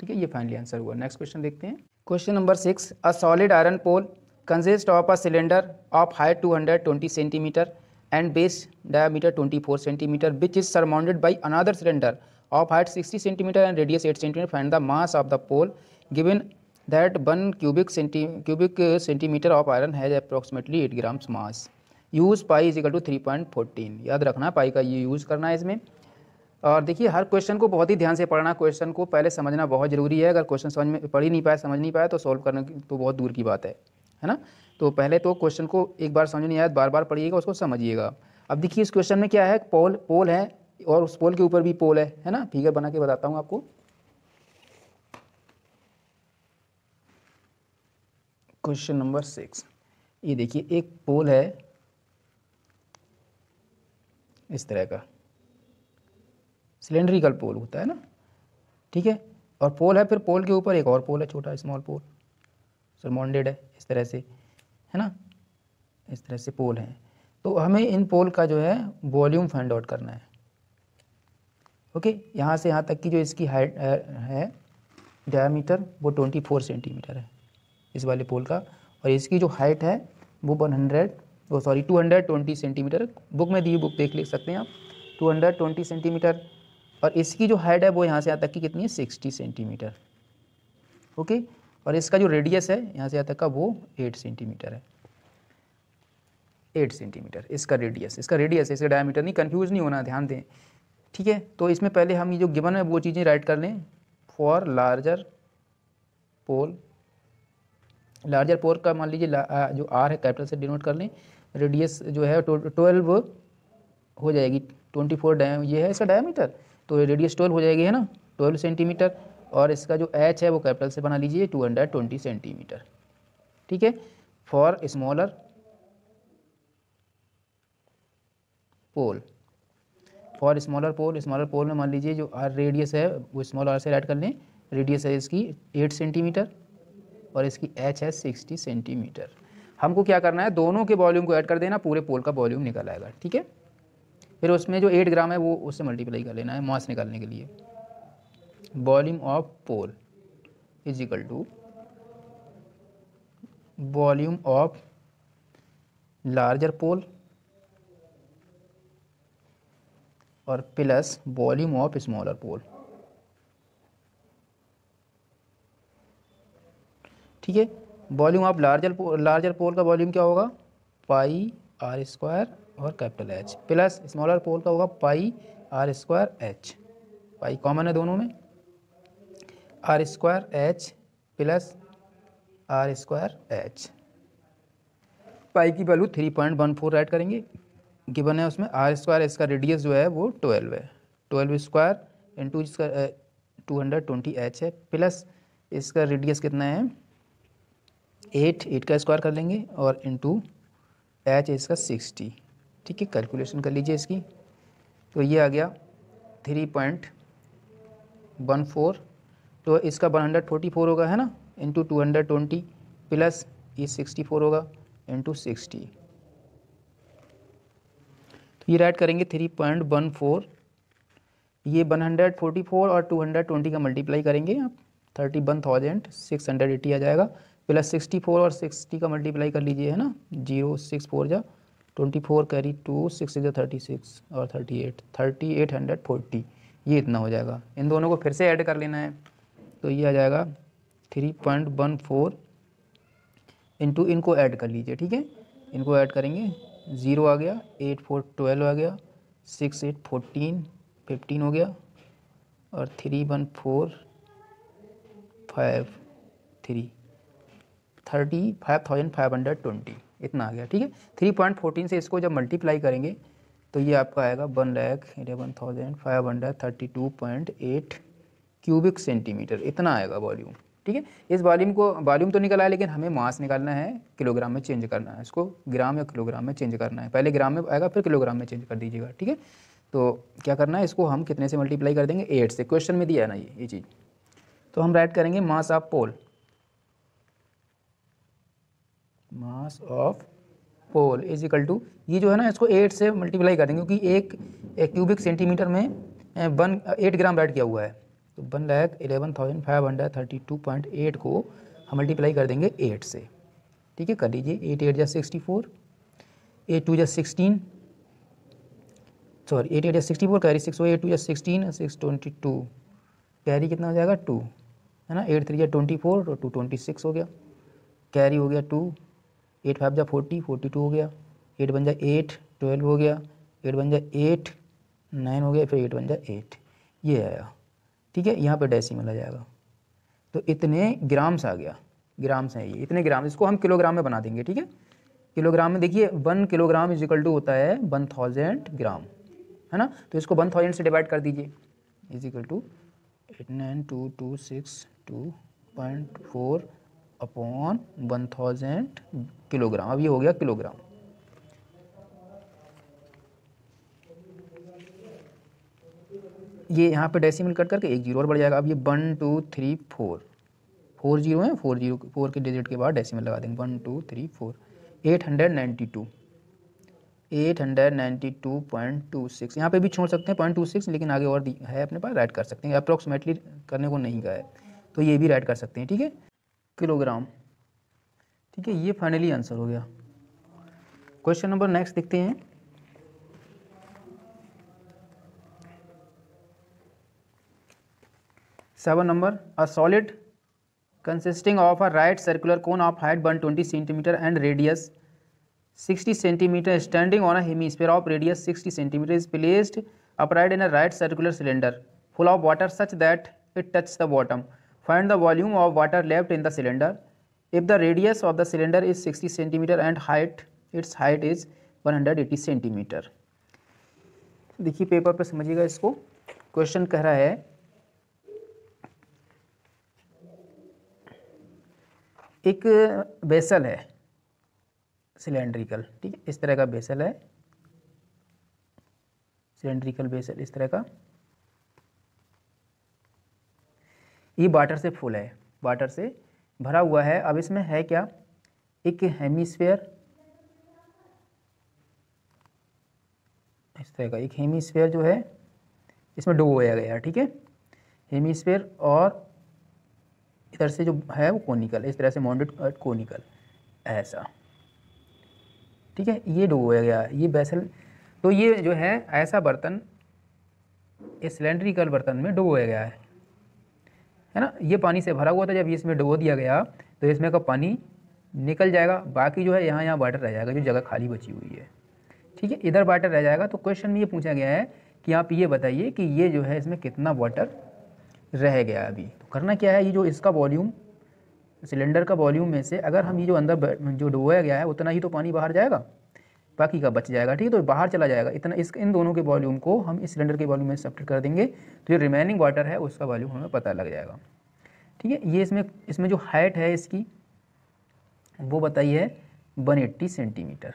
ठीक है? ये फाइनली आंसर हुआ। नेक्स्ट क्वेश्चन देखते हैं। Question number six, a solid iron pole consist of a cylinder of height two hundred twenty centimetre and base diameter twenty four centimetre which is surmounted by another cylinder of height sixty centimetre and radius eight centimetre find the mass of the pole given that one cubic cubic centimetre of iron has approximately eight grams mass use pi is equal to three point fourteen याद रखना पाई का ये use करना है इसमें। और देखिए, हर question को बहुत ही ध्यान से पढ़ना क्वेश्चन को पहले समझना बहुत ज़रूरी है। अगर क्वेश्चन समझ में पढ़ ही नहीं पाया, समझ नहीं पाया तो सॉल्व करने तो बहुत दूर की बात है। है ना? तो पहले तो क्वेश्चन को एक बार समझ नहीं आया बार बार पढ़िएगा, उसको समझिएगा। अब देखिए इस क्वेश्चन में क्या है? पोल पोल है और उस पोल के ऊपर भी पोल है है ना? फिगर बना के बताता हूँ आपको। क्वेश्चन नंबर सिक्स ये देखिए, एक पोल है इस तरह का। सिलेंड्रिकल पोल होता है ना? ठीक है? और पोल है, फिर पोल के ऊपर एक और पोल है, छोटा स्मॉल पोल। सरमोंडेड है, इस तरह से। है ना? इस तरह से पोल हैं। तो हमें इन पोल का जो है, वॉल्यूम फाइंड आउट करना है। ओके? यहाँ से यहाँ तक की जो इसकी हाइट है डायमीटर वो ट्वेंटी फोर सेंटीमीटर है। इस वाले पोल का। और इसकी जो हाइट है, वो वन हंड्रेड वो sorry two hundred twenty centimetre book में दी बुक देख ले सकते हैं आप। टू हंड्रेड ट्वेंटी सेंटीमीटर और इसकी जो हाइट है, वो यहाँ से यहाँ तक की कितनी है? Sixty centimetre okay? और इसका जो रेडियस है, यहाँ से यहाँ तक का वो एट सेंटीमीटर है। एट सेंटीमीटर इसका रेडियस इसका रेडियस इसका डायमीटर नहीं कन्फ्यूज़ नहीं होना, ध्यान दें। ठीक है? तो इसमें पहले हम ये जो गिवन है, वो चीज़ें राइट कर लें। For larger pole larger pole का मान लीजिए जो आर है कैपिटल से डिनोट कर लें। रेडियस जो है ट्वेल्व हो जाएगी ट्वेंटी फोर ये है इसका डायमीटर तो रेडियस ट्वेल्व हो जाएगी, है ना? ट्वेल्व सेंटीमीटर और इसका जो एच है वो कैपिटल से बना लीजिए टू हंड्रेड ट्वेंटी सेंटीमीटर। ठीक है? For smaller pole for smaller pole smaller pole में मान लीजिए जो आर रेडियस है, वो स्मॉल आर से ऐड कर लें। रेडियस है इसकी एट सेंटीमीटर और इसकी एच है सिक्सटी सेंटीमीटर हमको क्या करना है? दोनों के वॉल्यूम को ऐड कर देना, पूरे पोल का वॉल्यूम निकल आएगा। ठीक है? फिर उसमें जो एट ग्राम है, वो उससे मल्टीप्लाई कर लेना है मास निकालने के लिए। Volume of pole is equal to volume of larger pole और plus volume of smaller pole. ठीक है? Volume of larger larger pole का वॉल्यूम क्या होगा? पाई आर स्क्वायर और capital H. Plus smaller pole का होगा pi R square H. Pi common है दोनों में? R square H plus R square H pi की value three point one four write करेंगे। गिवन है उसमें आर स्क्वायर इसका रेडियस जो है वो ट्वेल्व है। ट्वेल्व स्क्वायर इंटू इसका टू हंड्रेड ट्वेंटी एच है। प्लस इसका रेडियस कितना है? एट एट का स्क्वायर कर लेंगे और इंटू एच इसका सिक्सटी ठीक है कैलकुलेशन कर लीजिए इसकी। तो ये आ गया थ्री पॉइंट वन फोर तो इसका वन हंड्रेड फोर्टी फोर होगा, है ना? Into two hundred twenty plus ये सिक्सटी फोर होगा इंटू सिक्सटी तो ये राइट करेंगे थ्री पॉइंट वन फोर ये वन हंड्रेड फोर्टी फोर और टू हंड्रेड ट्वेंटी का मल्टीप्लाई करेंगे आप thirty one thousand six hundred eighty आ जाएगा प्लस सिक्सटी फोर और सिक्सटी का मल्टीप्लाई कर लीजिए, है ना? ज़ीरो सिक्स फोर जा twenty four carry two six जा थर्टी सिक्स और thirty eight thirty eight hundred forty ये इतना हो जाएगा। इन दोनों को फिर से ऐड कर लेना है। तो ये आ जाएगा three point one four into इनको ऐड कर लीजिए, ठीक है? इनको ऐड करेंगे ज़ीरो आ गया एट फोर ट्वेल्व आ गया सिक्स एट फोर्टीन फिफ्टीन हो गया, और three one four five three thirty five thousand five hundred twenty इतना आ गया, ठीक है? थ्री पॉइंट फोर्टीन से इसको जब मल्टीप्लाई करेंगे तो ये आपका आएगा one lakh eleven thousand five hundred thirty two point eight cubic centimetre इतना आएगा वॉल्यूम ठीक है? इस वॉल्यूम को वॉल्यूम तो निकला है लेकिन हमें मास निकालना है किलोग्राम में चेंज करना है इसको ग्राम या किलोग्राम में चेंज करना है। पहले ग्राम में आएगा फिर किलोग्राम में चेंज कर दीजिएगा ठीक है? तो क्या करना है इसको हम कितने से मल्टीप्लाई कर देंगे? एट से। क्वेश्चन में दिया है ना ये ये चीज़। तो हम राइट करेंगे mass of pole mass of pole is equal to ये जो है ना इसको एट से मल्टीप्लाई कर देंगे क्योंकि एक, एक क्यूबिक सेंटीमीटर में वन एट ग्राम ऐड किया हुआ है। तो one lakh eleven thousand five hundred thirty two point eight को हम मल्टीप्लाई कर देंगे एट से। ठीक है, कर लीजिए। एट एट जा सिक्सटी फोर, एट टू या सिक्सटीन सॉरी एट एट जा sixty four carry six eight two या sixteen six twenty two carry कितना हो जाएगा? टू है ना? एट थ्री या ट्वेंटी फोर और टू ट्वेंटी सिक्स हो गया। कैरी हो गया टू एट फाइव जा फोर्टी फोर्टी टू हो गया। एट बन जा एट ट्वेल्व हो गया। एट बन जा एट नाइन हो गया, फिर एट बन जा एट। ये आया। ठीक है, यहाँ पर डेसिमल आ जाएगा। तो इतने ग्राम्स आ गया। ग्राम्स हैं ये, इतने ग्राम इसको हम किलोग्राम में बना देंगे, ठीक है? किलोग्राम में देखिए, one kilogram is equal to होता है वन थाउज़ेंड ग्राम, है ना? तो इसको वन थाउज़ेंड से डिवाइड कर दीजिए। Is equal to eight nine two two six two point four upon one thousand kilogram. अब ये हो गया किलोग्राम। ये यहाँ पे डेसिमल कट करके एक ज़ीरो और बढ़ जाएगा। अब ये one two three four four zero है फोर ज़ीरो फोर के डिजिट के बाद डेसिमल लगा देंगे। One two three four eight hundred ninety two eight hundred ninety two point two six यहाँ पर भी छोड़ सकते हैं पॉइंट टू सिक्स लेकिन आगे और है अपने पास राइट कर सकते हैं। अप्रोक्सीमेटली करने को नहीं है तो ये भी राइट कर सकते हैं, ठीक है? किलोग्राम ठीक है, ये फाइनली आंसर हो गया। क्वेश्चन नंबर नेक्स्ट देखते हैं। Seven number a solid consisting of a right circular cone of height one twenty centimetre and radius sixty centimetre standing on a hemisphere of radius sixty centimetre is placed upright in a right circular cylinder full of water such that it touch the bottom find the volume of water left in the cylinder if the radius of the cylinder is sixty centimetre and height its height is one hundred eighty centimetre देखिए paper पर समझिएगा इसको। Question कह रहा है एक vessel है, cylindrical, ठीक है? इस तरह का बेसल है। सिलेंड्रिकल बेसल, इस तरह का। ये वाटर से फुल है वाटर से भरा हुआ है। अब इसमें है क्या? एक हेमीस्फेयर। इस तरह का, एक हेमीस्फेयर जो है, इसमें डुबोया गया, ठीक है? हेमीस्फेयर और इधर से जो है वो कोनिकल इस तरह से माउंटेड कोनिकल ऐसा। ठीक है? ये डुबोया गया ये बेसल तो ये जो है, ऐसा बर्तन, इस सिलेंड्रिकल बर्तन में डुबोया गया है। है ना? ये पानी से भरा हुआ था, जब इसमें डुबो दिया गया तो इसमें का पानी निकल जाएगा। बाकी जो है, यहाँ यहाँ वाटर रह जाएगा, जो जगह खाली बची हुई है। ठीक है? इधर वाटर रह जाएगा तो क्वेश्चन में ये पूछा गया है कि आप ये बताइए कि ये जो है, इसमें कितना वाटर रह गया अभी। तो करना क्या है? ये जो इसका वॉल्यूम सिलेंडर का वॉल्यूम में से अगर हम ये जो अंदर जो डुबोया गया है, उतना ही तो पानी बाहर जाएगा? बाकी का बच जाएगा, ठीक है? तो बाहर चला जाएगा। इतना, इस, इन दोनों के वॉल्यूम को हम इस सिलेंडर के वॉल्यूम में सब्ट्रैक्ट कर देंगे तो जो रिमेनिंग वाटर है, उसका वॉल्यूम हमें पता लग जाएगा। ठीक है? ये इसमें इसमें जो हाइट है इसकी, वो बताइए है वन एट्टी सेंटीमीटर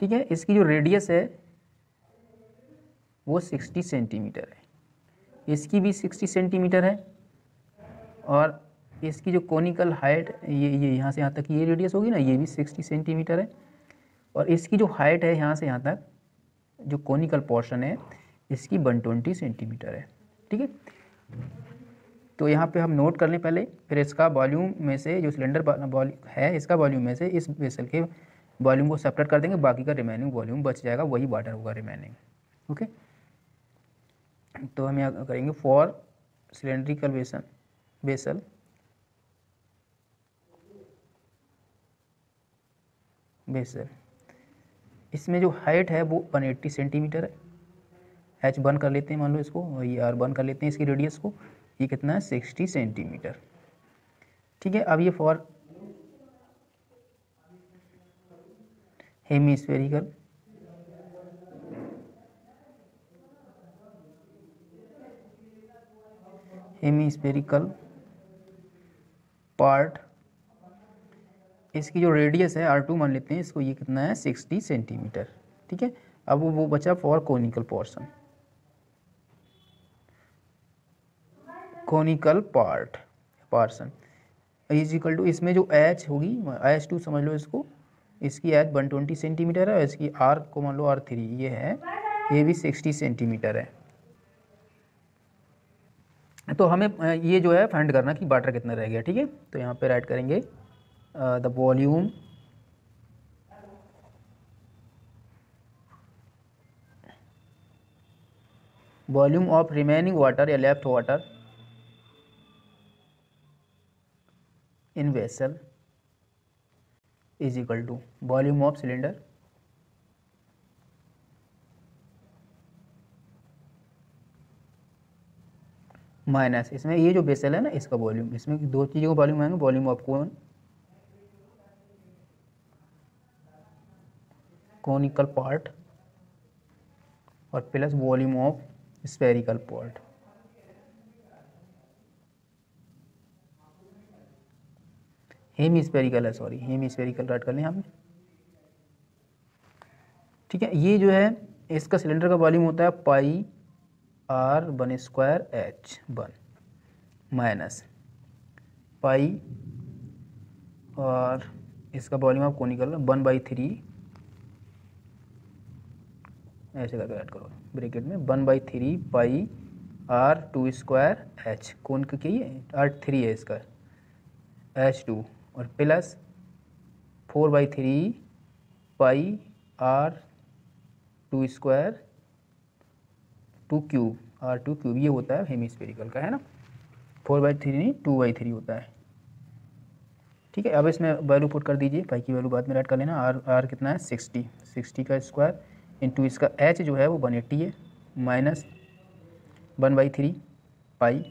ठीक है? इसकी जो रेडियस है, वो सिक्सटी सेंटीमीटर है। इसकी भी सिक्सटी सेंटीमीटर है और इसकी जो कोनिकल हाइट, ये ये यहाँ से यहाँ तक ये रेडियस होगी ना, ये भी सिक्सटी सेंटीमीटर है। और इसकी जो हाइट है यहाँ से यहाँ तक, जो कोनिकल पोर्शन है, इसकी वन ट्वेंटी सेंटीमीटर है। ठीक है? तो यहाँ पे हम नोट कर लें पहले, फिर इसका वॉल्यूम में से जो सिलेंडर है, इसका वॉल्यूम में से इस वेसल के वॉल्यूम को सेपरेट कर देंगे, बाकी का रिमेनिंग वॉल्यूम बच जाएगा, वही वाटर होगा रिमेनिंग ओके तो हम यहाँ करेंगे फॉर सिलेंड्रिकल बेसन बेसल बेसल इसमें जो हाइट है वो वन एट्टी सेंटीमीटर है। एच बर्न कर लेते हैं, मान लो इसको, और ये आर बर्न कर लेते हैं इसकी रेडियस को। ये कितना है? सिक्सटी सेंटीमीटर ठीक है, अब ये फॉर हेमीस्फेरिकल हेमीस्फेरिकल पार्ट इसकी जो रेडियस है आर टू मान लेते हैं, इसको ये कितना है? सिक्सटी सेंटीमीटर ठीक है? अब वो बचा for conical portion conical part portion is equal to इसमें जो एच होगी एच टू समझ लो इसको. इसकी एच वन ट्वेंटी सेंटीमीटर है और इसकी आर को मान लो आर थ्री ये है, ये भी सिक्सटी सेंटीमीटर है. तो हमें ये जो है फाइंड करना कि वाटर कितना रह गया, ठीक है? तो यहाँ पर ऐड करेंगे the volume volume of remaining water या left water in vessel is equal to volume of cylinder minus, इसमें ये जो बेसल है ना, इसका वॉल्यूम, इसमें दो चीज़ों का वॉल्यूम आएँगे, वॉल्यूम ऑफ़ कौन? conical पार्ट और plus volume of spherical part. Hemispherical है, सॉरी हेमी स्पेरिकल राइट कर लें यहाँ ठीक है, ये जो है, इसका सिलेंडर का वॉल्यूम होता है pi R one square H one minus pi और इसका volume of conical one by three, ऐसे करके ऐड करो, ब्रेकेट में, one by three pi R two square H, कौन का क्या है आर थ्री है इसका, एच टू, और plus four by three pi R two square two cube, R two cube, ये होता है हेमिस्फेरिकल का, है ना? फोर बाई थ्री नहीं, टू बाई थ्री होता है। ठीक है, अब इसमें वैल्यू पुट कर दीजिए, पाई की वैल्यू बाद में राइट कर लेना, आर आर कितना है? सिक्सटी। सिक्सटी का स्क्वायर इंटू इसका एच जो है वो वन एट्टी है, minus one by three pi,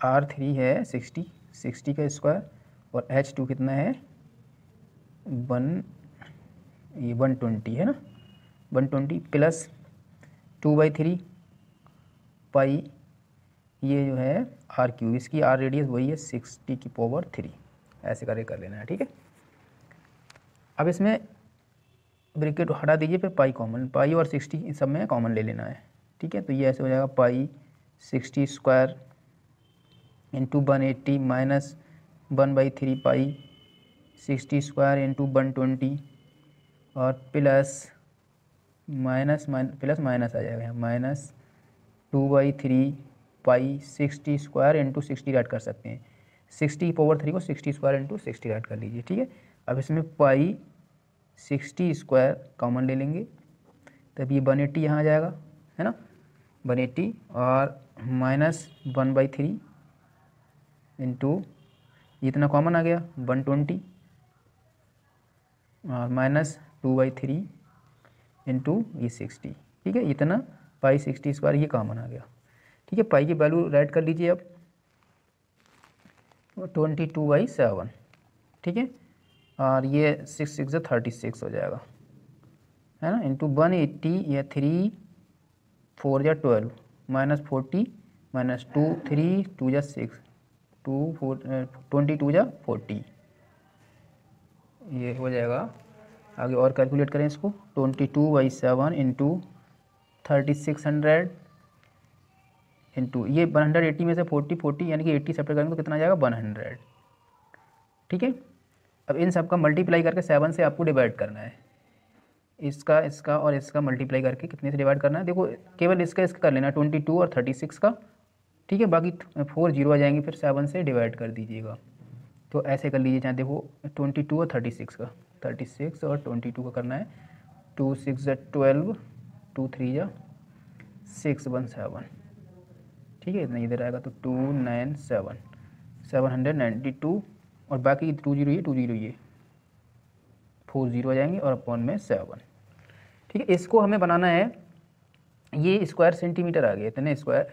R three है सिक्सटी। सिक्सटी का स्क्वायर और एच टू कितना है? वन, ये वन ट्वेंटी है ना? One twenty plus two by three pi, ये जो है आर क्यू इसकी आर रेडियस वही है सिक्सटी की पावर थ्री। ऐसे करके कर लेना है, ठीक है? अब इसमें ब्रिकेट हटा दीजिए, फिर पाई कॉमन, पाई और सिक्सटी सब में कॉमन ले लेना है, ठीक है? तो ये ऐसे हो जाएगा pi sixty square into one eighty minus one by three pi sixty square into one twenty, और प्लस माइनस प्लस माइनस आ जाएगा minus two by three pi sixty square into sixty write कर सकते हैं। सिक्सटी पावर थ्री को sixty square into sixty write कर लीजिए, ठीक है? अब इसमें पाई सिक्सटी स्क्वायर कॉमन ले लेंगे। तब ये वन एट्टी यहाँ आ जाएगा, है ना? वन एट्टी और minus one by three into इतना कॉमन आ गया, वन ट्वेंटी। और minus two by three into ये सिक्सटी ठीक है, इतना पाई सिक्सटी स्क्वायर ये कॉमन आ गया। ठीक है पाई की वैल्यू राइट कर लीजिए अब ट्वेंटी टू बाई सेवन ठीक है, और ये सिक्स सिक्स थर्टी सिक्स हो जाएगा। है ना इंटू वन एट्टी या थ्री फोर या twelve minus forty minus two three two या six two four twenty two या फोर्टी ये हो जाएगा आगे और कैलकुलेट करें इसको twenty two by seven into thirty six hundred into ये वन हंड्रेड एट्टी में से फोर्टी फोर्टी यानी कि एट्टी सेपरेट करेंगे तो कितना जाएगा वन हंड्रेड ठीक है? अब इन सब का मल्टीप्लाई करके सेवन से आपको डिवाइड करना है। इसका इसका और इसका मल्टीप्लाई करके कितने से डिवाइड करना है? देखो, केवल इसका इसका कर लेना ट्वेंटी टू और थर्टी सिक्स का। ठीक है? बाकी फोर ज़ीरो आ जाएँगे, फिर सेवन से डिवाइड कर दीजिएगा। तो ऐसे कर लीजिए चाहे देखो ट्वेंटी टू और थर्टी सिक्स का। थर्टी सिक्स और ट्वेंटी टू का करना है। टू सिक्स या ट्वेल्व, टू थ्री या सिक्स, वन, सेवन। ठीक है इतना इधर आएगा तो two, nine, seven. Seven hundred, ninety two और बाकी टू ज़ीरो ये, टू ज़ीरो ये। फोर ज़ीरो आ जाएँगे और अपॉन में सेवन। ठीक है, इसको हमें बनाना है, ये स्क्वायर सेंटीमीटर आ गया, इतने square,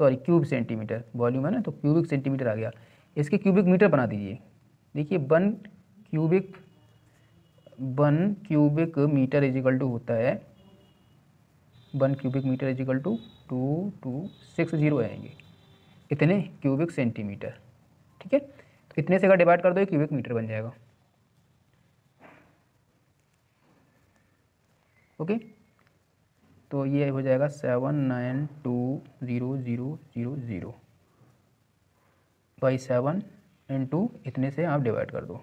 sorry, cube centimetre, volume है ना तो क्यूबिक सेंटीमीटर आ गया। इसके क्यूबिक मीटर बना दीजिए। देखिए, one cubic one cubic metre equal two होता है। One cubic metre equal two two two six zero आएँगे। इतने क्यूबिक सेंटीमीटर। ठीक है? तो इतने से अगर डिवाइड कर दो, ये क्यूबिक मीटर बन जाएगा। ओके? तो ये हो जाएगा seven nine two zero zero zero zero by seven into इतने से आप डिवाइड कर दो।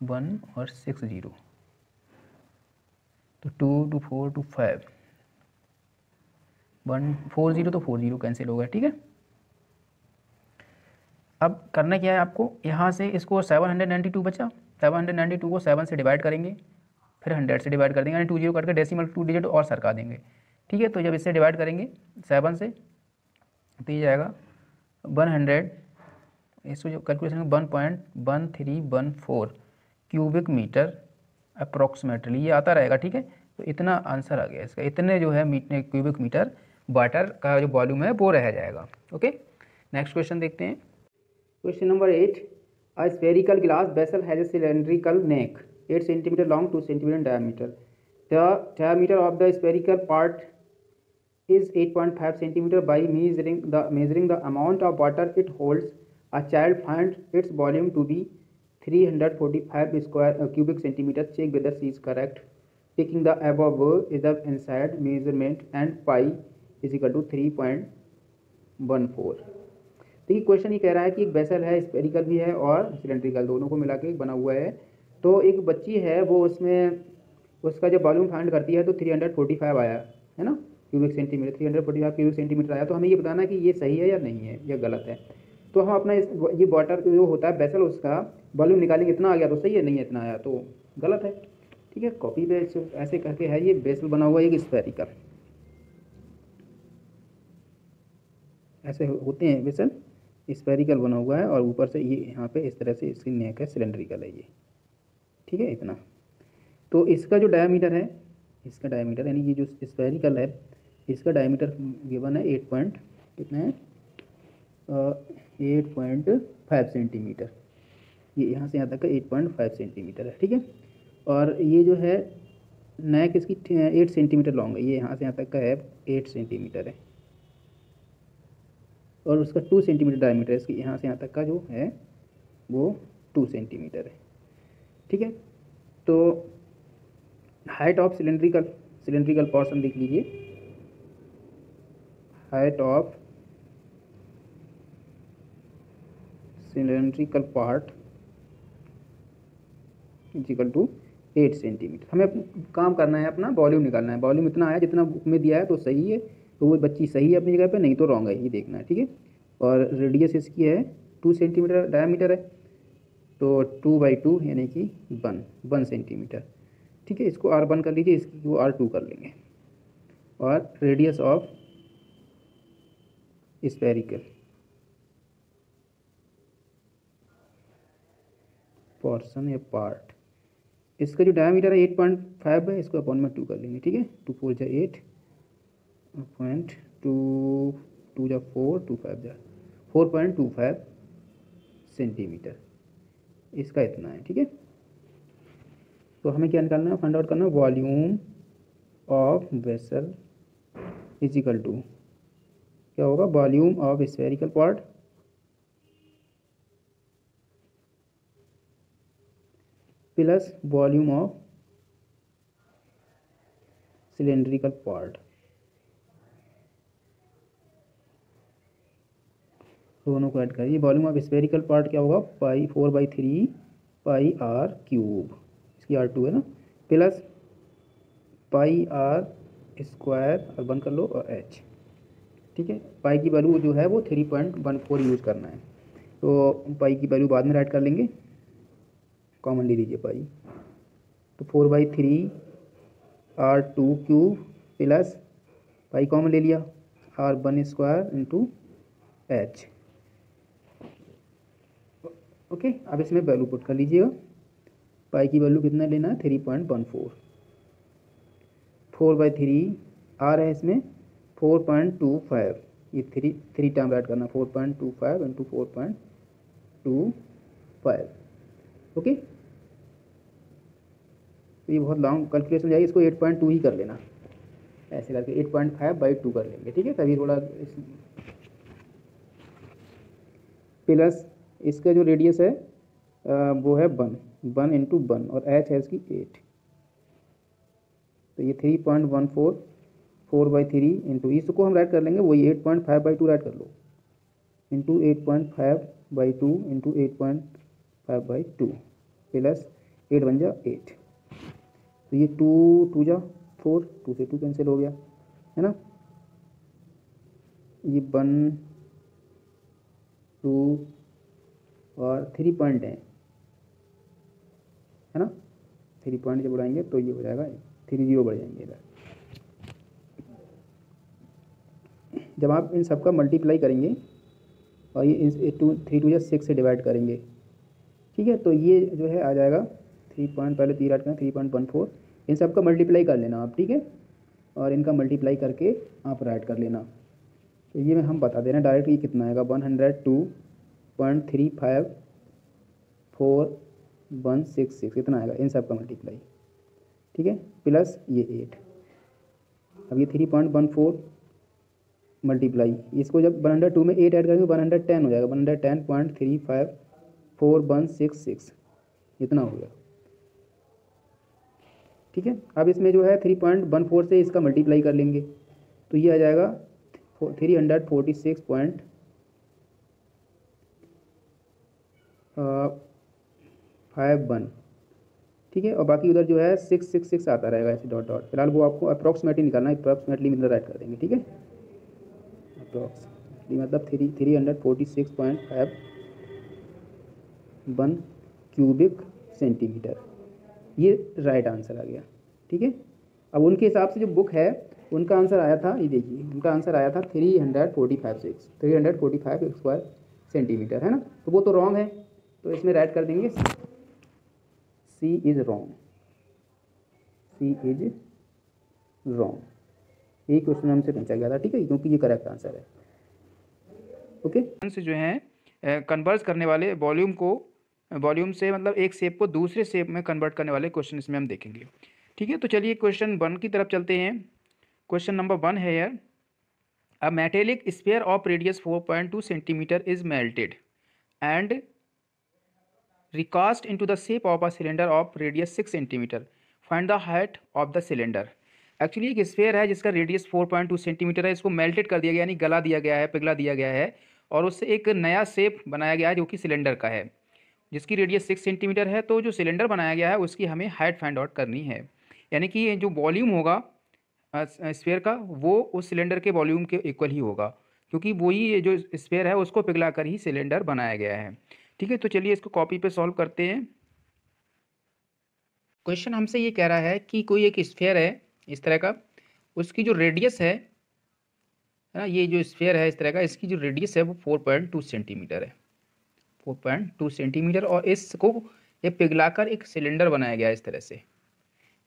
वन और सिक्स ज़ीरो तो two two four two five. One, four zero तो फोर ज़ीरो कैंसिल हो गया, ठीक है? अब करना क्या है आपको? यहाँ से इसको सेवन हंड्रेड नाइन्टी टू बचा। सेवन हंड्रेड नाइन्टी टू को सेवन से डिवाइड करेंगे, फिर हंड्रेड से डिवाइड कर देंगे, यानी टू ज़ीरो करके डेसिमल टू डिजिट और सरका देंगे। ठीक है? तो जब इससे डिवाइड करेंगे सेवन से तो ये जाएगा वन हंड्रेड इसको जो calculation one point one three one four cubic metre approximately ये आता रहेगा, ठीक है? तो इतना आंसर आ गया इसका। इतने जो है मीट क्यूबिक मीटर वाटर का जो वॉल्यूम है, वो रह जाएगा ओके नेक्स्ट क्वेश्चन देखते हैं। Question number eight a spherical glass vessel has a cylindrical neck eight centimetre long two centimetre diameter the diameter of the spherical part is 8.5 centimeter by measuring the measuring the amount of water it holds, a child finds its volume to be 345 square uh, cubic centimeter check whether she is correct. Taking the above is the inside measurement and two three point one four देखिए question ये कह रहा है कि एक vessel है spherical भी है और सिलेंड्रिकल दोनों को मिला के बना हुआ है। तो एक बच्ची है वो उसमें उसका जब वॉल्यूम फाइंड करती है तो थ्री हंड्रेड फोर्टी फाइव आया है ना? Cubic centimetre three hundred forty five cubic centimetre आया। तो हमें ये बताना कि ये सही है या नहीं है या गलत है। तो हम अपना इस ये वाटर जो होता है बेसल उसका वॉल्यूम निकालेंगे, इतना आ गया तो सही है, नहीं इतना आया तो गलत है। ठीक है कॉपी बेस ऐसे करके है, ये बेसल बना हुआ एक स्पेरिकल ऐसे होते हैं बेसल स्पेरिकल बना हुआ है और ऊपर से ये, यहाँ पे इस तरह से इसकी नेक है सिलेंड्रिकल है ये। ठीक है, इतना। तो इसका जो डायामीटर है, इसका डायामीटर यानी ये जो स्पेरिकल है, इसका डायामीटर गिवन है एट पॉइंट कितना है? Eight point five centimetre. ये यहाँ से यहाँ तक का एट पॉइंट फाइव सेंटीमीटर है, ठीक है? और ये जो है, नेक इसकी एट सेंटीमीटर लॉन्ग है। ये यहाँ से यहाँ तक का है, एट सेंटीमीटर है। और उसका टू सेंटीमीटर डायमीटर है, इसकी यहाँ से यहाँ तक का जो है, वो टू सेंटीमीटर है, ठीक है? तो height of cylindrical cylindrical portion देख लीजिए। Height of cylindrical part is equal to eight centimetre हमें काम करना है, अपना वॉल्यूम निकालना है। वॉल्यूम इतना आया जितना बुक में दिया है तो सही है। तो वो बच्ची सही है अपनी जगह पे, नहीं तो रॉन्ग है, ये देखना है, ठीक है? और रेडियस इसकी है टू सेंटीमीटर डायमीटर है तो टू बाई टू यानी कि वन वन सेंटीमीटर ठीक है? इसको आर वन कर लीजिए, इसकी वो आर टू कर लेंगे। और रेडियस ऑफ़ स्पेरिकल पोर्सन या पार्ट इसका जो डायमीटर है एट पॉइंट फाइव है, इसको अपॉन में टू कर लेंगे, ठीक है? टू फोर जा एट पॉइंट टू टू जा फोर टू फाइव जा four point two five centimetre इसका इतना है, ठीक है? तो हमें क्या निकालना है? फाइंड आउट करना है volume of vessel is equal to क्या होगा? Volume of spherical part plus volume of cylindrical part दोनों को ऐड करिए वॉल्यूम ऑफ़ स्पेरिकल पार्ट क्या होगा? Pi four by three pi r cube इसकी आर टू है ना? प्लस पाई आर स्क्वायर और वन कर लो, और एच ठीक है? पाई की वैल्यू जो है वो three point one four use करना है। तो पाई की वैल्यू बाद में राइट कर लेंगे। कॉमन ले लीजिए पाई तो four by three r two cube plus pi common ले लिया। R one square into h. Okay, अब इसमें वैल्यू पुट कर लीजिएगा। पाई की वैल्यू कितना लेना है? Three point one four. Four by three r है इसमें फोर पॉइंट टू फाइव। ये थ्री थ्री टाइम ऐड करना। Four point two five into four point two five. Okay तो ये बहुत लॉन्ग कैलकुलेशन जाएगी, इसको एट पॉइंट टू ही कर लेना। ऐसे करके eight point five by two कर लेंगे, ठीक है? तभी थोड़ा प्लस इसका जो रेडियस है वो है वन वन इंटू वन और एच है इसकी एट तो ये three point one four four by three into इसको हम राइट कर लेंगे, वही eight point five by two write कर लो। Into eight point five by two into eight point five by two plus eight बन जा एट तो ये टू टू जा फोर टू से टू कैंसिल हो गया, है ना? ये वन टू और थ्री पॉइंट है है ना? थ्री पॉइंट जब बढ़ाएँगे तो ये हो जाएगा थ्री ज़ीरो बढ़ जाएँगे इधर। जब आप इन सबका मल्टीप्लाई करेंगे और ये टू थ्री टू या सिक्स से डिवाइड करेंगे, ठीक है? तो ये जो है आ जाएगा थ्री पॉइंट पहले थ्री राइट करना थ्री पॉइंट वन फोर इन सब का मल्टीप्लाई कर लेना आप, ठीक है? और इनका मल्टीप्लाई करके आप राइट कर लेना। तो ये हम बता दे रहे हैं डायरेक्ट ये कितना आएगा? One hundred two point three five four one six six इतना आएगा इन सब का मल्टीप्लाई ठीक है? प्लस ये एट अब ये three point one four multiply इसको जब वन हंड्रेड टू में एट ऐड करेंगे वन हंड्रेड टेन हो जाएगा। One hundred ten point three five four one six six इतना हो गया। ठीक है? अब इसमें जो है थ्री पॉइंट वन फोर से इसका मल्टीप्लाई कर लेंगे। तो ये आ जाएगा three hundred forty six point five one ठीक है? और बाकी उधर जो है सिक्स सिक्स सिक्स आता रहेगा ऐसे डॉट डॉट फ़िलहाल वो आपको अप्रॉक्सीमेटली निकालना है अप्रॉक्सीमेटली मतलब राइट कर देंगे, ठीक है? अप्रॉक्सीमेटली मतलब three three hundred forty six point five one cubic centimetre ये राइट आंसर आ गया। ठीक है? अब उनके हिसाब से जो बुक है, उनका आंसर आया था, ये देखिए, उनका आंसर आया था three hundred forty five six three hundred forty five square centimetre है ना? तो वो तो रॉन्ग है तो इसमें राइट कर देंगे C is wrong C is wrong यही क्वेश्चन हमसे पूछा गया था, ठीक है? क्योंकि ये करेक्ट आंसर है। ओके से जो है कन्वर्स करने वाले वॉल्यूम को वॉल्यूम से मतलब एक सेप को दूसरे सेप में कन्वर्ट करने वाले क्वेश्चन इसमें हम देखेंगे। ठीक है तो चलिए क्वेश्चन वन की तरफ़ चलते हैं। क्वेश्चन नंबर वन है यार। A metallic sphere of radius 4.2 centimetre is melted and recast into the shape of a cylinder of radius 6 centimetre find the height of the cylinder actually एक sphere है जिसका radius 4.2 centimetre है, इसको melted कर दिया गया यानी गला दिया गया है, पिघला दिया गया है, और उससे एक नया शेप बनाया गया है जो कि सिलेंडर का है। जिसकी रेडियस सिक्स सेंटीमीटर है तो जो सिलेंडर बनाया गया है, उसकी हमें हाइट फाइंड आउट करनी है। यानी कि जो वॉल्यूम होगा स्पेयर का, वो उस सिलेंडर के वॉल्यूम के इक्वल ही होगा। क्योंकि वही जो स्पेयर है, उसको पिघला कर ही सिलेंडर बनाया गया है। ठीक है तो चलिए इसको कॉपी पे सॉल्व करते हैं। क्वेश्चन हमसे ये कह रहा है कि कोई एक स्फेयर है, इस तरह का, उसकी जो रेडियस है ना, ये जो स्फेयर है, इस तरह का, इसकी जो रेडियस है, वो फोर पॉइंट टू सेंटीमीटर है। फोर पॉइंट टू सेंटीमीटर और इसको ये पिघलाकर एक सिलेंडर बनाया गया है इस तरह से।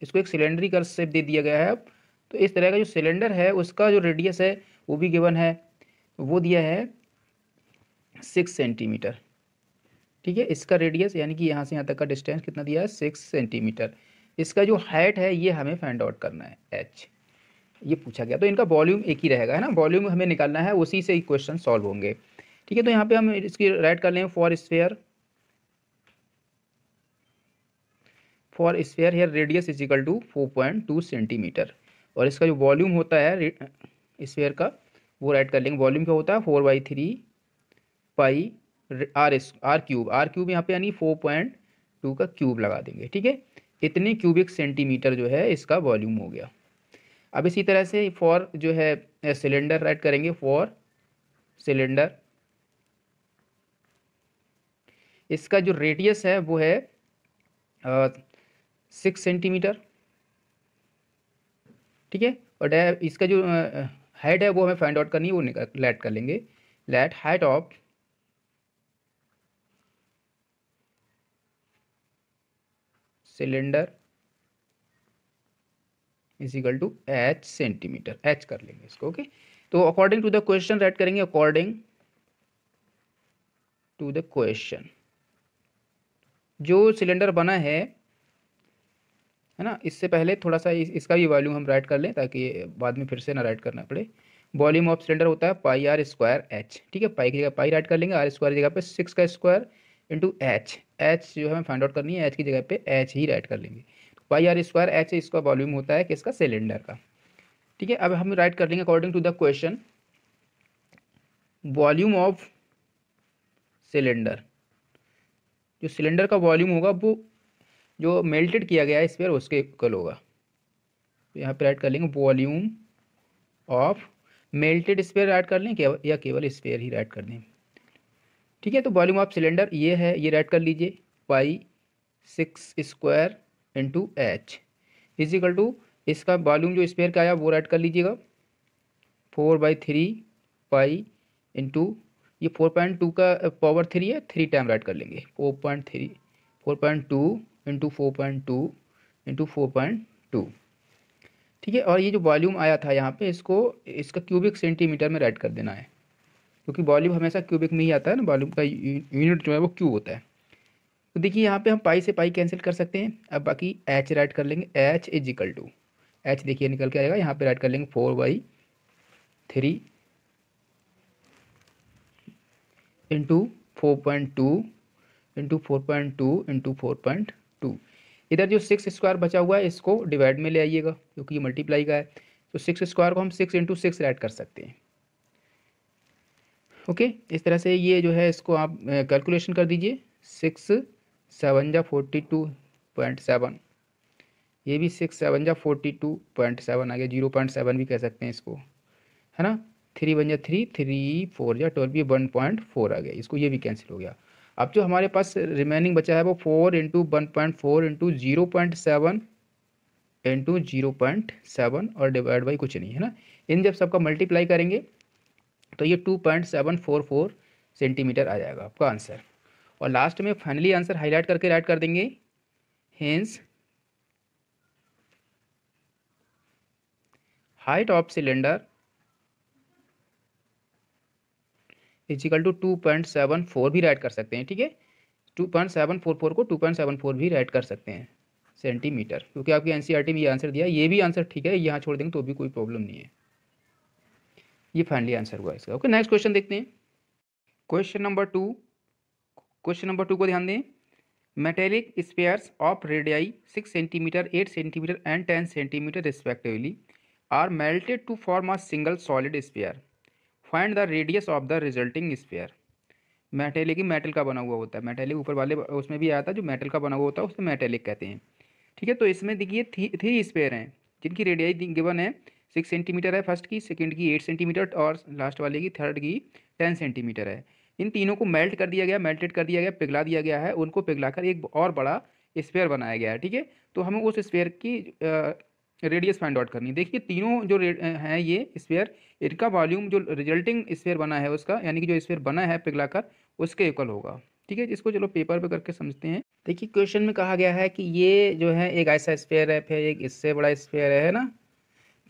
इसको एक सिलेंडरी शेप दे दिया गया है अब। तो इस तरह का जो सिलेंडर है, उसका जो रेडियस है, वो भी गिवन है। वो दिया है सिक्स सेंटीमीटर। ठीक है, इसका रेडियस यानी कि यहाँ से यहाँ तक का डिस्टेंस कितना दिया है? Six centimetre. इसका जो हाइट है, ये हमें फाइंड आउट करना है, एच। ये पूछा गया। तो इनका वॉल्यूम एक ही रहेगा, है ना? वॉल्यूम हमें निकालना है, उसी से क्वेश्चन सॉल्व होंगे। ठीक है तो यहाँ पे हम इसकी राइट कर लें for sphere for sphere here radius is equal to four point two centimetre और इसका जो वॉल्यूम होता है स्फेयर का, वो राइट कर लेंगे। वॉल्यूम क्या होता है? Four by three pi r r cube r cube यहाँ पे यानी फोर पॉइंट टू का क्यूब लगा देंगे, ठीक है? इतने क्यूबिक सेंटीमीटर जो है, इसका वॉल्यूम हो गया। अब इसी तरह से फॉर जो है सिलेंडर राइट करेंगे। फॉर सिलेंडर इसका जो रेडियस है, वो है सिक्स सेंटीमीटर ठीक है? और इसका जो हाइट है, वो हमें फाइंड आउट करनी है, वो लेट कर लेंगे। Let height of cylinder is equal to h centimetre h कर लेंगे इसको ओके तो according to the question write करेंगे अकॉर्डिंग टू द क्वेश्चन जो सिलेंडर बना है है ना? इससे पहले थोड़ा सा इस, इसका भी वॉल्यूम हम राइट कर लें ताकि बाद में फिर से ना राइट करना पड़े। वॉल्यूम ऑफ़ सिलेंडर होता है पाई आर स्क्वायर एच ठीक है? पाई की जगह पाई राइट कर लेंगे आर स्क्वायर जगह पे सिक्स का स्क्वायर इंटू एच एच जो है हमें फाइंड आउट करनी है एच की जगह पे एच ही राइट कर लेंगे। तो पाई आर स्क्वायर एच इसका वॉल्यूम होता है किसका? सिलेंडर का। ठीक है? अब हम राइट कर लेंगे according to the question volume of cylinder जो सिलेंडर का वॉल्यूम होगा, वो जो मेल्टेड किया गया है स्पेयर उसके इक्वल होगा। तो यहाँ पर राइट कर लेंगे volume of melted sphere write कर लें या केवल स्पेयर ही राइट कर दें। ठीक है तो वॉल्यूम ऑफ़ सिलेंडर ये है, ये राइट कर लीजिए pi six square into h is equal to इसका वॉल्यूम जो स्पेयर का आया वो राइट कर लीजिएगा। Four by three pi into ये फोर पॉइंट टू का पावर थ्री है थ्री टाइम राइट कर लेंगे। Four point three four point two into four point two into four point two ठीक है? और ये जो वॉल्यूम आया था यहाँ पे, इसको, इसका क्यूबिक सेंटीमीटर में राइट कर देना है। क्योंकि वॉल्यूम हमेशा क्यूबिक में ही आता है ना वॉल्यूम का यूनिट जो है वो क्यूब होता है। तो देखिए, यहाँ पे हम पाई से पाई कैंसिल कर सकते हैं। अब बाकी एच राइट कर लेंगे। H is equal to h देखिए निकल के आएगा। यहाँ पे राइट कर लेंगे four by three into four point two into four point two into four point two इधर जो सिक्स स्क्वायर बचा हुआ है, इसको डिवाइड में ले आइएगा, क्योंकि ये मल्टीप्लाई का है। तो सिक्स स्क्वायर को हम सिक्स इंटू सिक्स राइट कर सकते हैं। ओके इस तरह से ये जो है, इसको आप कैलकुलेशन कर दीजिए। सिक्स सेवन जा फोर्टी टू पॉइंट सेवन ये भी सिक्स सेवन जा फोर्टी टू पॉइंट सेवन आ गया ज़ीरो पॉइंट सेवन भी कह सकते हैं इसको। है ना? थ्री वन जा थ्री थ्री फोर या ट्वेल्व ये वन पॉइंट फोर आ गया। इसको ये भी कैंसिल हो गया। अब जो हमारे पास रिमेनिंग बचा है वो four into one point four into zero point seven into zero point seven और डिवाइड बाई कुछ नहीं, है ना? इन जब सबका मल्टीप्लाई करेंगे तो ये two point seven four four centimetre आ जाएगा आपका आंसर। और लास्ट में फाइनली आंसर हाईलाइट करके राइट कर देंगे। Hence height of cylinder is equal to two point seven four भी राइट कर सकते हैं, ठीक है? Two point seven four four को टू पॉइंट सेवन फोर भी राइट कर सकते हैं सेंटीमीटर क्योंकि आपकी एनसीईआरटी में ये आंसर दिया, ये भी आंसर ठीक है, यहाँ छोड़ देंगे तो भी कोई प्रॉब्लम नहीं है। ये फाइनली आंसर हुआ इसका। ओके नेक्स्ट क्वेश्चन देखते हैं। Question number two question number two को ध्यान दें। Metallic spheres of radii six centimetre eight centimetre and ten centimetre respectively are melted to form a single solid sphere find the radius of the resulting sphere metallic he metal का बना हुआ होता है। Metallic ऊपर वाले, उसमें भी आया था, जो मेटल का बना हुआ होता है, उसे मेटेलिक कहते हैं। ठीक है तो इसमें देखिए थ्री थ्री स्पेयर हैं, जिनकी रेडियाई गिवन है। सिक्स सेंटीमीटर है फ़र्स्ट की सेकंड की एट सेंटीमीटर और लास्ट वाले की थर्ड की टेन सेंटीमीटर है। इन तीनों को मेल्ट कर दिया गया मेल्टेड कर दिया गया, पिघला दिया गया है। उनको पिघलाकर एक और बड़ा स्पेयर बनाया गया है, ठीक है? तो हमें उस स्पेयर की रेडियस फाइंड आउट करनी। है देखिए, तीनों जो हैं ये स्पेयर इनका वॉल्यूम जो रिजल्टिंग स्पेयर बना है उसका, यानी कि जो स्पेयर बना है पिघलाकर उसके इक्वल होगा। ठीक है, इसको चलो पेपर पे करके समझते हैं। देखिए क्वेश्चन में कहा गया है कि ये जो है एक ऐसा स्पेयर है, फिर एक इससे बड़ा स्पेयर है ना?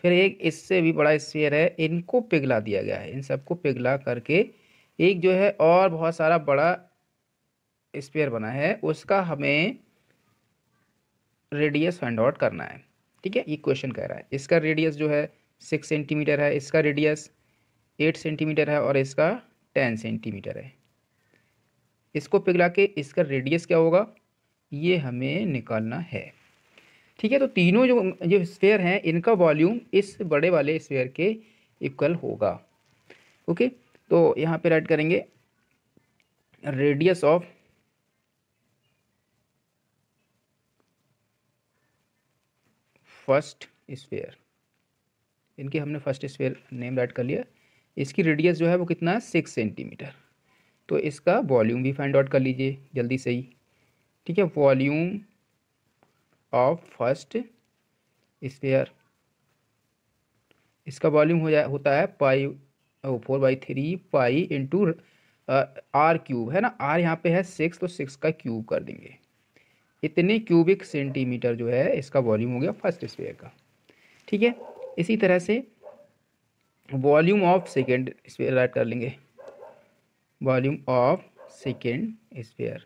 फिर एक इससे भी बड़ा स्पेयर है, इनको पिघला दिया गया है। इन सबको पिघला करके एक जो है और बहुत सारा बड़ा स्पेयर बना है, उसका हमें रेडियस फाइंड आउट करना है। ठीक है ये क्वेश्चन कह रहा है। इसका रेडियस जो है सिक्स सेंटीमीटर है, इसका रेडियस एट सेंटीमीटर है और इसका टेन सेंटीमीटर है। इसको पिघला के इसका रेडियस क्या होगा? ये हमें निकालना है। ठीक है तो तीनों जो जो स्फेयर हैं, इनका वॉल्यूम इस बड़े वाले स्फेयर के इक्वल होगा। ओके तो यहाँ पे राइट करेंगे रेडियस ऑफ़ फ़र्स्ट स्फेयर। इनके हमने फ़र्स्ट स्फेयर नेम राइट कर लिया। इसकी रेडियस जो है वो कितना? है सिक्स सेंटीमीटर। तो इसका वॉल्यूम भी फाइंड आउट कर लीजिए जल्दी से ही। ठीक है, वॉल्यूम ऑफ़ फ़र्स्ट स्फेयर। इसका वॉल्यूम हो जाए होता है pi four by three pi into R cube. है ना? आर यहाँ पे है सिक्स तो सिक्स का क्यूब कर देंगे। इतने क्यूबिक सेंटीमीटर जो है, इसका वॉल्यूम हो गया फ़र्स्ट स्पेयर का। ठीक है? इसी तरह से volume of second sphere write कर लेंगे। वॉल्यूम ऑफ़ सेकेंड स्पेयर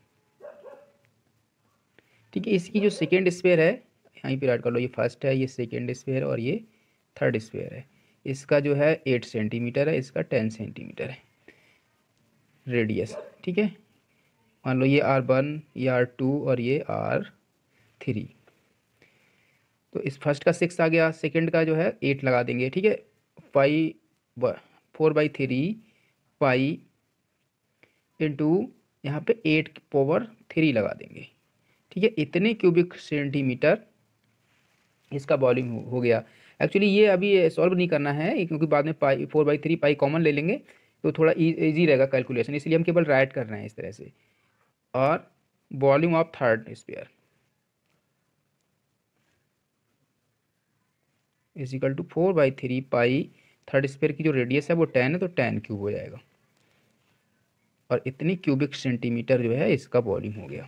ठीक है, इसकी जो सेकेंड स्पेयर है, यहीं पे राइट कर लो, ये फ़र्स्ट है, ये सेकेंड स्पेयर और ये थर्ड स्पेयर है। इसका जो है एट सेंटीमीटर है, इसका टेन सेंटीमीटर है। रेडियस। ठीक है? मान लो ये आर वन ये आर टू और ये आर थ्री तो इस फ़र्स्ट का सिक्स आ गया सेकंड का जो है एट लगा देंगे ठीक है? Pi four by three pi into यहाँ पे एट पावर थ्री लगा देंगे ठीक है? इतने क्यूबिक सेंटीमीटर इसका वॉल्यूम हो, हो गया। एक्चुअली ये अभी सॉल्व नहीं करना है क्योंकि बाद में pi four by three pi common ले लेंगे तो थोड़ा ईजी रहेगा कैलकुलेशन इसलिए हम केवल राइट कर रहे हैं इस तरह से। और volume of third sphere. Is equal to four by three pi third sphere की जो रेडियस है वो टेन है तो टेन क्यूब हो जाएगा। और इतनी क्यूबिक सेंटीमीटर जो है, इसका वॉल्यूम हो गया।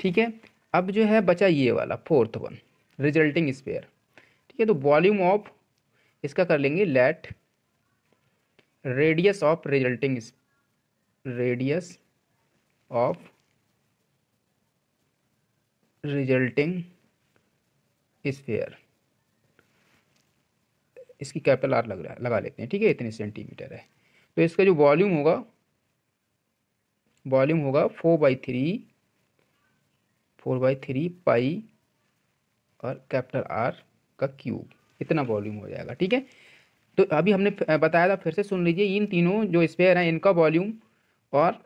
ठीक है, अब जो है बचा ये वाला, फोर्थ वन रिजल्टिंग स्पेयर ठीक है तो वॉल्यूम ऑफ़ इसका कर लेंगे let radius of resulting radius of resulting sphere इसकी कैपिटल आर लग रहा है, लगा लेते हैं, ठीक है? इतने सेंटीमीटर है। तो इसका जो वॉल्यूम होगा वॉल्यूम होगा four by three four by three pi और कैपिटल आर का क्यूब इतना वॉल्यूम हो जाएगा, ठीक है? तो अभी हमने बताया था, फिर से सुन लीजिए, इन तीनों जो स्पेयर हैं, इनका वॉल्यूम और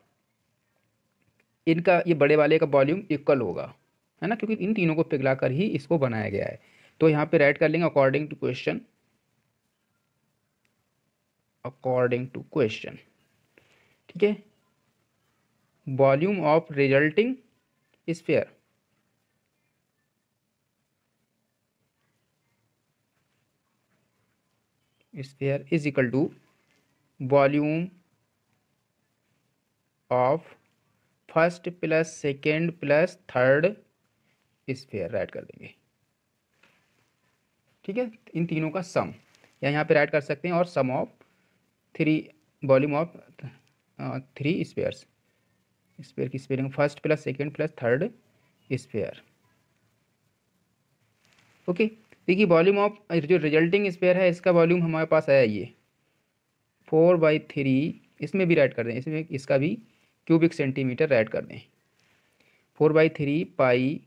इनका, ये बड़े वाले का वॉल्यूम इक्वल होगा, है ना? क्योंकि इन तीनों को पिघला कर ही इसको बनाया गया है। तो यहाँ पे राइट कर लेंगे according to question according to question ठीक है? Volume of resulting sphere sphere is equal to volume of first plus second plus third sphere write कर देंगे। ठीक है? इन तीनों का सम। या यहाँ पे राइट कर सकते हैं और sum of three, volume of three spheres sphere की sparing first plus second plus third sphere okay? देखिए, वॉल्यूम ऑफ़ जो रिजल्टिंग स्पेयर है, इसका वॉल्यूम हमारे पास आया ये। फोर बाई थ्री, इसमें भी राइट कर दें। इसमें, इसका भी क्यूबिक सेंटीमीटर राइट कर दें फोर बाई थ्री पाई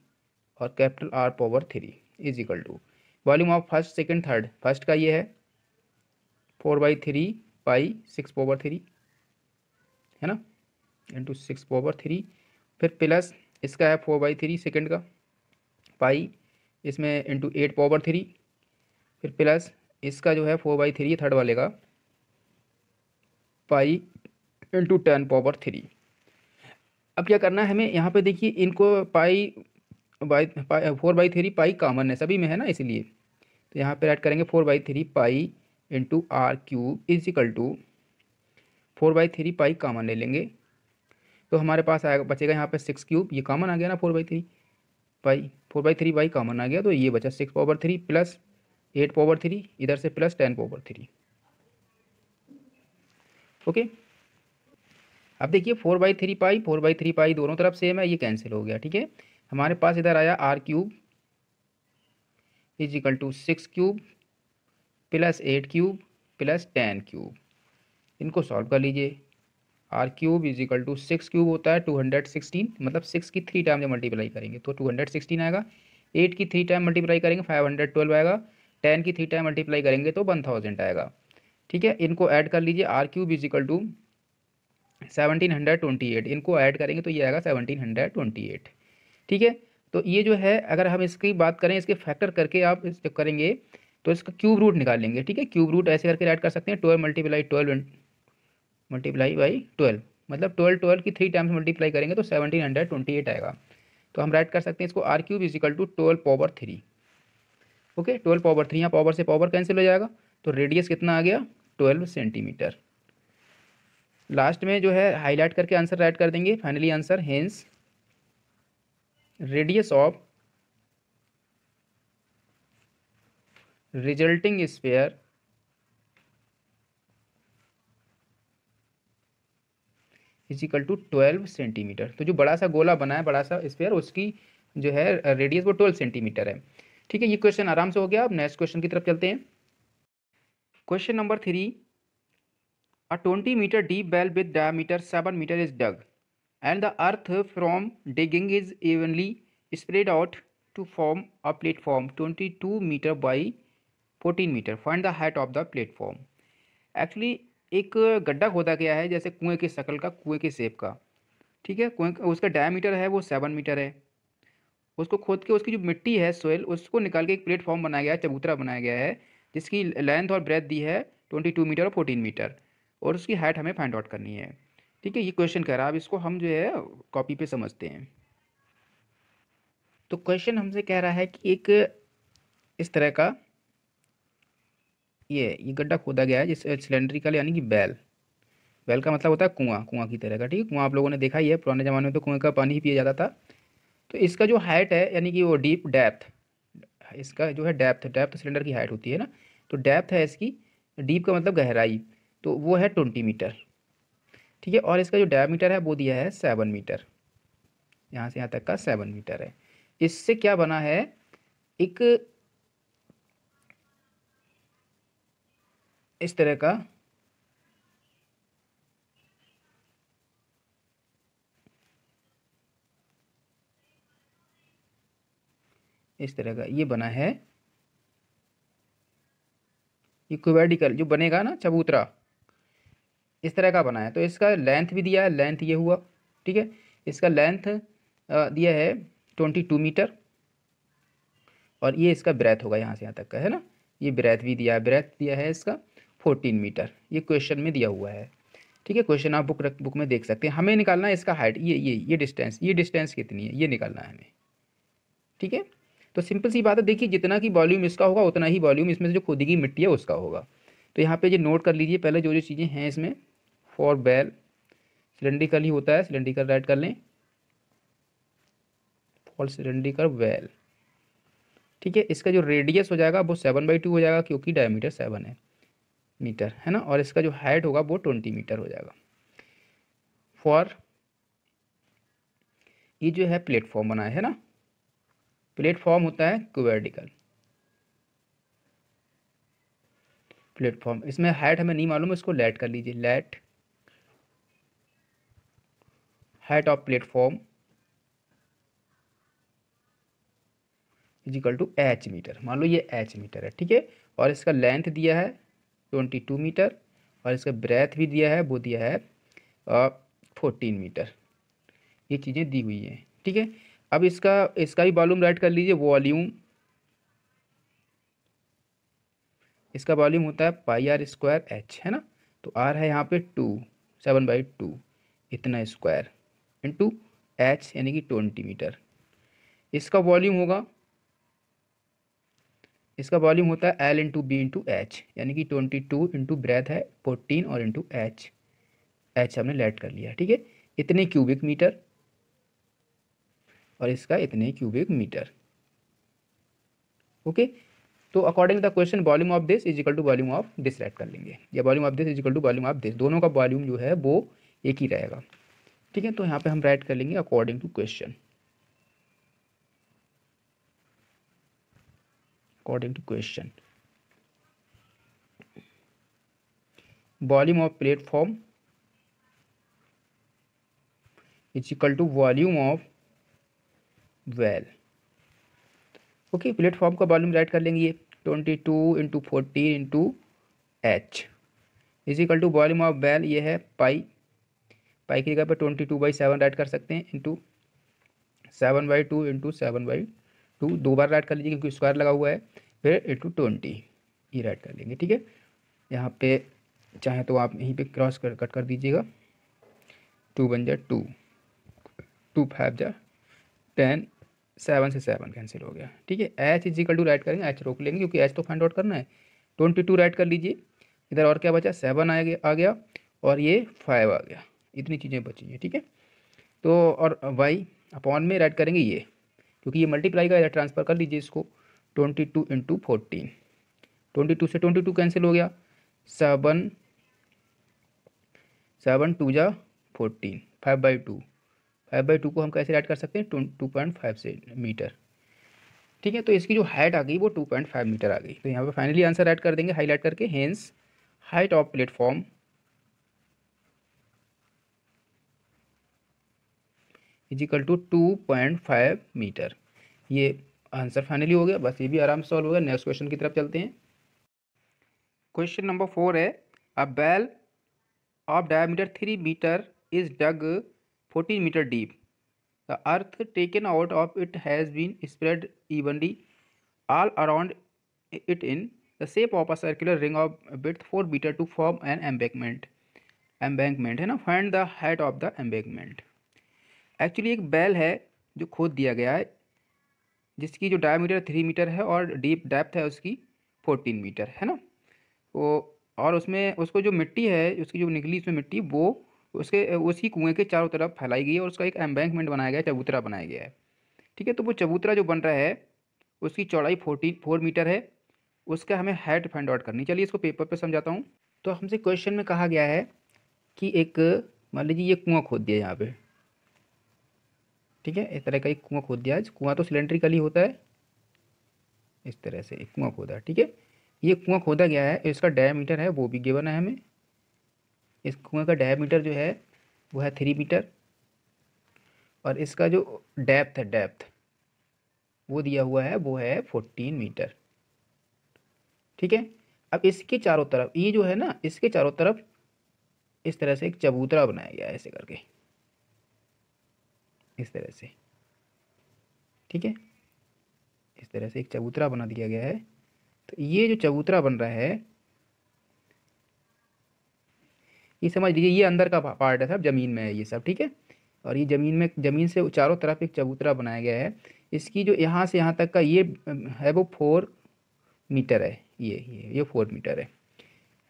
और capital R power three is equal to. Volume of first, second, third. First का ये है। Four by three pi, six power three. है ना? इंटू सिक्स पावर थ्री फिर plus इसका है फोर बाई थ्री सेकेंड का। पाई इसमें इंटू एट पावर थ्री फिर प्लस इसका जो है फोर बाई थ्री थर्ड वाले का। Pi into ten power three अब क्या करना है हमें? यहाँ पे देखिए, इनको pi by four by three pi common है, सभी में है ना, इसलिए। तो यहाँ पे ऐड करेंगे four by three pi into R cube is equal to four by three pi common ले लेंगे। तो हमारे पास आएगा, बचेगा यहाँ पे सिक्स क्यूब, ये कॉमन आ गया ना four by three pi, four by three pi common आ गया तो ये बचा six power three plus eight power three, इधर से plus ten power three. Okay? अब देखिए four by three pi four by three pi दोनों तरफ़ सेम है, ये कैंसिल हो गया, ठीक है? हमारे पास इधर आया R cube is equal to six cube plus eight cube plus ten cube इनको सॉल्व कर लीजिए। R cube is equal to six cube होता है टू हंड्रेड सिक्सटीन मतलब सिक्स की थ्री टाइम जब मल्टीप्लाई करेंगे तो टू हंड्रेड सिक्सटीन आएगा एट की थ्री टाइम मल्टीप्लाई करेंगे फाइव हंड्रेड ट्वेल्व आएगा टेन की थ्री टाइम मल्टीप्लाई करेंगे तो वन थाउज़ेंड आएगा। ठीक है? इनको ऐड कर लीजिए R cube is equal to seventeen hundred twenty eight. इनको ऐड करेंगे तो ये आएगा सेवनटीन हंड्रेड ट्वेंटी एट। ठीक है? तो ये जो है, अगर हम इसकी बात करें, इसके फैक्टर करके आप इस करेंगे तो इसका क्यूब रूट निकाल लेंगे, ठीक है? क्यूब रूट ऐसे करके ऐड कर सकते हैं twelve multiply twelve multiply by twelve मतलब ट्वेल्व ट्वेल्व की थ्री टाइम्स मल्टीप्लाई करेंगे तो सेवनटीन हंड्रेड ट्वेंटी एट आएगा। तो हम राइट कर सकते हैं, इसको R cube is equal to twelve power three okay? Twelve power three यहाँ पावर से पावर कैंसिल हो जाएगा। तो रेडियस कितना आ गया? ट्वेल्व सेंटीमीटर लास्ट में जो है हाईलाइट करके आंसर राइट कर देंगे। Finally answer hence radius of resulting sphere is equal to twelve centimetre तो जो बड़ा सा गोला बना है, बड़ा सा स्पेयर उसकी जो है रेडियस वो ट्वेल्व सेंटीमीटर है। ठीक है, ये क्वेश्चन आराम से हो गया। अब नेक्स्ट क्वेश्चन की तरफ़ चलते हैं। Question number three twenty metre deep well with diameter seven metre is dug and the earth from digging is evenly spread out to form a platform twenty two metre by fourteen metre find the height of the platform actually एक गड्ढा खोदा गया है, जैसे कुएँ के शक्ल का, कुएँ के शेप का। ठीक है? कुएँ उसका डायमीटर है, वो सेवन मीटर है। उसको खोद के, उसकी जो मिट्टी है सोयल उसको निकाल के एक प्लेटफॉर्म बनाया गया है, चबूतरा बनाया गया है, जिसकी लेंथ और ब्रेथ दी है ट्वेंटी टू मीटर और फोर्टीन मीटर और उसकी हाइट हमें फाइंड आउट करनी है। ठीक है, ये क्वेश्चन कह रहा है अब इसको हम जो है कॉपी पे समझते हैं। तो क्वेश्चन हमसे कह रहा है कि एक इस तरह का, ये ये गड्ढा खोदा गया है, जिस सिलेंड्रिकल यानी कि बैल। बैल का मतलब होता है कुआँ कुआँ की तरह का, ठीक है? कुआँ आप लोगों ने देखा ही है, पुराने ज़माने में तो कुएँ का पानी ही पिया जाता था। तो इसका जो हाइट है, यानी कि वो डीप डेप्थ इसका जो है डेप्थ डेप्थ सिलेंडर की हाइट होती है ना? तो डेप्थ है इसकी डीप का मतलब गहराई। तो वो है ट्वेंटी मीटर। ठीक है, और इसका जो डायमीटर है, वो दिया है सेवन मीटर यहाँ से यहाँ तक का सेवन मीटर है। इससे क्या बना है? एक इस तरह का इस तरह का ये बना है। इक्वेडिकल जो बनेगा ना चबूतरा इस तरह का बना है। तो इसका लेंथ भी दिया है। लेंथ ये हुआ, ठीक है? इसका लेंथ दिया है ट्वेंटी टू मीटर और ये इसका ब्रेथ होगा, यहाँ से यहाँ तक का, है ना? ये ब्रेथ भी दिया है। ब्रेथ दिया है इसका फोर्टीन मीटर ये क्वेश्चन में दिया हुआ है, ठीक है? क्वेश्चन आप बुक बुक में देख सकते हैं। हमें निकालना है इसका हाइट ये ये ये डिस्टेंस ये डिस्टेंस कितनी है? ये निकालना है हमें, ठीक है? तो सिंपल सी बात है। देखिए, जितना की वॉल्यूम इसका होगा, उतना ही वॉल्यूम इसमें से जो खुदी की मिट्टी है, उसका होगा। तो यहाँ पे ये नोट कर लीजिए। पहले जो जो चीज़ें हैं इसमें फॉर बेल सिलेंड्रिकल ही होता है सिलेंड्रिकल राइट कर लें। फॉर सिलेंड्रिकल वेल ठीक है, इसका जो रेडियस हो जाएगा वो सेवन बाई टू हो जाएगा क्योंकि डायमीटर सेवन है, मीटर, है ना? और इसका जो हाइट होगा वो ट्वेंटी मीटर हो जाएगा। फॉर ये जो है प्लेटफॉर्म बना है ना? प्लेटफॉर्म होता है क्वेडिकल प्लेटफॉर्म इसमें हाइट हमें नहीं मालूम, इसको लेट कर लीजिए। Let height of platform is equal to H metre मान लो ये एच मीटर है, ठीक है? और इसका लेंथ दिया है ट्वेंटी टू मीटर और इसका ब्रेथ भी दिया है, वो दिया है फोर्टीन मीटर ये चीज़ें दी हुई हैं, ठीक है? अब इसका इसका भी वॉल्यूम राइट कर लीजिए वॉल्यूम इसका वॉल्यूम होता है पाई आर स्क्वायर एच है ना? तो आर है यहाँ पे टू सेवन बाई टू इतना स्क्वायर इंटू एच यानी कि ट्वेंटी मीटर। इसका वॉल्यूम होगा, इसका वॉल्यूम होता है L into B into H, यानी कि ट्वेंटी टू इंटू ब्रेथ है, फोर्टीन और इंटू एच। एच हमने लेट कर लिया, ठीक है? इतने क्यूबिक मीटर और इसका इतने क्यूबिक मीटर ओके? तो according the question volume of this is equal to volume of this write कर लेंगे। या volume of this is equal to volume of this दोनों का वॉल्यूम जो है वो एक ही रहेगा। ठीक है तो यहाँ पे हम राइट कर लेंगे according to question according to question volume of platform is equal to volume of well okay platform का वॉल्यूम राइट कर लेंगे ये. Twenty two into fourteen into H is equal to volume of well ये है pi pi की जगह पर twenty two by seven write कर सकते हैं into seven by two into seven by two. दो बार राइट कर लीजिए क्योंकि स्क्वायर लगा हुआ है, फिर इंटू ट्वेंटी ये राइट कर लेंगे, ठीक है? यहाँ पे चाहे तो आप यहीं पे क्रॉस कर कट कर दीजिएगा। टू बन जाए टू टू फाइव जा टेन सेवन से सेवन कैंसिल हो गया, ठीक है? H is equal to write करेंगे एच रोक लेंगे क्योंकि एच तो फाइंड आउट करना है। ट्वेंटी टू राइट कर लीजिए। इधर और क्या बचा? सेवन आ गया आ गया। और ये फाइव आ गया। इतनी चीज़ें बची हैं, ठीक है? तो और वाई अपॉन में राइट करेंगे ये, क्योंकि ये मल्टीप्लाई का ट्रांसफ़र कर लीजिए इसको twenty two into fourteen twenty two से ट्वेंटी टू कैंसिल हो गया सेवन सेवन टू जा fourteen five by two five by two को हम कैसे राइट कर सकते हैं? टू पॉइंट फाइव से मीटर ठीक है तो इसकी जो हाइट आ गई, वो टू पॉइंट फाइव मीटर आ गई। तो यहाँ पे फाइनली आंसर राइट कर देंगे हाईलाइट करके hence height of platform is equal to two point five metre ये आंसर फाइनली हो गया, बस ये भी आराम से सॉल्व हो गया। नेक्स्ट क्वेश्चन की तरफ़ चलते हैं। क्वेश्चन नंबर फोर है a well of diameter three metre is dug fourteen metre deep the earth taken out of it has been spread evenly all around it in the shape of a circular ring of width four metre to form an embankment embankment है ना? Find the height of the embankment actually एक well है जो खोद दिया गया है, जिसकी जो डायमीटर थ्री मीटर है और डीप डेप्थ है उसकी फोर्टीन मीटर है ना? वो, और उसमें, उसको जो मिट्टी है, उसकी जो निकली उसमें मिट्टी, वो उसके उसकी कुएँ के चारों तरफ़ फैलाई गई है और उसका एक एम्बैंकमेंट बनाया गया है, चबूतरा बनाया गया है। ठीक है तो वो चबूतरा जो बन रहा है, उसकी चौड़ाई फोर्टीन फोर मीटर है। उसका हमें हाइट फाइंड आउट करनी चलिए इसको पेपर पे समझाता हूँ। तो हमसे क्वेश्चन में कहा गया है कि एक, मान लीजिए ये कुआँ खोद दिया यहाँ पे। ठीक है? इस तरह का एक कुआँ खोद दिया कुआँ तो सिलेंड्रिकली होता है। इस तरह से एक कुआँ खोदा, ठीक है? ये कुआँ खोदा गया है, इसका डायमीटर है, वो भी गिवन है हमें। इस कुएँ का डायमीटर जो है, वो है थ्री मीटर और इसका जो डेप्थ है डेप्थ वो दिया हुआ है, वो है फोर्टीन मीटर ठीक है? अब इसके चारों तरफ़, ये जो है ना, इसके चारों तरफ़ इस तरह से एक चबूतरा बनाया गया है, ऐसे करके। इस तरह से। ठीक है? इस तरह से एक चबूतरा बना दिया गया है। तो ये जो चबूतरा बन रहा है, ये समझ लीजिए, ये अंदर का पार्ट है सब, ज़मीन में है ये सब, ठीक है? और ये ज़मीन में, ज़मीन से चारों तरफ़ एक चबूतरा बनाया गया है। इसकी जो यहाँ से यहाँ तक का ये, है वो फोर मीटर है, ये ये ये फोर मीटर है।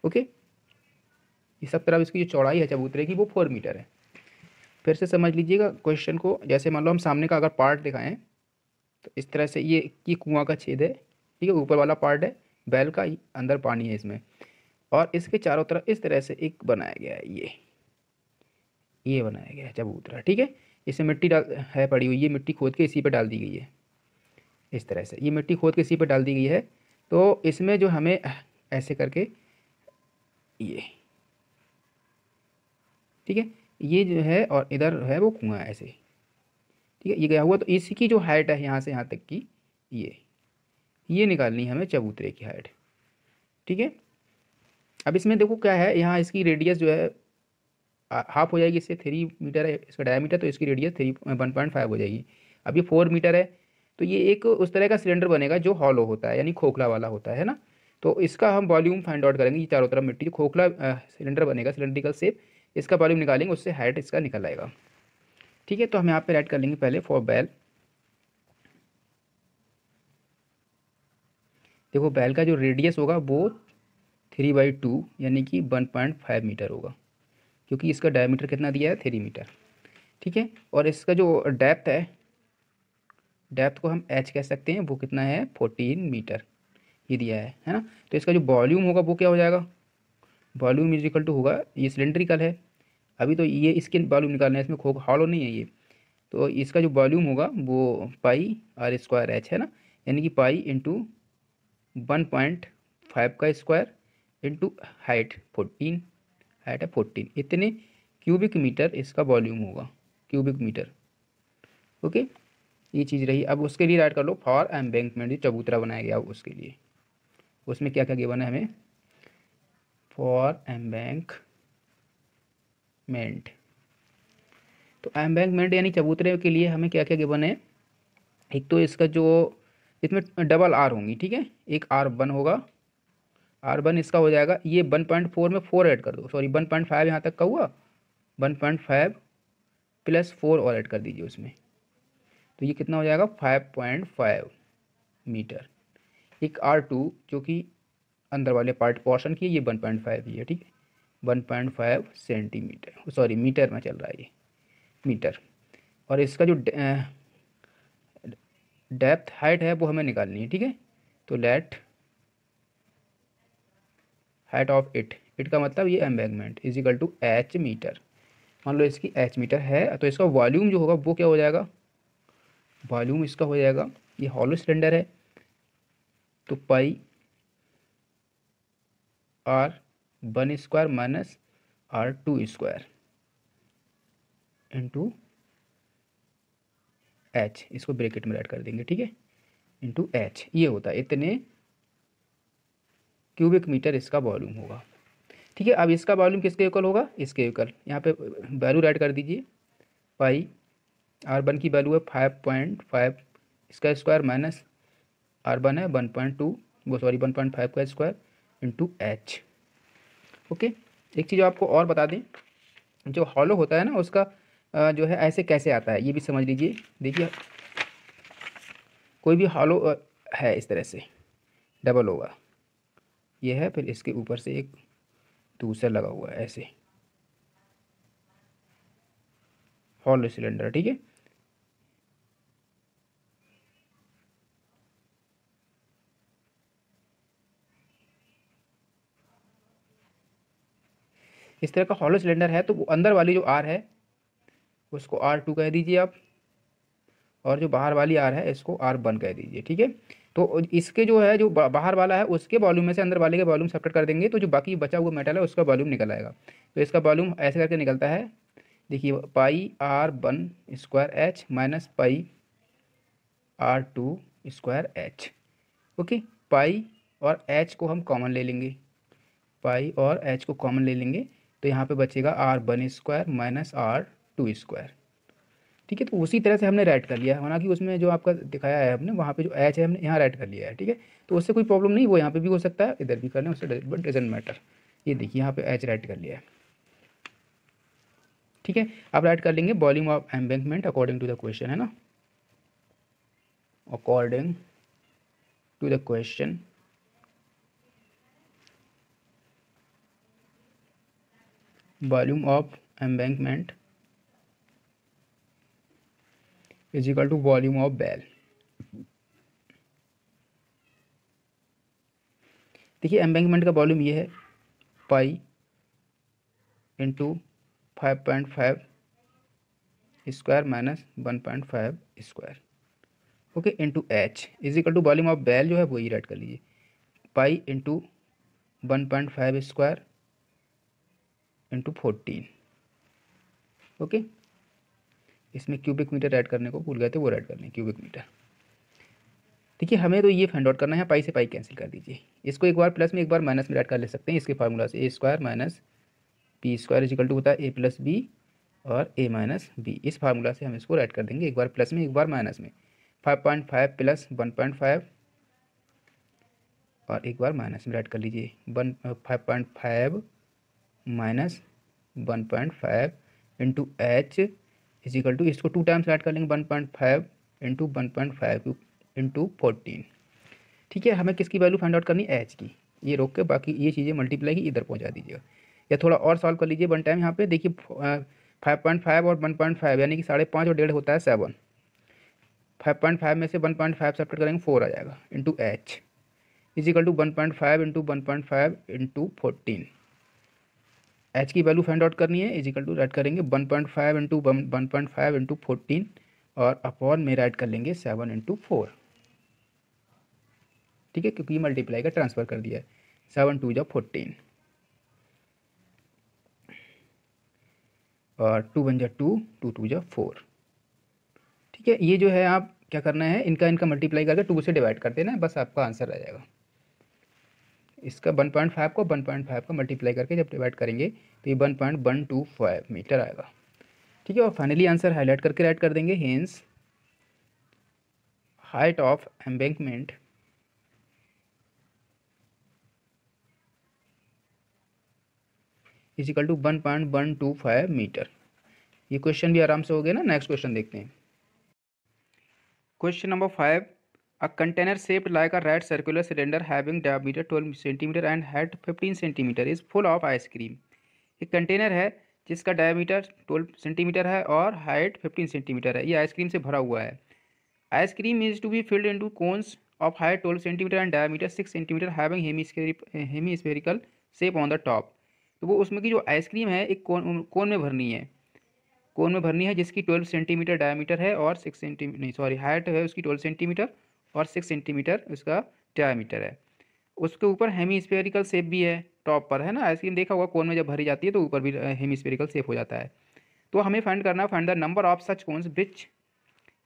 ओके ये सब तरफ़ इसकी जो चौड़ाई है चबूतरे की, वो फोर मीटर है। फिर से समझ लीजिएगा क्वेश्चन को। जैसे मान लो हम सामने का अगर पार्ट दिखाएँ तो इस तरह से ये ये कुआँ का छेद है, ठीक है? ऊपर वाला पार्ट है, बैल का अंदर पानी है इसमें। और इसके चारों तरफ़ इस तरह से एक बनाया गया है, ये। ये बनाया गया है, चबूतरा, ठीक है? इसमें मिट्टी डाल, है पड़ी हुई, ये मिट्टी खोद के इसी पर डाल दी गई है। इस तरह से, ये मिट्टी खोद के इसी पर डाल दी गई है। तो इसमें जो हमें, ऐसे करके, ये, ठीक है? ये जो है और इधर है वो कुआँ ऐसे। ठीक है, ये गया हुआ तो इसकी जो हाइट है यहाँ से यहाँ तक की, ये। ये निकालनी है हमें चबूतरे की हाइट ठीक है? अब इसमें देखो क्या है, यहाँ इसकी रेडियस जो है हाफ़ हो जाएगी, इससे थ्री मीटर है, इसका डायमीटर तो इसकी radius three one point five हो जाएगी। अब ये फोर मीटर है तो ये एक उस तरह का सिलेंडर बनेगा जो हॉलो होता है, यानी खोखला वाला होता है ना? तो इसका हम वॉल्यूम फाइंड आउट करेंगे, ये चारों तरफ़ मिट्टी, खोखला सिलेंडर बनेगा सिलेंड्रिकल शेप इसका वॉल्यूम निकालेंगे, उससे हाइट इसका निकल आएगा। ठीक है तो हम यहाँ पे राइट कर लेंगे पहले फॉर बैल। देखो, बैल का जो रेडियस होगा वो थ्री बाई टू यानी कि वन पॉइंट फाइव मीटर होगा, क्योंकि इसका डायमीटर कितना दिया है? थ्री मीटर ठीक है, और इसका जो डेप्थ है डेप्थ को हम एच कह सकते हैं, वो कितना है? फोर्टीन मीटर ये दिया है है ना? तो इसका जो वॉल्यूम होगा, वो क्या हो जाएगा? वॉल्यूम इजिकल टू होगा, ये सिलेंड्रिकल है। अभी तो ये इसके वॉल्यूम निकालना है, इसमें खो हॉलो नहीं है ये। तो इसका जो वॉल्यूम होगा, वो पाई आर स्क्वायर एच है ना? यानी कि pi into one point five का square into height fourteen height है फोर्टीन इतने क्यूबिक मीटर इसका वॉल्यूम होगा क्यूबिक मीटर ओके ये चीज़ रही। अब उसके लिए राइट कर लो फॉर एम्बैंकमेंट जो चबूतरा बनाया गया, उसके लिए। उसमें क्या क्या गिवन है हमें? For embankment. तो एम्बैंकमेंट यानी चबूतरे के लिए हमें क्या क्या गिवन है? एक तो इसका जो इसमें डबल आर होंगी, ठीक है? एक आर वन होगा, आर वन इसका हो जाएगा, ये वन पॉइंट फोर में फोर ऐड कर दो, सॉरी, वन पॉइंट फाइव यहाँ तक का हुआ, one point five plus four और ऐड कर दीजिए उसमें। तो ये कितना हो जाएगा? Five point five metre. एक आर टू जो कि अंदर वाले पार्ट पोर्शन की ये वन पॉइंट फाइव है ठीक है? One point five centimetre sorry metre में चल रहा है ये मीटर और इसका जो डेप्थ हाइट है वो हमें निकालनी है, ठीक है? तो let height of it it का मतलब ये embankment is equal to H metre मान लो इसकी एच मीटर है तो इसका वॉल्यूम जो होगा वो क्या हो जाएगा? वॉल्यूम इसका हो जाएगा, ये हॉलो सिलेंडर है तो pi R one square minus R two square into H. इसको ब्रैकेट में ऐड कर देंगे, ठीक है? Into H. ये होता है, इतने क्यूबिक मीटर इसका वॉल्यूम होगा। ठीक है, अब इसका वॉल्यूम किसके इक्वल होगा? इसके इक्वल यहाँ पे वैल्यू ऐड कर दीजिए। पाई आर वन की वैल्यू है फाइव पॉइंट फाइव इसका स्क्वायर माइनस आर वन है वन पॉइंट टू, वो सॉरी वन पॉइंट फाइव का स्क्वायर। इंटू एच ओके एक चीज़ आपको और बता दें, जो हॉलो होता है ना, उसका जो है, ऐसे कैसे आता है, ये भी समझ लीजिए। देखिए, कोई भी हॉलो है इस तरह से डबल होगा। ये है, फिर इसके ऊपर से एक दूसरा लगा हुआ है, ऐसे। हॉलो सिलेंडर ठीक है? इस तरह का हॉलो सिलेंडर है तो वो अंदर वाली जो आर है, उसको आर टू कह दीजिए आप, और जो बाहर वाली आर है, इसको आर वन कह दीजिए, ठीक है? तो इसके जो है, जो बाहर वाला है, उसके वॉल्यूम में से अंदर वाले के वॉल्यूम सेपरेट कर देंगे तो जो बाकी बचा हुआ मेटल है, उसका वॉल्यूम निकल आएगा। तो इसका वॉल्यूम ऐसे करके निकलता है, देखिए pi R one square H minus pi R two square H okay? Pi और एच को हम कॉमन ले लेंगे पाई और एच को कॉमन ले लेंगे तो यहाँ पे बचेगा R one square minus R two square. ठीक है तो उसी तरह से हमने राइट कर लिया है। हालाँकि उसमें जो आपका दिखाया है हमने, वहाँ पे जो एच है हमने यहाँ राइट कर लिया है। ठीक है तो उससे कोई प्रॉब्लम नहीं, वो यहाँ पे भी हो सकता है, इधर भी कर लें, उससे बट डजेंट मैटर ये देखिए, यहाँ पे एच राइट कर लिया है। ठीक है आप राइट कर लेंगे volume of embankment according to the question है ना? According to the question volume of embankment is equal to volume of bell. देखिए, एम्बैंकमेंट का वॉल्यूम ये है, pi into five point five square minus one point five square okay into h is equal to volume of bell जो है, वही write कर लीजिए। Pi into one point five square into fourteen okay इसमें cubic metre add करने को भूल गए थे, वो ऐड कर लें क्यूबिक मीटर देखिए, हमें तो ये फाइंड आउट करना है पाई से पाई कैंसिल कर दीजिए। इसको एक बार प्लस में एक बार माइनस में ऐड कर ले सकते हैं। इसके फार्मूला से a square minus p square equal to होता है ए प्लस बी और ए माइनस बी इस फार्मूला से हम इसको ऐड कर देंगे, एक बार प्लस में, एक बार माइनस में। Five point five plus one point five और एक बार माइनस में ऐड कर लीजिए। One five point five minus one point five into h equal to इसको टू टाइम्स ऐड कर लेंगे one point five into one point five into fourteen ठीक है, हमें किसकी वैल्यू फाइंड आउट करनी? है एच की। ये रोक के बाकी ये चीज़ें मल्टीप्लाई की, इधर पहुँचा दीजिएगा। या थोड़ा और सॉल्व कर लीजिए वन टाइम यहाँ पे देखिए फाइव पॉइंट फाइव और वन पॉइंट फाइव यानी कि साढ़े पाँच और डेढ़ होता है सेवन फाइव पॉइंट फाइव में से वन पॉइंट फाइव सेपरेट करेंगे फोर आ जाएगा into h equal to one point five into one point five into fourteen h की वैल्यू फाइंड आउट करनी है इजिकल टू राइट करेंगे one point five into one point five into fourteen और upon में right कर लेंगे seven into four ठीक है? क्योंकि मल्टीप्लाई का ट्रांसफ़र कर दिया है। सेवन टू जब फोर्टीन और टू वन जा टू टू टू जा फोर ठीक है? ये जो है आप क्या करना है? इनका इनका मल्टीप्लाई करके टू से डिवाइड कर देना है, बस आपका आंसर आ जाएगा। इसका वन पॉइंट फाइव को वन पॉइंट फाइव का मल्टीप्लाई करके जब डिवाइड करेंगे तो ये one point one two five metre आएगा। ठीक है, और फाइनली आंसर हाईलाइट करके राइट कर देंगे। Hence height of embankment equal to one point one two five metre ये क्वेश्चन भी आराम से हो गया ना? नेक्स्ट क्वेश्चन देखते हैं। Question number five A container shaped like a red circular cylinder having diameter 12 cm and height 15 cm is full of ice. एक कंटेनर है, जिसका डायमीटर 12 सेंटीमीटर है और हाइट 15 सेंटीमीटर है। ये आइसक्रीम से भरा हुआ है। Ice cream is to be filled into cones of height 12 centimetre and diameter 6 centimetre having hemispherical shape on the top तो वो उसमें की जो आइसक्रीम है, एक कोन कोन में भरनी है। कोन में भरनी है जिसकी 12 सेंटीमीटर डायमीटर है और 6 सेंटीमीटर नहीं सॉरी हाइट है उसकी 12 सेंटीमीटर और सिक्स सेंटीमीटर उसका डायमीटर है। उसके ऊपर हेमी स्पेरिकल शेप भी है टॉप पर है ना? आइसक्रीम देखा होगा कोन में जब भरी जाती है तो ऊपर भी हेमी स्पेरिकल शेप हो जाता है। तो हमें फाइंड करना find the number of such cones which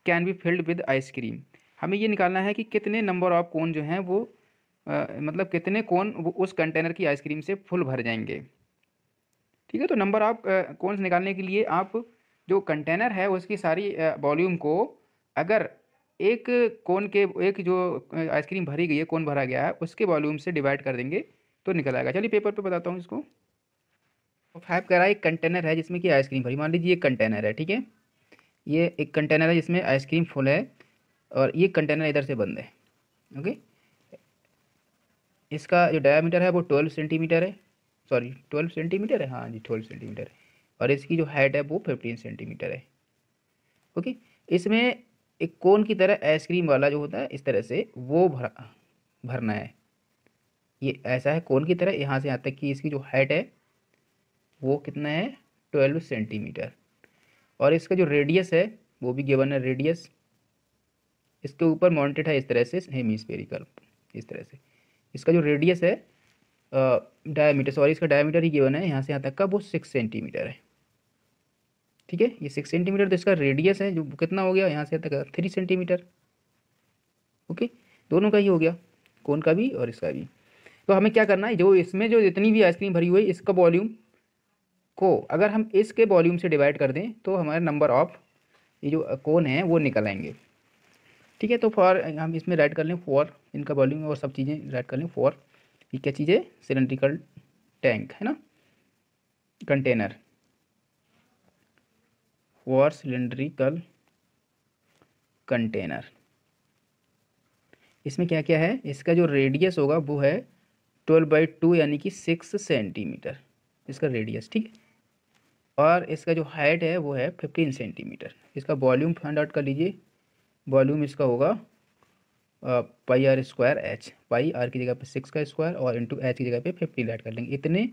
can be filled with ice cream हमें ये निकालना है कि कितने नंबर ऑफ़ कोन जो हैं वो आ, मतलब कितने कोन उस कंटेनर की आइसक्रीम से फुल भर जाएँगे। ठीक है? तो नंबर ऑफ़ कोन्स निकालने के लिए आप जो कंटेनर है उसकी सारी वॉल्यूम को अगर एक कोन के, एक जो आइसक्रीम भरी गई है, कोन भरा गया है, उसके वॉल्यूम से डिवाइड कर देंगे तो निकल आएगा चलिए पेपर पे बताता हूँ इसको। तो फाइव कह रहा है एक कंटेनर है जिसमें कि आइसक्रीम भरी। मान लीजिए एक कंटेनर है, ठीक है? ये एक कंटेनर है जिसमें आइसक्रीम फुल है और ये कंटेनर इधर से बंद है, ओके? इसका जो डायामीटर है वो ट्वेल्व सेंटीमीटर है। सॉरी, ट्वेल्व सेंटीमीटर है? हाँ जी, ट्वेल्व सेंटीमीटर है। और इसकी जो हाइट है वो फिफ्टीन सेंटीमीटर है, ओके? इसमें एक कोन की तरह आइसक्रीम वाला जो होता है, इस तरह से वो भर, भरना है। ये ऐसा है, कोन की तरह यहाँ से यहाँ तक कि इसकी जो हाइट है, वो कितना है? ट्वेल्व सेंटीमीटर और इसका जो रेडियस है, वो भी गिवन है रेडियस इसके ऊपर माउंटेड है इस तरह से हेमीस्फेरिकल इस तरह से। इसका जो रेडियस है डायमीटर सॉरी इसका डायमीटर ही गिवन है, यहाँ से यहाँ तक का वो सिक्स सेंटीमीटर है। ठीक है? ये सिक्स सेंटीमीटर तो इसका रेडियस है, जो कितना हो गया? यहाँ से तक थ्री सेंटीमीटर ओके दोनों का ही हो गया। कौन का भी और इसका भी। तो हमें क्या करना है? जो इसमें जो जितनी भी आइसक्रीम भरी हुई है, इसका वॉल्यूम को अगर हम इसके वॉल्यूम से डिवाइड कर दें तो हमारे नंबर ऑफ़ ये जो कौन है, वो निकल आएँगे। ठीक है? तो फॉर हम इसमें राइट कर लें फॉर इनका वॉल्यूम और सब चीज़ें राइट कर लें फॉर ये क्या चीज़ सिलेंड्रिकल टैंक है ना? कंटेनर फॉर सिलेंड्रिकल कंटेनर इसमें क्या क्या है? इसका जो रेडियस होगा वो है ट्वेल्व बाई टू यानी कि सिक्स सेंटीमीटर इसका रेडियस ठीक है? और इसका जो हाइट है वो है फिफ्टीन सेंटीमीटर इसका वॉल्यूम फाइंड आउट कर लीजिए। वॉल्यूम इसका होगा pi r square h pi r की जगह पे सिक्स का स्क्वायर और इंटू एच की जगह पे फिफ्टीन ऐड कर लेंगे। इतने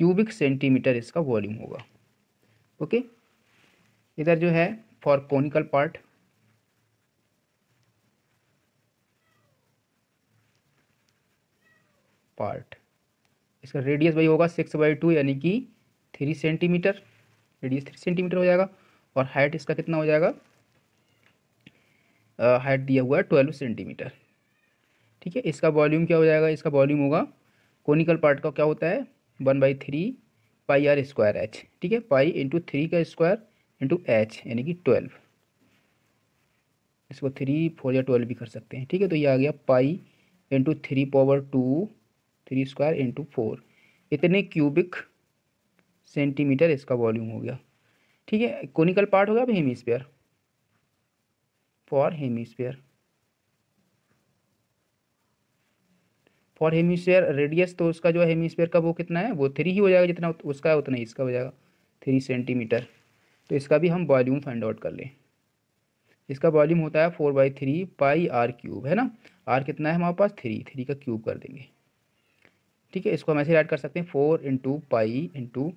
क्यूबिक सेंटीमीटर इसका वॉल्यूम होगा। ओके इधर जो है फॉर कॉनिकल पार्ट पार्ट इसका रेडियस भाई होगा सिक्स बाई टू यानी कि three centimetre radius three centimetre हो जाएगा। और हाइट इसका कितना हो जाएगा? हाइट दिया हुआ है ट्वेल्व सेंटीमीटर ठीक है, इसका वॉल्यूम क्या हो जाएगा? इसका वॉल्यूम होगा कोनिकल पार्ट का क्या होता है? One by three pi r square h ठीक है पाई इंटू थ्री का स्क्वायर इंटू एच यानी कि ट्वेल्व इसको थ्री फोर या ट्वेल्व भी कर सकते हैं, ठीक है? तो ये आ गया pi into three power two three square into four इतने क्यूबिक सेंटीमीटर इसका वॉल्यूम हो गया, ठीक है? कोनिकल पार्ट हो गया अब hemisphere for hemisphere for hemisphere radius तो उसका जो है हेमीस्फेयर का वो कितना है? वो थ्री ही हो जाएगा जितना, उसका है उतना ही, इसका हो जाएगा थ्री सेंटीमीटर तो इसका भी हम वॉल्यूम फाइंड आउट कर लें। इसका वॉल्यूम होता है four by three pi r cube, है ना? आर कितना है हमारे पास? थ्री। थ्री का क्यूब कर देंगे। ठीक है, इसको हम ऐसे ऐड कर सकते हैं, four into pi into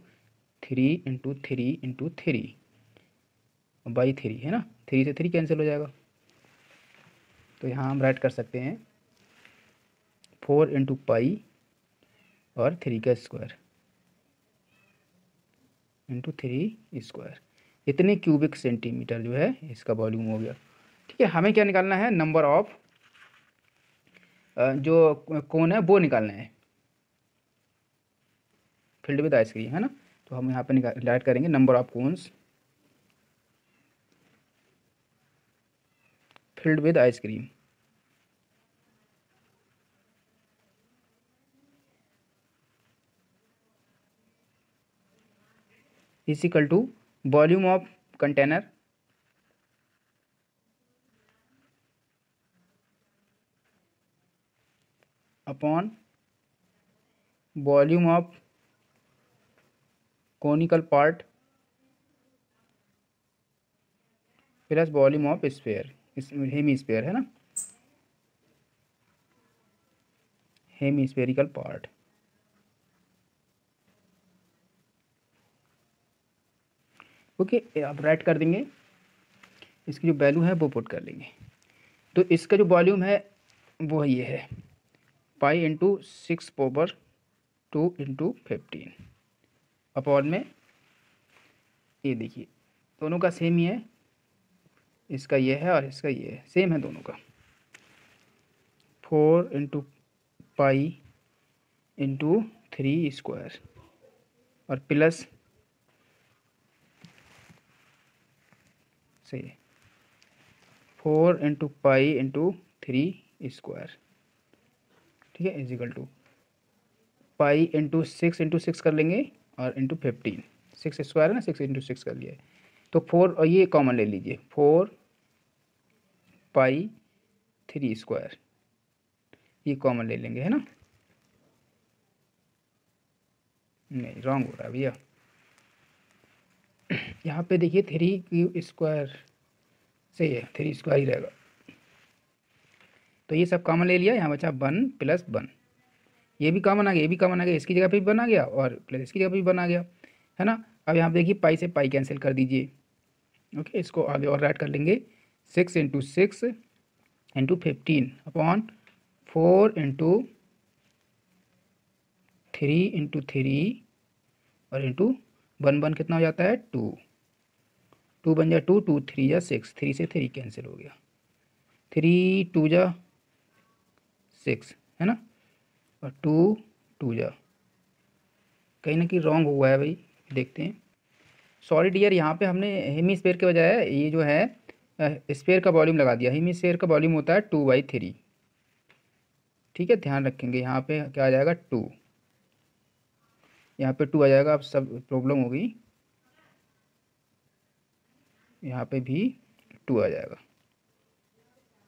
three into three into three by three, है ना? थ्री से थ्री कैंसिल हो जाएगा। तो यहाँ हम राइट कर सकते हैं, फोर इंटू पाई और थ्री का स्क्वायर इंटू थ्री स्क्वायर। इतने क्यूबिक सेंटीमीटर जो है, इसका वॉल्यूम हो गया। ठीक है, हमें क्या निकालना है? नंबर ऑफ़ जो कौन है, वो निकालना है। फिल्ड विद आइसक्रीम है ना? तो हम यहाँ पे निकाल राइट करेंगे number of cones. Filled with ice cream is equal to volume of container. Upon volume of conical part plus volume of sphere hemisphere है ना? Hemispherical part. ओके आप राइट कर देंगे। इसकी जो वैल्यू है, वो पुट कर लेंगे। तो इसका जो वॉल्यूम है, वो ये है। Pi into six power two into fifteen upon में, ये देखिए, दोनों का सेम ही है। इसका ये है और इसका ये है। सेम है दोनों का। Four into pi into three square और प्लस सही है। Four into pi into three square ठीक है equal to pi into six into six कर लेंगे और इंटू फिफ्टीन सिक्स स्क्वायर है ना सिक्स इंटू सिक्स कर लिया है। तो फोर और ये कॉमन ले लीजिए। फोर पाई थ्री स्क्वायर ये कॉमन ले लेंगे, है ना? नहीं रॉन्ग हो रहा है भैया। यहाँ पे देखिए थ्री क्यू स्क्वायर सही है थ्री स्क्वायर ही रहेगा। तो ये सब कॉमन ले लिया, यहाँ बचा वन प्लस वन ये भी कॉमन आ गया, ये भी कॉमन आ गया, इसकी जगह पे भी बन गया और प्लस इसकी जगह पे भी बन गया, है ना? अब यहाँ देखिए पाई से पाई कैंसिल कर दीजिए। ओके इसको आगे और राइट कर लेंगे। Six into six into fifteen upon four into three into three और इंटू वन वन कितना हो जाता है? टू टू बन जा टू टू, थ्री जा सिक्स, थ्री से थ्री कैंसिल हो गया। थ्री, टू जा सिक्स, है ना? और टू टू जा। कहीं ना कहीं रॉन्ग हुआ है भाई, देखते हैं। सॉरी डियर यहाँ पे हमने हेमी स्पेयर के बजाय ये जो है स्पेयर का वॉल्यूम लगा दिया। हेमी स्पेयर का वॉल्यूम होता है टू बाई थ्री ठीक है, ध्यान रखेंगे, यहाँ पे क्या आ जाएगा? टू यहाँ पे टू आ जाएगा, अब सब प्रॉब्लम होगी। यहाँ पे भी टू आ जाएगा।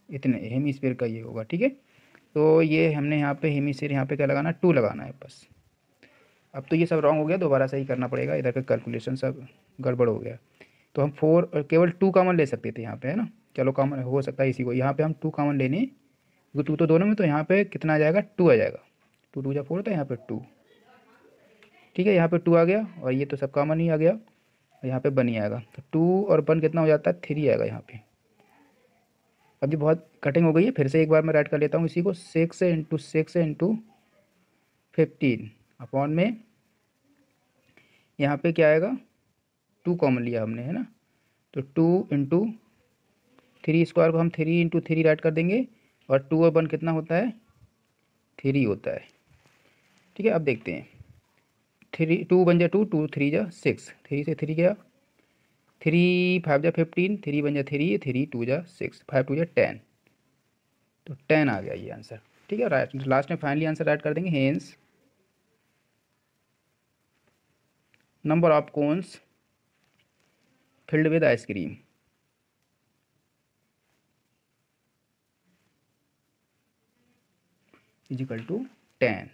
इतने हेमी स्पेयर का ये होगा, ठीक है? तो ये हमने यहाँ पे हेमी स्पेयर यहाँ पे क्या लगाना टू लगाना है बस। अब तो ये सब रॉन्ग हो गया, दोबारा सही करना पड़ेगा। इधर का कैलकुलेशन सब गड़बड़ हो गया। तो हम फोर केवल टू कामन ले सकते थे यहाँ पे, है ना? चलो कामन हो सकता है इसी को। यहाँ पे हम टू कामन लेने, क्योंकि टू तो दोनों में तो यहाँ पे कितना आ जाएगा? टू आ जाएगा। टू टू या फोर तो यहाँ पे टू। ठीक है, यहाँ पे टू आ गया और ये तो सब कामन ही आ गया। और यहाँ पे वन ही आएगा। तो टू और वन कितना हो जाता है? थ्री आएगा यहाँ पे। अभी बहुत कटिंग हो गई है, फिर से एक बार मैं राइट कर लेता हूँ इसी को। Six into six into fifteen upon में यहाँ पे क्या आएगा? टू कॉमन लिया हमने, है ना? तो टू इंटू थ्री स्क्वायर को हम थ्री इंटू थ्री राइट कर देंगे और टू और वन कितना होता है? थ्री होता है। ठीक है, अब देखते हैं। थ्री, टू बन जा टू टू, थ्री जा सिक्स। थ्री से थ्री गया। थ्री, फाइव जा फिफ्टीन, थ्री बन जा थ्री थ्री टू जा सिक्स, फाइव टू जा टेन। तो टेन आ गया ये आंसर। ठीक है, राइट, लास्ट में फाइनली आंसर राइट कर देंगे, hence. Number of cones filled with ice cream. Equal to ten.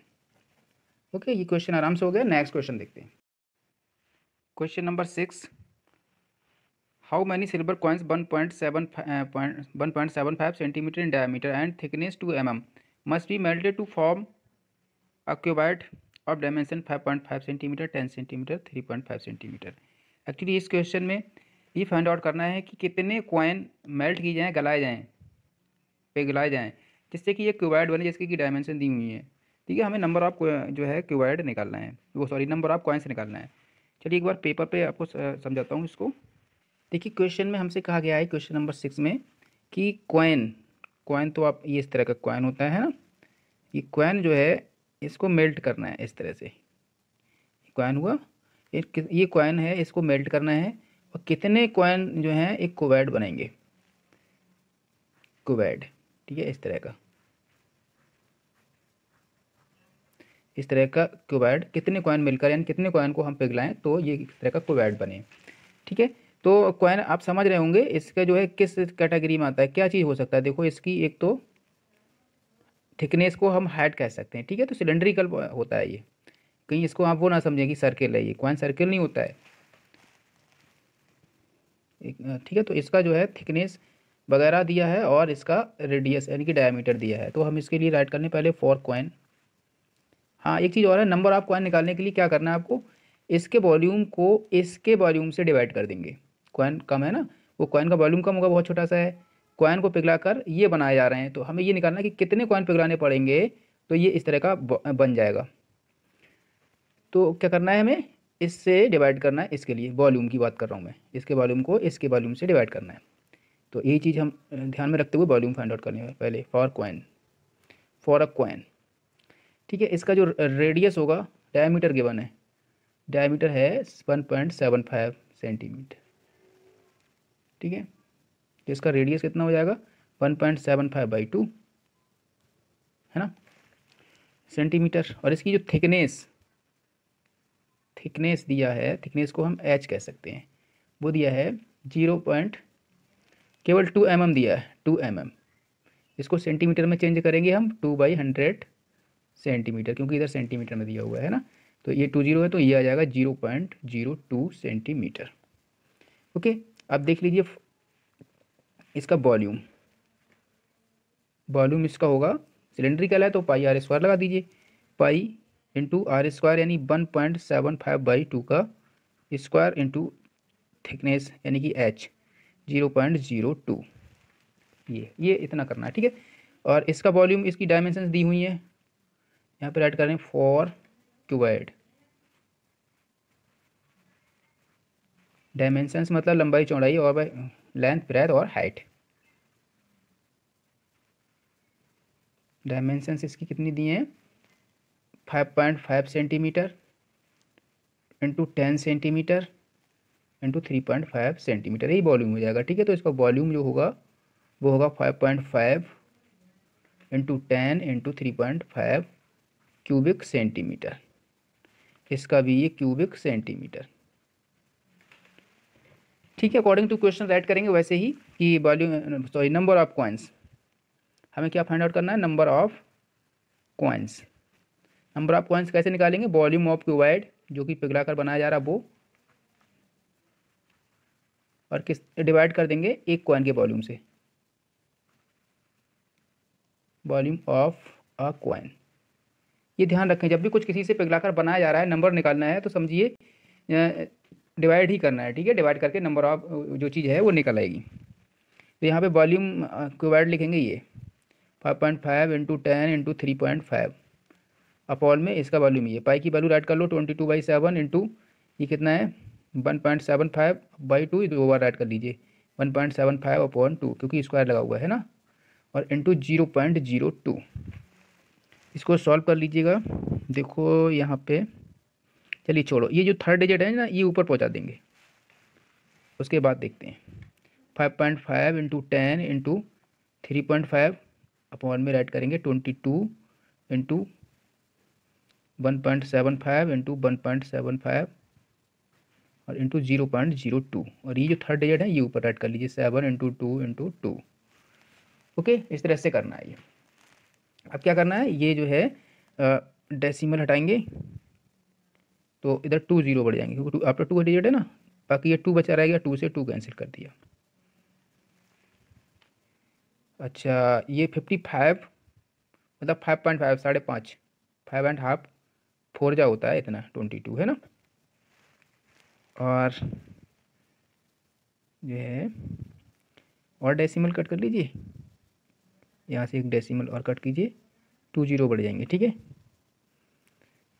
Okay ये क्वेश्चन आराम से हो गया। नेक्स्ट क्वेश्चन देखते हैं। Question number six how many silver coins one point seven point one point seven five centimetre in diameter and thickness two m m must be melted to form a cuboid of dimension five point five centimetre ten centimetre three point five centimetre actually इस question में ये find out करना है कि कितने coin melt की जाएँ, गलाए जाएँ, पिघलाए जाएँ, जिससे कि ये क्यूबाइड बने, जिसकी की डायमेंशन दी हुई है। ठीक है, हमें नंबर ऑफ़ जो है क्यूबाइड निकालना है। वो सॉरी नंबर ऑफ़ कॉइन्स निकालना है। चलिए एक बार पेपर पे आपको समझाता हूँ इसको। देखिए क्वेश्चन में हमसे कहा गया है क्वेश्चन नंबर सिक्स में कि कॉइन कॉइन तो आप, ये इस तरह का कॉइन होता है ना? ये कॉइन जो है, इसको मेल्ट करना है इस तरह से। कॉइन हुआ, ये कॉइन है, इसको मेल्ट करना है और कितने कॉइन जो हैं, एक कोवैड बनेंगे कोवैड ठीक है, इस तरह का। इस तरह का क्यूबैड कितने कॉइन मिलकर यानी कितने कॉइन को हम पिघलाएँ तो ये इस तरह का क्यूबैड बने। ठीक है? तो कॉइन आप समझ रहे होंगे, इसका जो है किस कैटेगरी में आता है, क्या चीज़ हो सकता है? देखो, इसकी एक तो थिकनेस को हम हाइट कह सकते हैं, ठीक है? तो सिलेंड्रिकल होता है ये। कहीं इसको आप वो ना समझें कि सर्किल है ये। कॉइन सर्किल नहीं होता है। ठीक है? तो इसका जो है थिकनेस वगैरह दिया है और इसका रेडियस यानी कि डायमीटर दिया है। तो हम इसके लिए राइट करने, पहले फोर कॉइन हाँ एक चीज़ और है नंबर ऑफ़ कॉइन निकालने के लिए क्या करना है आपको? इसके वॉल्यूम को इसके वॉल्यूम से डिवाइड कर देंगे। कॉइन कम है ना? वो कॉइन का वॉल्यूम कम होगा, बहुत छोटा सा है। कॉइन को पिघलाकर ये बनाए जा रहे हैं। तो हमें ये निकालना है कि कितने कॉइन पिघलाने पड़ेंगे तो ये इस तरह का बन जाएगा। तो क्या करना है हमें? इससे डिवाइड करना है इसके लिए। वॉल्यूम की बात कर रहा हूँ मैं। इसके वॉल्यूम को इसके वॉल्यूम से डिवाइड करना है। तो यही चीज़ हम ध्यान में रखते हुए वॉल्यूम फाइंड आउट करनी है पहले। For coin for a coin ठीक है, इसका जो रेडियस होगा डायमीटर गिवन है। डायमीटर है one point seven five centimetre ठीक है तो इसका रेडियस कितना हो जाएगा? One point seven five by two है ना? सेंटीमीटर और इसकी जो थिकनेस थिकनेस दिया है थिकनेस को हम एच कह सकते हैं। वो दिया है ज़ीरो पॉइंट केवल टू एम mm दिया है टू एम mm. इसको सेंटीमीटर में चेंज करेंगे हम टू बाई हंड्रेड सेंटीमीटर, क्योंकि इधर सेंटीमीटर में दिया हुआ है ना? तो ये टू ज़ीरो है तो ये आ जाएगा zero point zero two centimetre. Okay, अब देख लीजिए इसका वॉल्यूम। वॉल्यूम इसका होगा सिलेंड्रिकल है तो पाई आर स्क्वायर लगा दीजिए। पाई इंटू आर स्क्वायर यानी one point seven five by two का स्क्वायर इंटू थिकनेस यानी कि h, zero point zero two. ये ये इतना करना है, ठीक है? और इसका वॉल्यूम इसकी डायमेंशन दी हुई है यहाँ पे राइट कर फॉर क्यूबाइड डायमेंशंस मतलब लंबाई, चौड़ाई और लेंथ ब्रेथ और हाइट डायमेंशंस इसकी कितनी दी हैं? Five point five centimetre into ten centimetre into three point five centimetre यही वॉल्यूम हो जाएगा, ठीक है? तो इसका वॉल्यूम जो होगा, वो होगा five point five into ten into three point five cubic centimetre. इसका भी ये क्यूबिक सेंटीमीटर। ठीक है अकॉर्डिंग टू क्वेश्चन राइट करेंगे, वैसे ही कि volume sorry number of coins हमें क्या फाइंड आउट करना है? Number of coins number of coins कैसे निकालेंगे? वॉल्यूम ऑफ़ क्यूबाइड जो कि पिघला कर बनाया जा रहा वो। और किस डिवाइड कर देंगे एक कॉइन के वॉल्यूम से। वॉल्यूम ऑफ़ अ कॉइन ये ध्यान रखें, जब भी कुछ किसी से पिघलाकर बनाया जा रहा है, नंबर निकालना है तो समझिए डिवाइड ही करना है, ठीक है? डिवाइड करके नंबर ऑफ़ जो चीज़ है, वो निकल आएगी। तो यहाँ पे वॉल्यूम क्यूबाइड लिखेंगे ये five point five into ten into three point five upon में इसका वॉल्यूम ये पाई की वैल्यू राइट कर लो twenty two by seven into ये कितना है? One point seven five by two दो बार राइट कर लीजिए one point seven five upon two क्योंकि स्क्वायर लगा हुआ है ना? और into zero point zero two इसको सॉल्व कर लीजिएगा। देखो यहाँ पे, चलिए छोड़ो। ये जो थर्ड डिजिट है ना, ये ऊपर पहुँचा देंगे। उसके बाद देखते हैं। Five point five into ten into three point five upon में राइट करेंगे twenty two into one point seven five into one point seven five और into zero point zero two और ये जो थर्ड डिजिट है, ये ऊपर राइट कर लीजिए seven into two into two okay इस तरह से करना है ये। अब क्या करना है? ये जो है डेसिमल हटाएँगे। तो इधर टू ज़ीरो बढ़ जाएँगे, क्योंकि आपका टू डिजिट है ना? बाकी ये टू बचा रहेगा टू से टू कैंसिल कर दिया। अच्छा ये फिफ्टी फाइव मतलब फाइव पॉइंट फाइव साढ़े पाँच। फाइव एंड हाफ़ फोर जा होता है इतना ट्वेंटी टू है ना? और जो है, और डेसिमल कट कर लीजिए। यहाँ से एक डेसिमल और कट कीजिए टू ज़ीरो बढ़ जाएँगे, ठीक है?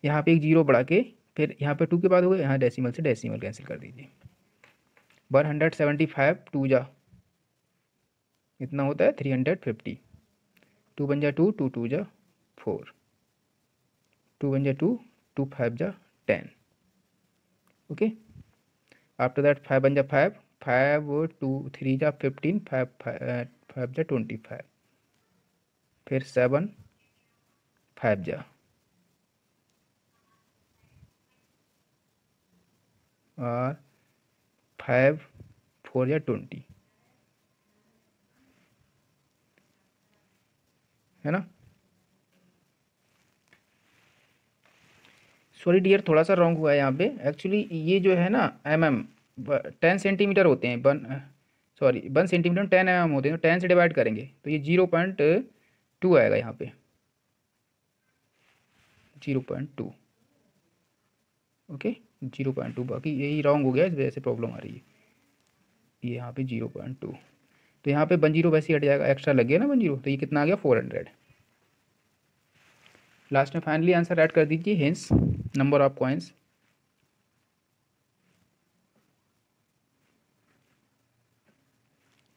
यहाँ पे एक ज़ीरो बढ़ा के, फिर यहाँ पे टू के बाद हो गए, यहाँ डेसिमल से डेसिमल कैंसिल कर दीजिए। One hundred seventy five two जा। इतना होता है three hundred fifty two one जा टू टू टू जा फोर टू वन जा टू टू फाइव जा ten okay? After that five one जा फाइव फाइव टू थ्री जा फिफ्टीन फाइव फाइव जा ट्वेंटी फाइव फिर सेवन, फाइव जा। और फाइव, फोर या ट्वेंटी। है ना? सॉरी डियर थोड़ा सा रॉन्ग हुआ है यहाँ पे। एक्चुअली ये जो है ना एम एम टेन सेंटीमीटर होते हैं one sorry one centimetre ten m m होते हैं तो टेन से डिवाइड करेंगे। तो ये ज़ीरो पॉइंट टू आएगा यहाँ पे। Zero point two. Okay, zero point two. बाकी यही रॉन्ग हो गया, इस वजह से प्रॉब्लम आ रही है। ये यहाँ पे ज़ीरो पॉइंट टू। तो यहाँ पे वन ज़ीरो वैसे हट जाएगा, एक्स्ट्रा लग गया ना वन ज़ीरो? तो ये कितना आ गया? Four hundred. लास्ट में फाइनली आंसर ऐड कर दीजिए, hence, number of coins.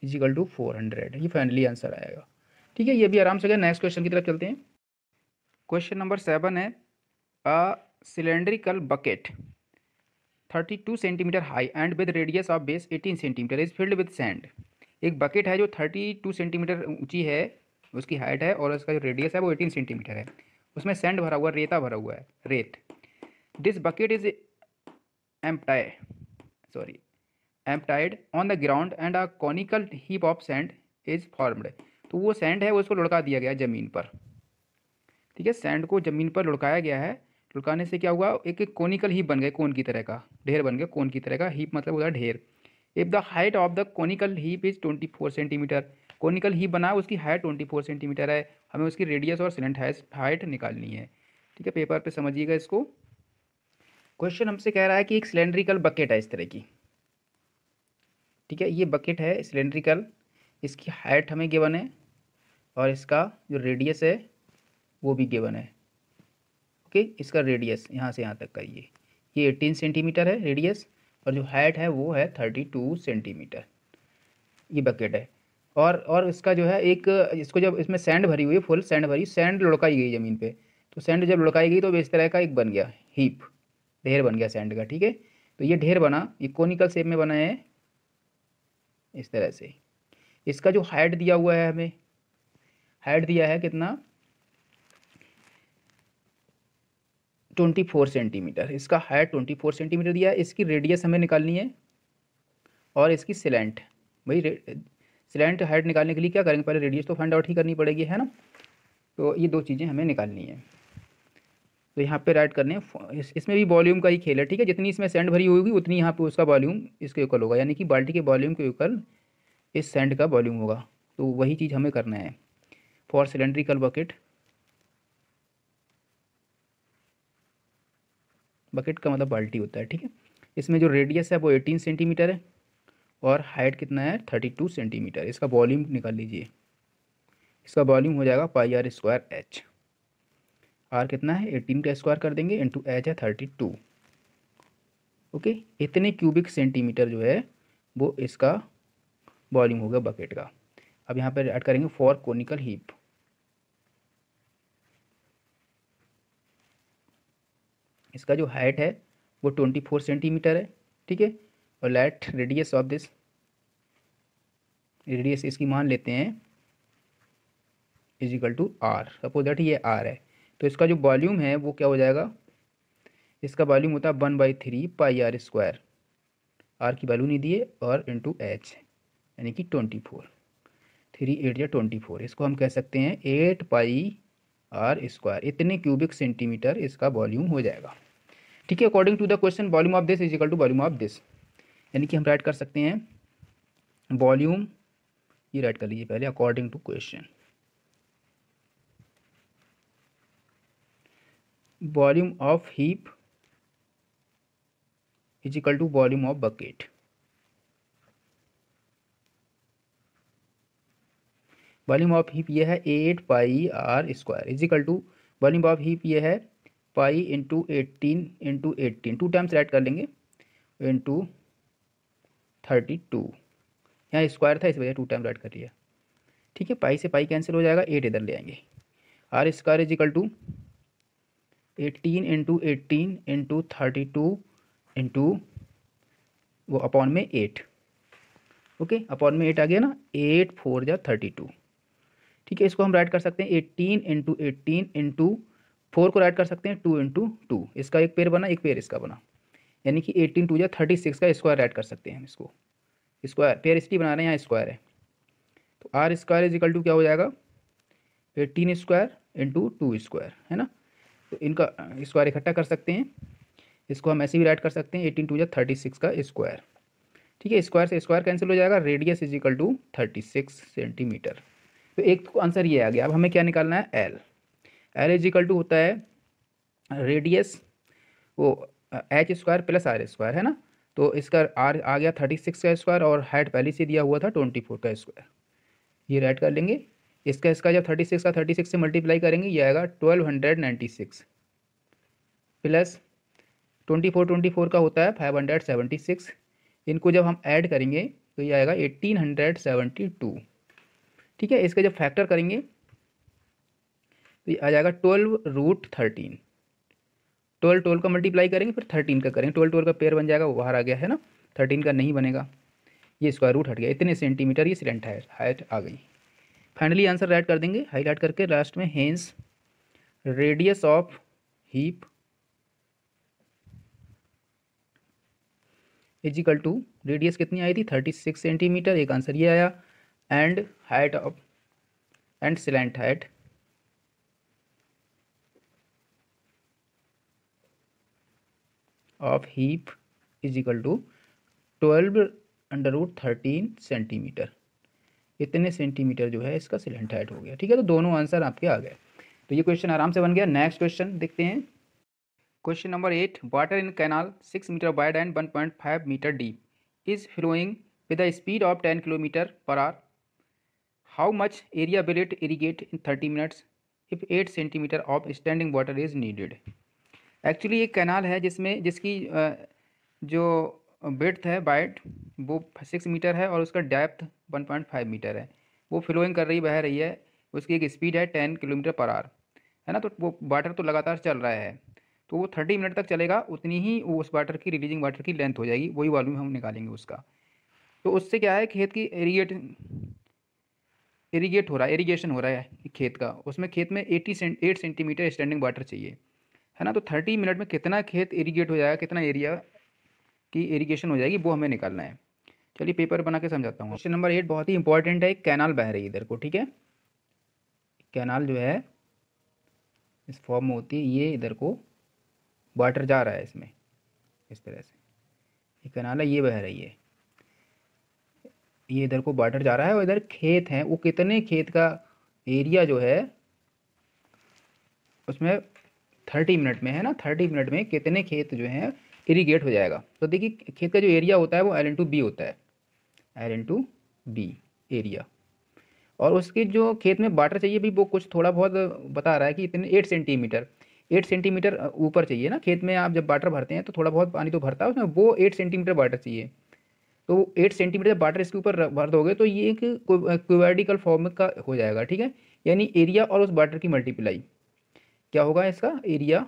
Equal to four hundred. ये फाइनली आंसर आएगा। ठीक है, ये भी आराम से गया नेक्स्ट क्वेश्चन की तरफ़ चलते हैं। क्वेश्चन नंबर सेवन है a cylindrical bucket 32 centimetre high and with radius of base 18 centimetre is filled with sand एक बकेट है जो 32 सेंटीमीटर ऊँची है, उसकी हाइट है और उसका जो रेडियस है वो 18 सेंटीमीटर है। उसमें सैंड भरा हुआ, रेता भरा हुआ है, रेत। This bucket is empty sorry emptied on the ground and a conical heap of sand is formed तो वो सैंड है, वो उसको लुढ़का दिया गया ज़मीन पर। ठीक है सैंड को ज़मीन पर लुढ़काया गया है। लुढ़काने से क्या हुआ? एक एक कोनिकल हीप बन गए कोन की तरह का। ढेर बन गया, कोन की तरह का। हीप मतलब होता ढेर। If the height of the conical heap is twenty four centimetre conical heap बना, उसकी हाइट ट्वेंटी फोर सेंटीमीटर है। हमें उसकी रेडियस और सिलेंट हाइट निकालनी है। ठीक है पेपर पे समझिएगा इसको। क्वेश्चन हमसे कह रहा है कि एक सिलेंड्रिकल बकेट है इस तरह की। ठीक है, ये बकेट है सिलेंड्रिकल इसकी हाइट हमें गिवन है। और इसका जो रेडियस है, वो भी गिवन है। ओके इसका रेडियस यहाँ से यहाँ तक का ये। ये एटीन सेंटीमीटर है रेडियस और जो हाइट है, वो है थर्टी टू सेंटीमीटर ये बकेट है। और और इसका जो है एक, इसको जब इसमें सैंड भरी हुई फुल सैंड भरी सैंड लुढ़काई गई ज़मीन पे। तो सैंड जब लुढ़काई गई तो इस तरह का एक बन गया हीप ढेर बन गया सैंड का, ठीक है? तो ये ढेर बना, ये कोनिकल शेप में बना है। इस तरह से। इसका जो हाइट दिया हुआ है हमें हाइट दिया है कितना? ट्वेंटी फोर सेंटीमीटर इसका हाइट ट्वेंटी फोर सेंटीमीटर दिया है। इसकी रेडियस हमें निकालनी है और इसकी सिलेंट भाई सिलेंट हाइट निकालने के लिए क्या करेंगे? पहले रेडियस तो फाइंड आउट ही करनी पड़ेगी है ना? तो ये दो चीज़ें हमें निकालनी है। तो यहाँ पे राइट करने इस, इसमें भी वॉल्यूम का ही खेल है ठीक है? जितनी इसमें सेंड भरी होगी उतनी यहाँ पे उसका वॉल्यूम इसके इक्वल होगा। यानी कि बाल्टी के वॉल्यूम के इक्वल इस सेंड का वॉल्यूम होगा। तो वही चीज़ हमें करना है। फॉर सिलेंड्रिकल बकेट बकेट का मतलब बाल्टी होता है, ठीक है? इसमें जो रेडियस है वो एटीन सेंटीमीटर है और हाइट कितना है? थर्टी टू सेंटीमीटर इसका वॉल्यूम निकाल लीजिए। इसका वॉल्यूम हो जाएगा pi r square h r कितना है? एटीन का स्क्वायर कर देंगे इंटू एच है थर्टी टू ओके इतने क्यूबिक सेंटीमीटर जो है, वो इसका वॉल्यूम होगा बकेट का। अब यहाँ पर ऐड करेंगे फॉर कोनिकल हीप इसका जो हाइट है, वो ट्वेंटी फोर सेंटीमीटर है, ठीक है? और let radius of this radius इसकी मान लेते हैं equal to r suppose that ये आर है तो इसका जो वॉल्यूम है, वो क्या हो जाएगा? इसका वॉल्यूम होता है one by three pi r square r की वैल्यू नहीं दिए और इंटू एच यानी कि ट्वेंटी फोर थ्री एट या ट्वेंटी फोर इसको हम कह सकते हैं एट पाई आर स्क्वायर इतने क्यूबिक सेंटीमीटर इसका वॉल्यूम हो जाएगा। ठीक है according to the question volume of this is equal to volume of this यानी कि हम राइट कर सकते हैं वॉल्यूम ये राइट कर लीजिए पहले according to question volume of heap is equal to volume of bucket volume of heap ये है eight pi r square equal to volume of heap ये है pi into eighteen into eighteen. Two times write कर लेंगे, into thirty two. यहाँ square था, इस वजह टू टाइम राइट कर लिया। ठीक है, पाई से पाई कैंसिल हो जाएगा, एट इधर ले आएँगे। R square equal to eighteen into eighteen into thirty two into वो अपॉन में एट। ओके, अपॉन में एट आ गया ना, एट फोर जा थर्टी टू। ठीक है, इसको हम राइट कर सकते हैं eighteen into eighteen into four को राइट कर सकते हैं टू इंटू टू इसका एक पेयर बना, एक पेयर इसका बना. यानी कि एटीन टू या थर्टी सिक्स का स्क्वायर राइट कर सकते हैं हम इसको. स्क्वायर पेयर इसकी बना रहे हैं, यहाँ स्क्वायर है. तो r square is equal to क्या हो जाएगा? Eighteen square into two square है ना? तो इनका स्क्वायर इकट्ठा कर सकते हैं. इसको हम ऐसे भी राइट कर सकते हैं एटीन टू या थर्टी सिक्स का स्क्वायर ठीक है स्क्वायर से स्क्वायर कैंसिल हो जाएगा radius is equal to thirty six centimetre तो एक तो आंसर ये आ गया। अब हमें क्या निकालना है? L l is equal to होता है रेडियस वो h square plus r square है ना? तो इसका आर आ गया थर्टी सिक्स का स्क्वायर और हाइट पहले से दिया हुआ था ट्वेंटी फोर का स्क्वायर ये राइट कर लेंगे। इसका इसका जब थर्टी सिक्स का थर्टी सिक्स से मल्टीप्लाई करेंगे, ये आएगा twelve hundred ninety six plus twenty four twenty four का होता है फाइव हंड्रेड सेवेंटी सिक्स इनको जब हम ऐड करेंगे तो ये आएगा एटीन हंड्रेड सेवेंटी टू ठीक है, इसका जब फैक्टर करेंगे तो ये आ जाएगा twelve root thirteen twelve twelve का मल्टीप्लाई करेंगे, फिर थर्टीन का करेंगे. ट्वेल्व ट्वेल्व का पेयर बन जाएगा, वो बाहर आ गया, है ना? थर्टीन का नहीं बनेगा. ये स्क्वायर रूट हट गया. इतने सेंटीमीटर ये सिलेंट है हाइट आ गई. फाइनली आंसर राइट कर देंगे. हाईलाइट करके लास्ट में hence radius of heap equal to radius कितनी आई थी? थर्टी सिक्स सेंटीमीटर एक आंसर ये आया. And height of and silent height of heap is equal to twelve under root thirteen centimetre इतने सेंटीमीटर जो है इसका सिलेंट हाइट हो गया। ठीक है तो दोनों आंसर आपके आ गए। तो ये क्वेश्चन आराम से बन गया। नेक्स्ट क्वेश्चन देखते हैं। Question number eight water in canal six metre wide and one point five metre deep is flowing with the speed of ten kilometre per hour how much area will it irrigate in thirty minutes if eight centimetre of standing water is needed actually एक canal है जिसमें, जिसकी जो breadth है बाइट वो six metre है और उसका depth one point five metre है। वो फ्लोइंग कर रही, बह रही है, उसकी एक स्पीड है टेन किलोमीटर पर आवर है ना? तो वो वाटर तो लगातार चल रहा है तो वो थर्टी मिनट तक चलेगा, उतनी ही वो उस वाटर की रिलीजिंग वाटर की लेंथ हो जाएगी, वही वॉल्यूम हम निकालेंगे उसका। तो उससे क्या है, खेत की एरीगेट इरीगेट हो रहा है, इरीगेशन हो रहा है खेत का। उसमें खेत में eighty cent eight centimetre standing water चाहिए। है ना? तो थर्टी मिनट में कितना खेत इरीगेट हो जाएगा, कितना एरिया की इरीगेशन हो जाएगी, वो हमें निकालना है। चलिए पेपर बना के समझाता हूँ। क्वेश्चन नंबर एट बहुत ही इंपॉर्टेंट है, एक कैनाल बह रही है इधर को, ठीक है? कैनाल जो है, इस फॉर्म में होती है, ये इधर को वाटर जा रहा है इसमें, इस तरह से। ये कैनाल है, ये बह रही है। ये इधर को बॉर्डर जा रहा है और इधर खेत हैं। वो कितने खेत का एरिया जो है, उसमें थर्टी मिनट में है ना? थर्टी मिनट में कितने खेत जो हैं इरीगेट हो जाएगा। तो देखिए, खेत का जो एरिया होता है वो एल एन टू बी होता है। L N to be area और उसके जो खेत में वाटर चाहिए भी, वो कुछ थोड़ा बहुत बता रहा है कि इतने एट सेंटीमीटर एट सेंटीमीटर ऊपर चाहिए ना? खेत में आप जब वाटर भरते हैं तो थोड़ा बहुत पानी तो भरता है, उसमें वो एट सेंटीमीटर वाटर चाहिए। तो एट सेंटीमीटर वाटर इसके ऊपर भर दोगे तो ये एक क्वेडिकल फॉर्म का हो जाएगा, ठीक है? यानी एरिया और उस वाटर की मल्टीप्लाई। क्या होगा इसका? एरिया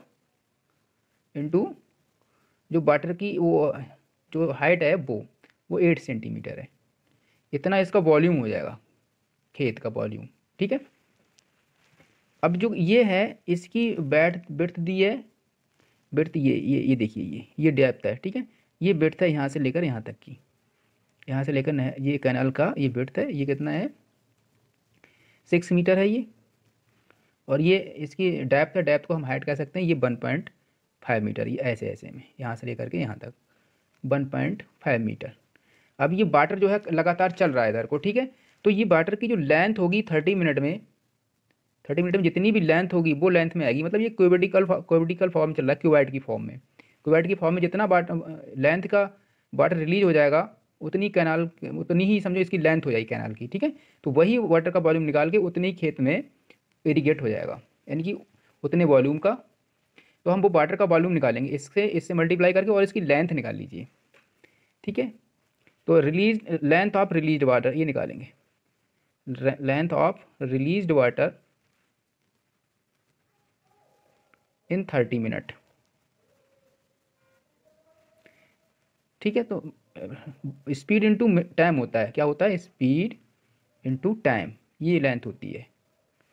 इंटू जो वाटर की वो, जो हाइट है वो वो एट सेंटीमीटर है। इतना इसका वॉल्यूम हो जाएगा, खेत का वॉल्यूम, ठीक है? अब जो ये है, इसकी बैठ बिर्थ दी है बिर्थ ये ये ये देखिए, ये ये डेप्थ है, ठीक है? ये बिर्थ है यहाँ से लेकर यहाँ तक की। यहाँ से लेकर ये कैनाल का ये बिर्थ है, ये कितना है? सिक्स मीटर है ये। और ये इसकी डेप्थ है डेप्थ को हम हाइट कह सकते हैं, ये वन पॉइंट फाइव मीटर ये ऐसे ऐसे में, यहाँ से लेकर के यहाँ तक वन पॉइंट फाइव मीटर अब ये वाटर जो है, लगातार चल रहा है इधर को, ठीक है? तो ये वाटर की जो लेंथ होगी थर्टी मिनट में थर्टी मिनट में जितनी भी लेंथ होगी, वो लेंथ में आएगी। मतलब ये क्वेबिटिकल क्वेबिटिकल फॉर्म चल रहा है क्यूवाइट की फॉर्म में। क्यूवाइट की फॉर्म में जितना वाटर लेंथ का वाटर रिलीज़ हो जाएगा उतनी कैनाल उतनी ही समझो इसकी लेंथ हो जाएगी कैनाल की, ठीक है? तो वही वाटर का वॉल्यूम निकाल के उतने ही खेत में इरीगेट हो जाएगा। यानी कि उतने वॉल्यूम का। तो हम वो वाटर का वॉल्यूम निकालेंगे। इससे इससे मल्टीप्लाई करके और इसकी लेंथ निकाल लीजिए। ठीक है? तो release length of release water ये निकालेंगे। Length of release water in thirty minute ठीक है? तो स्पीड इनटू टाइम होता है। क्या होता है? Speed into time. ये लेंथ होती है।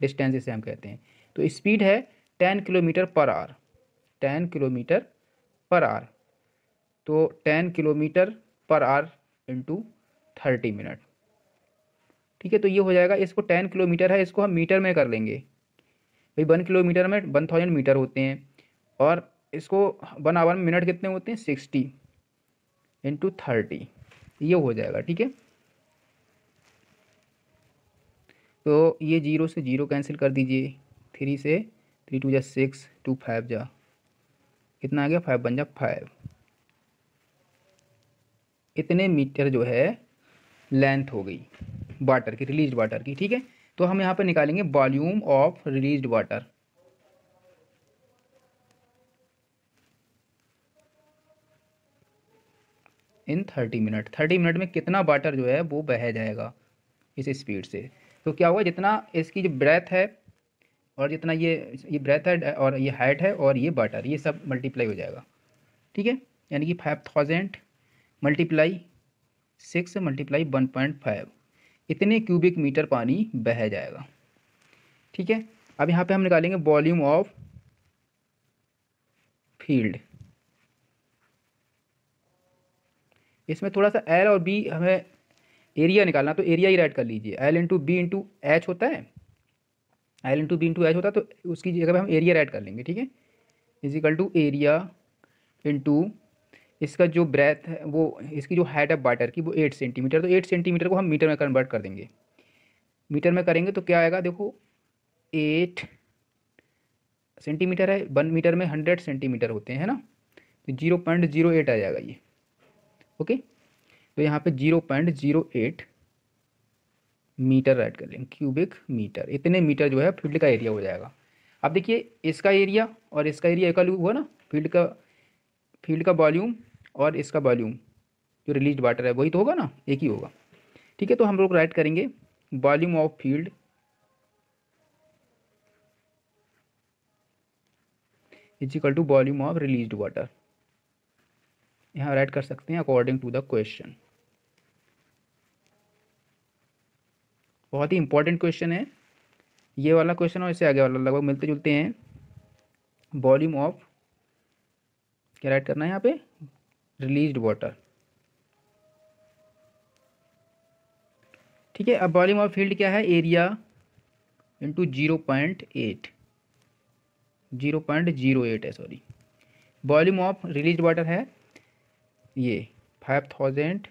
डिस्टेंस इसे हम कहते हैं। तो स्पीड है ten kilometre per hour. Ten kilometre per hour. तो ten kilometre per hour into thirty minute. ठीक है? तो ये हो जाएगा। इसको टेन किलोमीटर है, इसको हम मीटर में कर लेंगे। भाई, वन किलोमीटर में वन थाउज़ेंड मीटर होते हैं। और इसको वन आवर में मिनट कितने होते हैं? सिक्सटी। इंटू थर्टी ये हो जाएगा, ठीक है? तो ये ज़ीरो से ज़ीरो कैंसिल कर दीजिए। थ्री से थ्री टू जा सिक्स, टू फाइव जा। कितना आ गया? फाइव बन जा फाइव। इतने मीटर जो है लेंथ हो गई। वाटर की रिलीज़ वाटर की, ठीक है? तो हम यहाँ पर निकालेंगे volume of release water in thirty minute thirty minute में कितना वाटर जो है वो बह जाएगा इस स्पीड से। तो क्या हुआ? जितना इसकी जो ब्रेथ है और जितना ये ये ब्रेथ है और ये हाइट है और ये वाटर ये सब मल्टीप्लाई हो जाएगा। ठीक है? यानी कि five thousand multiply six multiply one point five इतने क्यूबिक मीटर पानी बह जाएगा। ठीक है? अब यहाँ पे हम निकालेंगे वॉल्यूम ऑफ़ फ़ील्ड इसमें थोड़ा सा एल और बी हमें एरिया निकालना तो एरिया ही राइट कर लीजिए। L into b into h होता है। L into b into h होता है तो उसकी जगह पे हम एरिया राइट कर लेंगे, ठीक है? इजिकल टू एरिया इंटू इसका जो ब्रेथ है, वो इसकी जो हाइट है वाटर की, वो एट सेंटीमीटर तो एट सेंटीमीटर को हम मीटर में कन्वर्ट कर देंगे। मीटर में करेंगे तो क्या आएगा? देखो एट सेंटीमीटर है वन मीटर में हंड्रेड सेंटीमीटर होते है ना? तो ज़ीरो पॉइंट ज़ीरो एट आ जाएगा ये। ओके? तो यहाँ पे zero point zero eight metre write कर लेंगे क्यूबिक मीटर इतने मीटर जो है फ़ील्ड का एरिया हो जाएगा। अब देखिए, इसका एरिया और इसका एरिया एक हुआ ना फ़ील्ड का फ़ील्ड का वॉल्यूम और इसका वॉल्यूम जो रिलीज़ वाटर है, वही तो होगा ना, एक ही होगा। ठीक है तो हम लोग राइट करेंगे volume of field is equal to volume of release water यहाँ राइट कर सकते हैं अकॉर्डिंग टू द क्वेश्चन बहुत ही इंपॉर्टेंट क्वेश्चन है। ये वाला क्वेश्चन और इससे आगे वाला लगभग मिलते जुलते हैं। वॉल्यूम ऑफ़ क्या राइट करना है यहाँ पे? रिलीज़ वाटर ठीक है, अब वॉल्यूम ऑफ़ फ़ील्ड क्या है? Area into zero point eight zero point zero eight है sorry volume of release water है। ये five thousand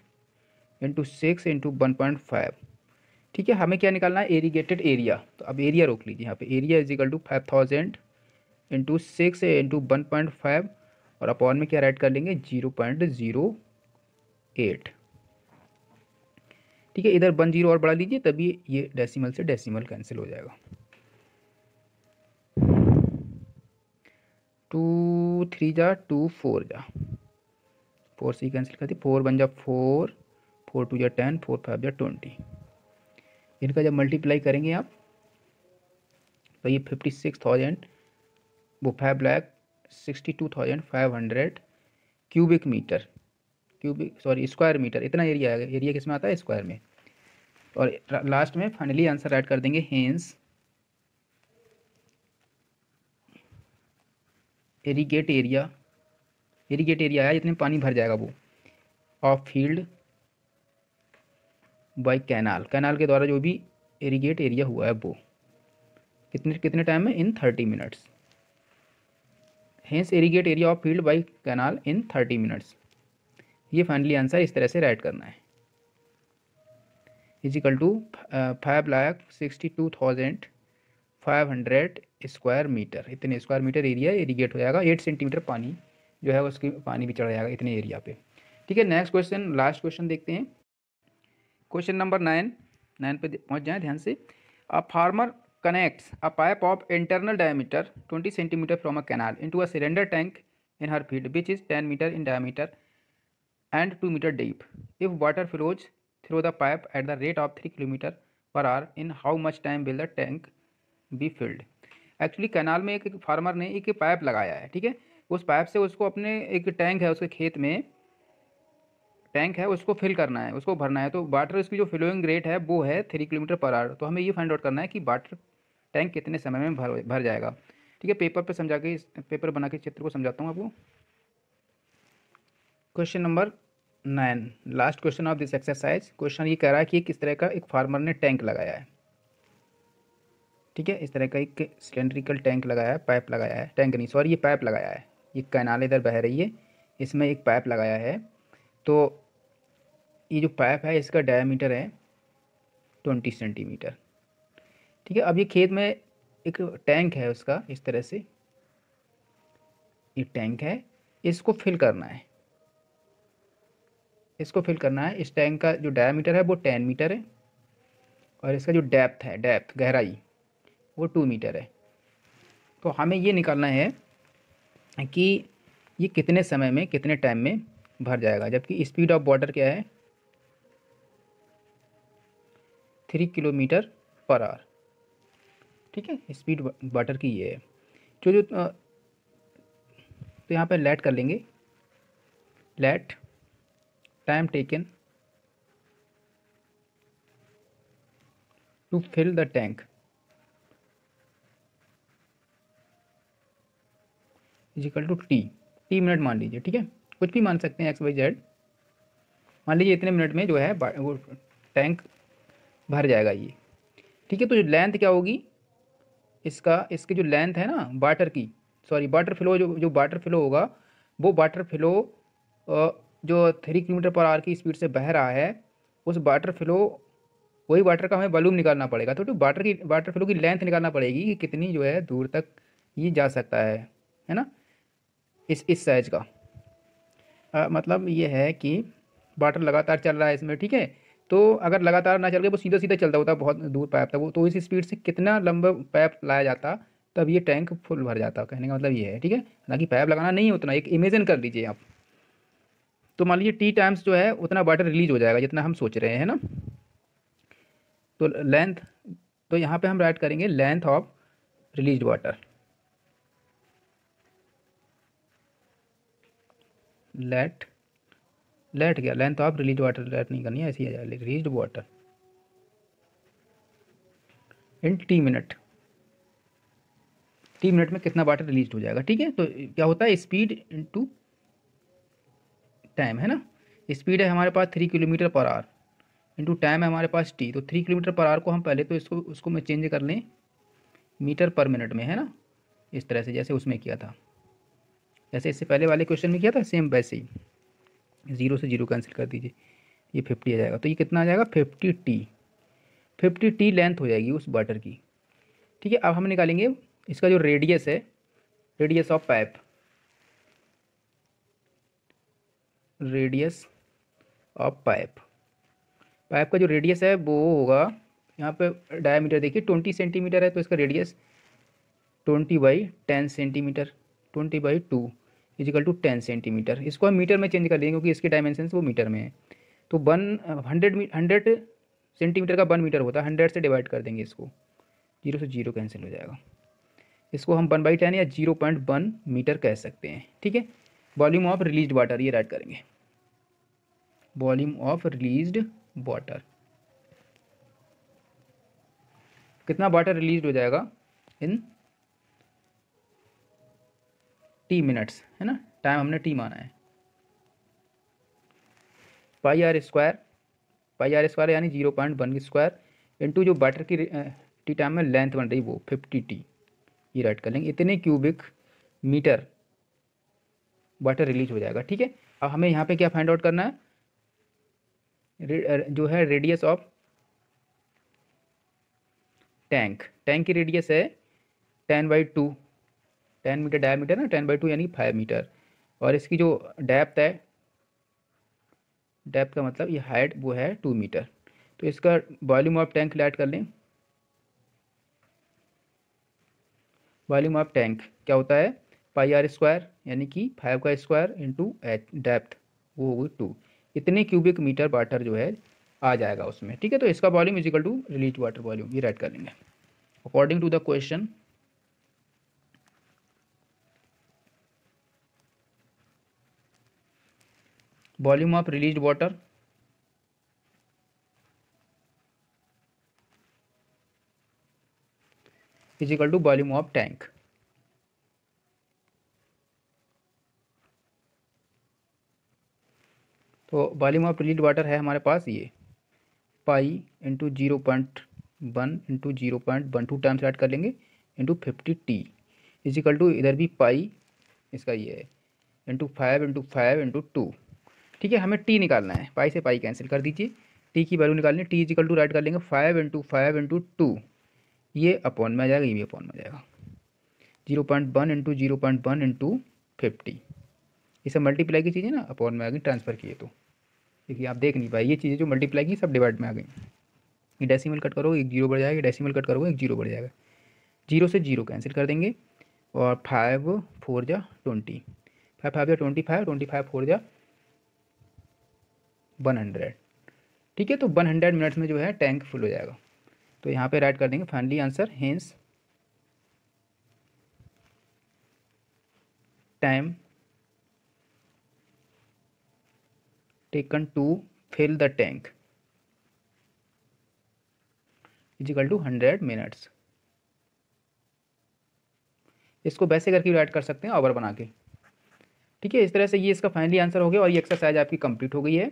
into six into one point five ठीक है, हमें क्या निकालना है? एरीगेटेड एरिया तो अब एरिया रोक लीजिए यहाँ पे। Area is equal to five thousand into six into one point five और अपॉन में क्या राइट कर लेंगे? ज़ीरो पॉइंट ज़ीरो एट ठीक है, इधर वन ज़ीरो और बढ़ा लीजिए, तभी ये डेसिमल से डेसिमल कैंसिल हो जाएगा। टू थ्री जा टू फोर जा। फोर से कैंसिल कर दी फोर वन जा फोर फोर टू जा टेन, फोर फाइव जा ट्वेंटी। इनका जब मल्टीप्लाई करेंगे आप तो ये फिफ्टी सिक्स थाउज़ेंड वो five lakh sixty two thousand five hundred cubic metre cubic sorry square metre इतना एरिया है एरिया किसमें आता है? स्क्वायर में। और लास्ट में फाइनली आंसर ऐड कर देंगे hence irrigate area irrigate area है, जितने पानी भर जाएगा वो। Of field by canal canal के द्वारा जो भी इरीगेट एरिया हुआ है वो। कितने कितने टाइम में? In thirty minutes hence irrigate area of field by canal in thirty minutes ये फाइनली आंसर इस तरह से राइट करना है। Equal to five lakh sixty two thousand five hundred square metre इतने स्क्वायर मीटर एरिया इरीगेट हो जाएगा। Eight centimetre पानी। जो है उसकी पानी भी चढ़ जाएगा इतने एरिया पे। ठीक है नेक्स्ट क्वेश्चन लास्ट क्वेश्चन देखते हैं। क्वेश्चन नंबर नाइन नाइन पे पहुँच जाए ध्यान से। A farmer connects a pipe of internal diameter twenty centimetre from a canal into a cylinder tank in her field which is ten metre in diameter and two metre deep if water flows through the pipe at the rate of three kilometre per hour in how much time will the tank be filled actually canal में एक farmer ने एक pipe लगाया है, ठीक है? उस pipe से उसको अपने एक टैंक है उसके खेत में, टैंक है, उसको फिल करना है, उसको भरना है। तो वाटर इसकी जो फिलोइंग रेट है, वो है थ्री किलोमीटर पर आवर। तो हमें ये फाइंड आउट करना है कि वाटर टैंक कितने समय में भर भर जाएगा। ठीक है पेपर पे समझा के पेपर बना के चित्र को समझाता हूँ आपको। Question number nine last question of this exercise question ये कह रहा है कि किस तरह का एक फार्मर ने टैंक लगाया है। ठीक है, इस तरह का एक सिलेंड्रिकल टैंक लगाया है पाइप लगाया है। टैंक नहीं सॉरी ये पाइप लगाया है। ये कैनाल इधर बह रही है। इसमें एक पाइप लगाया है। तो ये जो पाइप है, इसका डायमीटर है ट्वेंटी सेंटीमीटर ठीक है, अब ये खेत में एक टैंक है उसका, इस तरह से। ये टैंक है। इसको फिल करना है। इसको फिल करना है। इस टैंक का जो डायमीटर है, वो टेन मीटर है। और इसका जो डेप्थ है डेप्थ गहराई, वो टू मीटर है। तो हमें ये निकालना है। कि ये कितने समय में, कितने टाइम में भर जाएगा? जबकि स्पीड ऑफ़ वाटर क्या है? थ्री किलोमीटर पर आवर ठीक है? स्पीड वाटर की ये है। जो जो तो यहाँ पे लेट कर लेंगे। Let time taken to fill the tank equal to t t minute मान लीजिए, ठीक है? कुछ भी मान सकते हैं एक्स वाई जेड मान लीजिए इतने मिनट में जो है वो टैंक भर जाएगा ये। ठीक है तो लेंथ क्या होगी? इसका, इसकी जो लेंथ है ना वाटर की सॉरी वाटर फ्लो जो जो वाटर फ्लो होगा, वो वाटर फ्लो जो थ्री किलोमीटर पर आवर की स्पीड से बह रहा है, उस वाटर फ्लो वही वाटर का हमें वॉल्यूम निकालना पड़ेगा। तो वाटर की वाटर फ्लो की लेंथ निकालना पड़ेगी कि कितनी जो है दूर तक ये जा सकता है है ना? इस इस साइज़ का। आ, मतलब ये है कि वाटर लगातार चल रहा है इसमें ठीक है? तो अगर लगातार ना चल के वो सीधा सीधा चलता होता बहुत दूर पाइप था वो तो इस स्पीड से कितना लंबा पाइप लाया जाता तब ये टैंक फुल भर जाता कहने का मतलब ये है ठीक है? हालाँकि पाइप लगाना नहीं उतना एक इमेजिन कर लीजिए आप। तो मान लीजिए टी टाइम्स जो है उतना वाटर रिलीज़ हो जाएगा जितना हम सोच रहे हैं ना? तो लेंथ तो यहाँ पे हम राइट करेंगे length of release water let let गया length of release water let नहीं करनी ऐसी आ जाए release water in t minute t minute में कितना वाटर रिलीज़ हो जाएगा? ठीक है? तो क्या होता है? स्पीड इनटू टाइम है ना? स्पीड है हमारे पास three kilometre per hour into time है हमारे पास टी तो थ्री किलोमीटर पर आवर को हम पहले तो इसको, उसको मैं चेंज कर लें। मीटर पर मिनट में, है ना? इस तरह से जैसे उसमें किया था। जैसे इससे पहले वाले क्वेश्चन में किया था सेम वैसे ही। ज़ीरो से ज़ीरो कैंसिल कर दीजिए। ये फिफ्टी आ जाएगा। तो ये कितना आ जाएगा? Fifty T fifty T length हो जाएगी उस बटर की। ठीक है, अब हम निकालेंगे। इसका जो रेडियस है radius of pipe radius of pipe pipe का जो रेडियस है, वो होगा, यहाँ पे डायमीटर देखिए ट्वेंटी सेंटीमीटर है तो इसका radius twenty by ten centimetre twenty by two equal two ten centimetre. इसको हम मीटर में चेंज कर देंगे क्योंकि इसके डायमेंशन वो मीटर में है। तो वन, हंड्रेड हंड्रेड सेंटीमीटर का वन मीटर होता है, हंड्रेड से डिवाइड कर देंगे इसको। ज़ीरो से ज़ीरो कैंसिल हो जाएगा। इसको हम वन बाई टेन या ज़ीरो पॉइंट वन मीटर कह सकते हैं, ठीक है? वॉल्यूम ऑफ़ रिलीज़ वाटर, ये राइट करेंगे। Volume of release water. कितना वाटर रिलीज़ हो जाएगा इन टी मिनट्स है ना? टाइम हमने टी माना है। Pi r square pi r square यानी zero point one square into जो वाटर की टी टाइम में लेंथ बन रही वो फिफ्टी टी ये राइट कर लेंगे। इतने क्यूबिक मीटर वाटर रिलीज़ हो जाएगा, ठीक है? अब हमें यहाँ पे क्या फाइंड आउट करना है? जो है रेडियस ऑफ़ टैंक टैंक की रेडियस है ten by two ten metre diameter ना, टेन बाई टू यानी फाइव मीटर। और इसकी जो डेप्थ है, डेप्थ का मतलब ये हाइट वो है टू मीटर। तो इसका वॉल्यूम ऑफ़ टैंक लाइट कर लें। वॉल्यूम ऑफ़ टैंक क्या होता है? पाई आर स्क्वायर यानी कि फाइव का स्क्वायर इंटू एच, डेप्थ वो होगी टू। इतने क्यूबिक मीटर वाटर जो है, आ जाएगा उसमें। ठीक है तो इसका volume equal to release water volume. ये राइट कर लेंगे। According to the question volume of release water is equal to volume of tank तो वॉल्यूम ऑफ़ रिलीज़ वाटर है हमारे पास ये। Pi into zero point one into zero point one two times add कर लेंगे। Into fifty T equal to इधर भी pi इसका ये है। Into five into five into two ठीक है, हमें टी निकालना है। पाई से पाई कैंसिल कर दीजिए। टी की वैल्यू निकालनी टी इजिकल टू राइट कर लेंगे। Five into five into two ये अपॉन में आ जाएगा, ये भी अपॉन में आ जाएगा। Zero point one into zero point one into fifty ये सब मल्टीप्लाई की चीज़ें ना अपॉन में आ गई ट्रांसफ़र किए तो। देखिए आप देख नहीं पाए, ये चीज़ें जो मल्टीप्लाई की, सब डिवाइड में आ गई। ये डेसिमल कट करो एक ज़ीरो बढ़ जाएगा डेसिमल कट करो एक ज़ीरो बढ़ जाएगा। ज़ीरो से ज़ीरो कैंसिल कर देंगे। और फाइव फोर जा ट्वेंटी फाइव फाइव जा twenty five twenty five four जा वन हंड्रेड ठीक है तो वन हंड्रेड मिनट्स में जो है टैंक फुल हो जाएगा। तो यहाँ पे राइट कर देंगे finally answer hence time to fill the tank is equal to 100 minutes इसको वैसे करके राइट कर सकते हैं ओवर बना के। ठीक है, इस तरह से ये इसका फाइनली आंसर हो गया और ये एक्सरसाइज आपकी कंप्लीट हो गई है।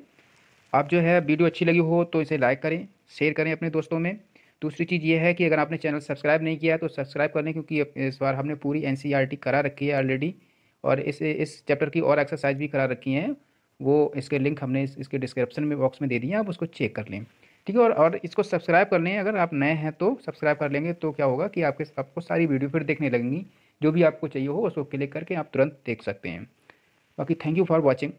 आप जो है वीडियो अच्छी लगी हो तो इसे लाइक करें शेयर करें अपने दोस्तों में। दूसरी चीज़ ये है कि अगर आपने चैनल सब्सक्राइब नहीं किया तो सब्सक्राइब कर लें क्योंकि इस बार हमने पूरी एन e करा रखी है ऑलरेडी और इस इस चैप्टर की और एक्सरसाइज भी करा रखी हैं। वो इसके लिंक हमने इस, इसके डिस्क्रिप्शन में बॉक्स में दे दिए हैं आप उसको चेक कर लें। ठीक है और और इसको सब्सक्राइब कर लें। अगर आप नए हैं तो सब्सक्राइब कर लेंगे तो क्या होगा कि आपके आपको सारी वीडियो फिर देखने लगेंगी। जो भी आपको चाहिए हो उसको क्लिक करके आप तुरंत देख सकते हैं। बाकी थैंक यू फॉर वॉचिंग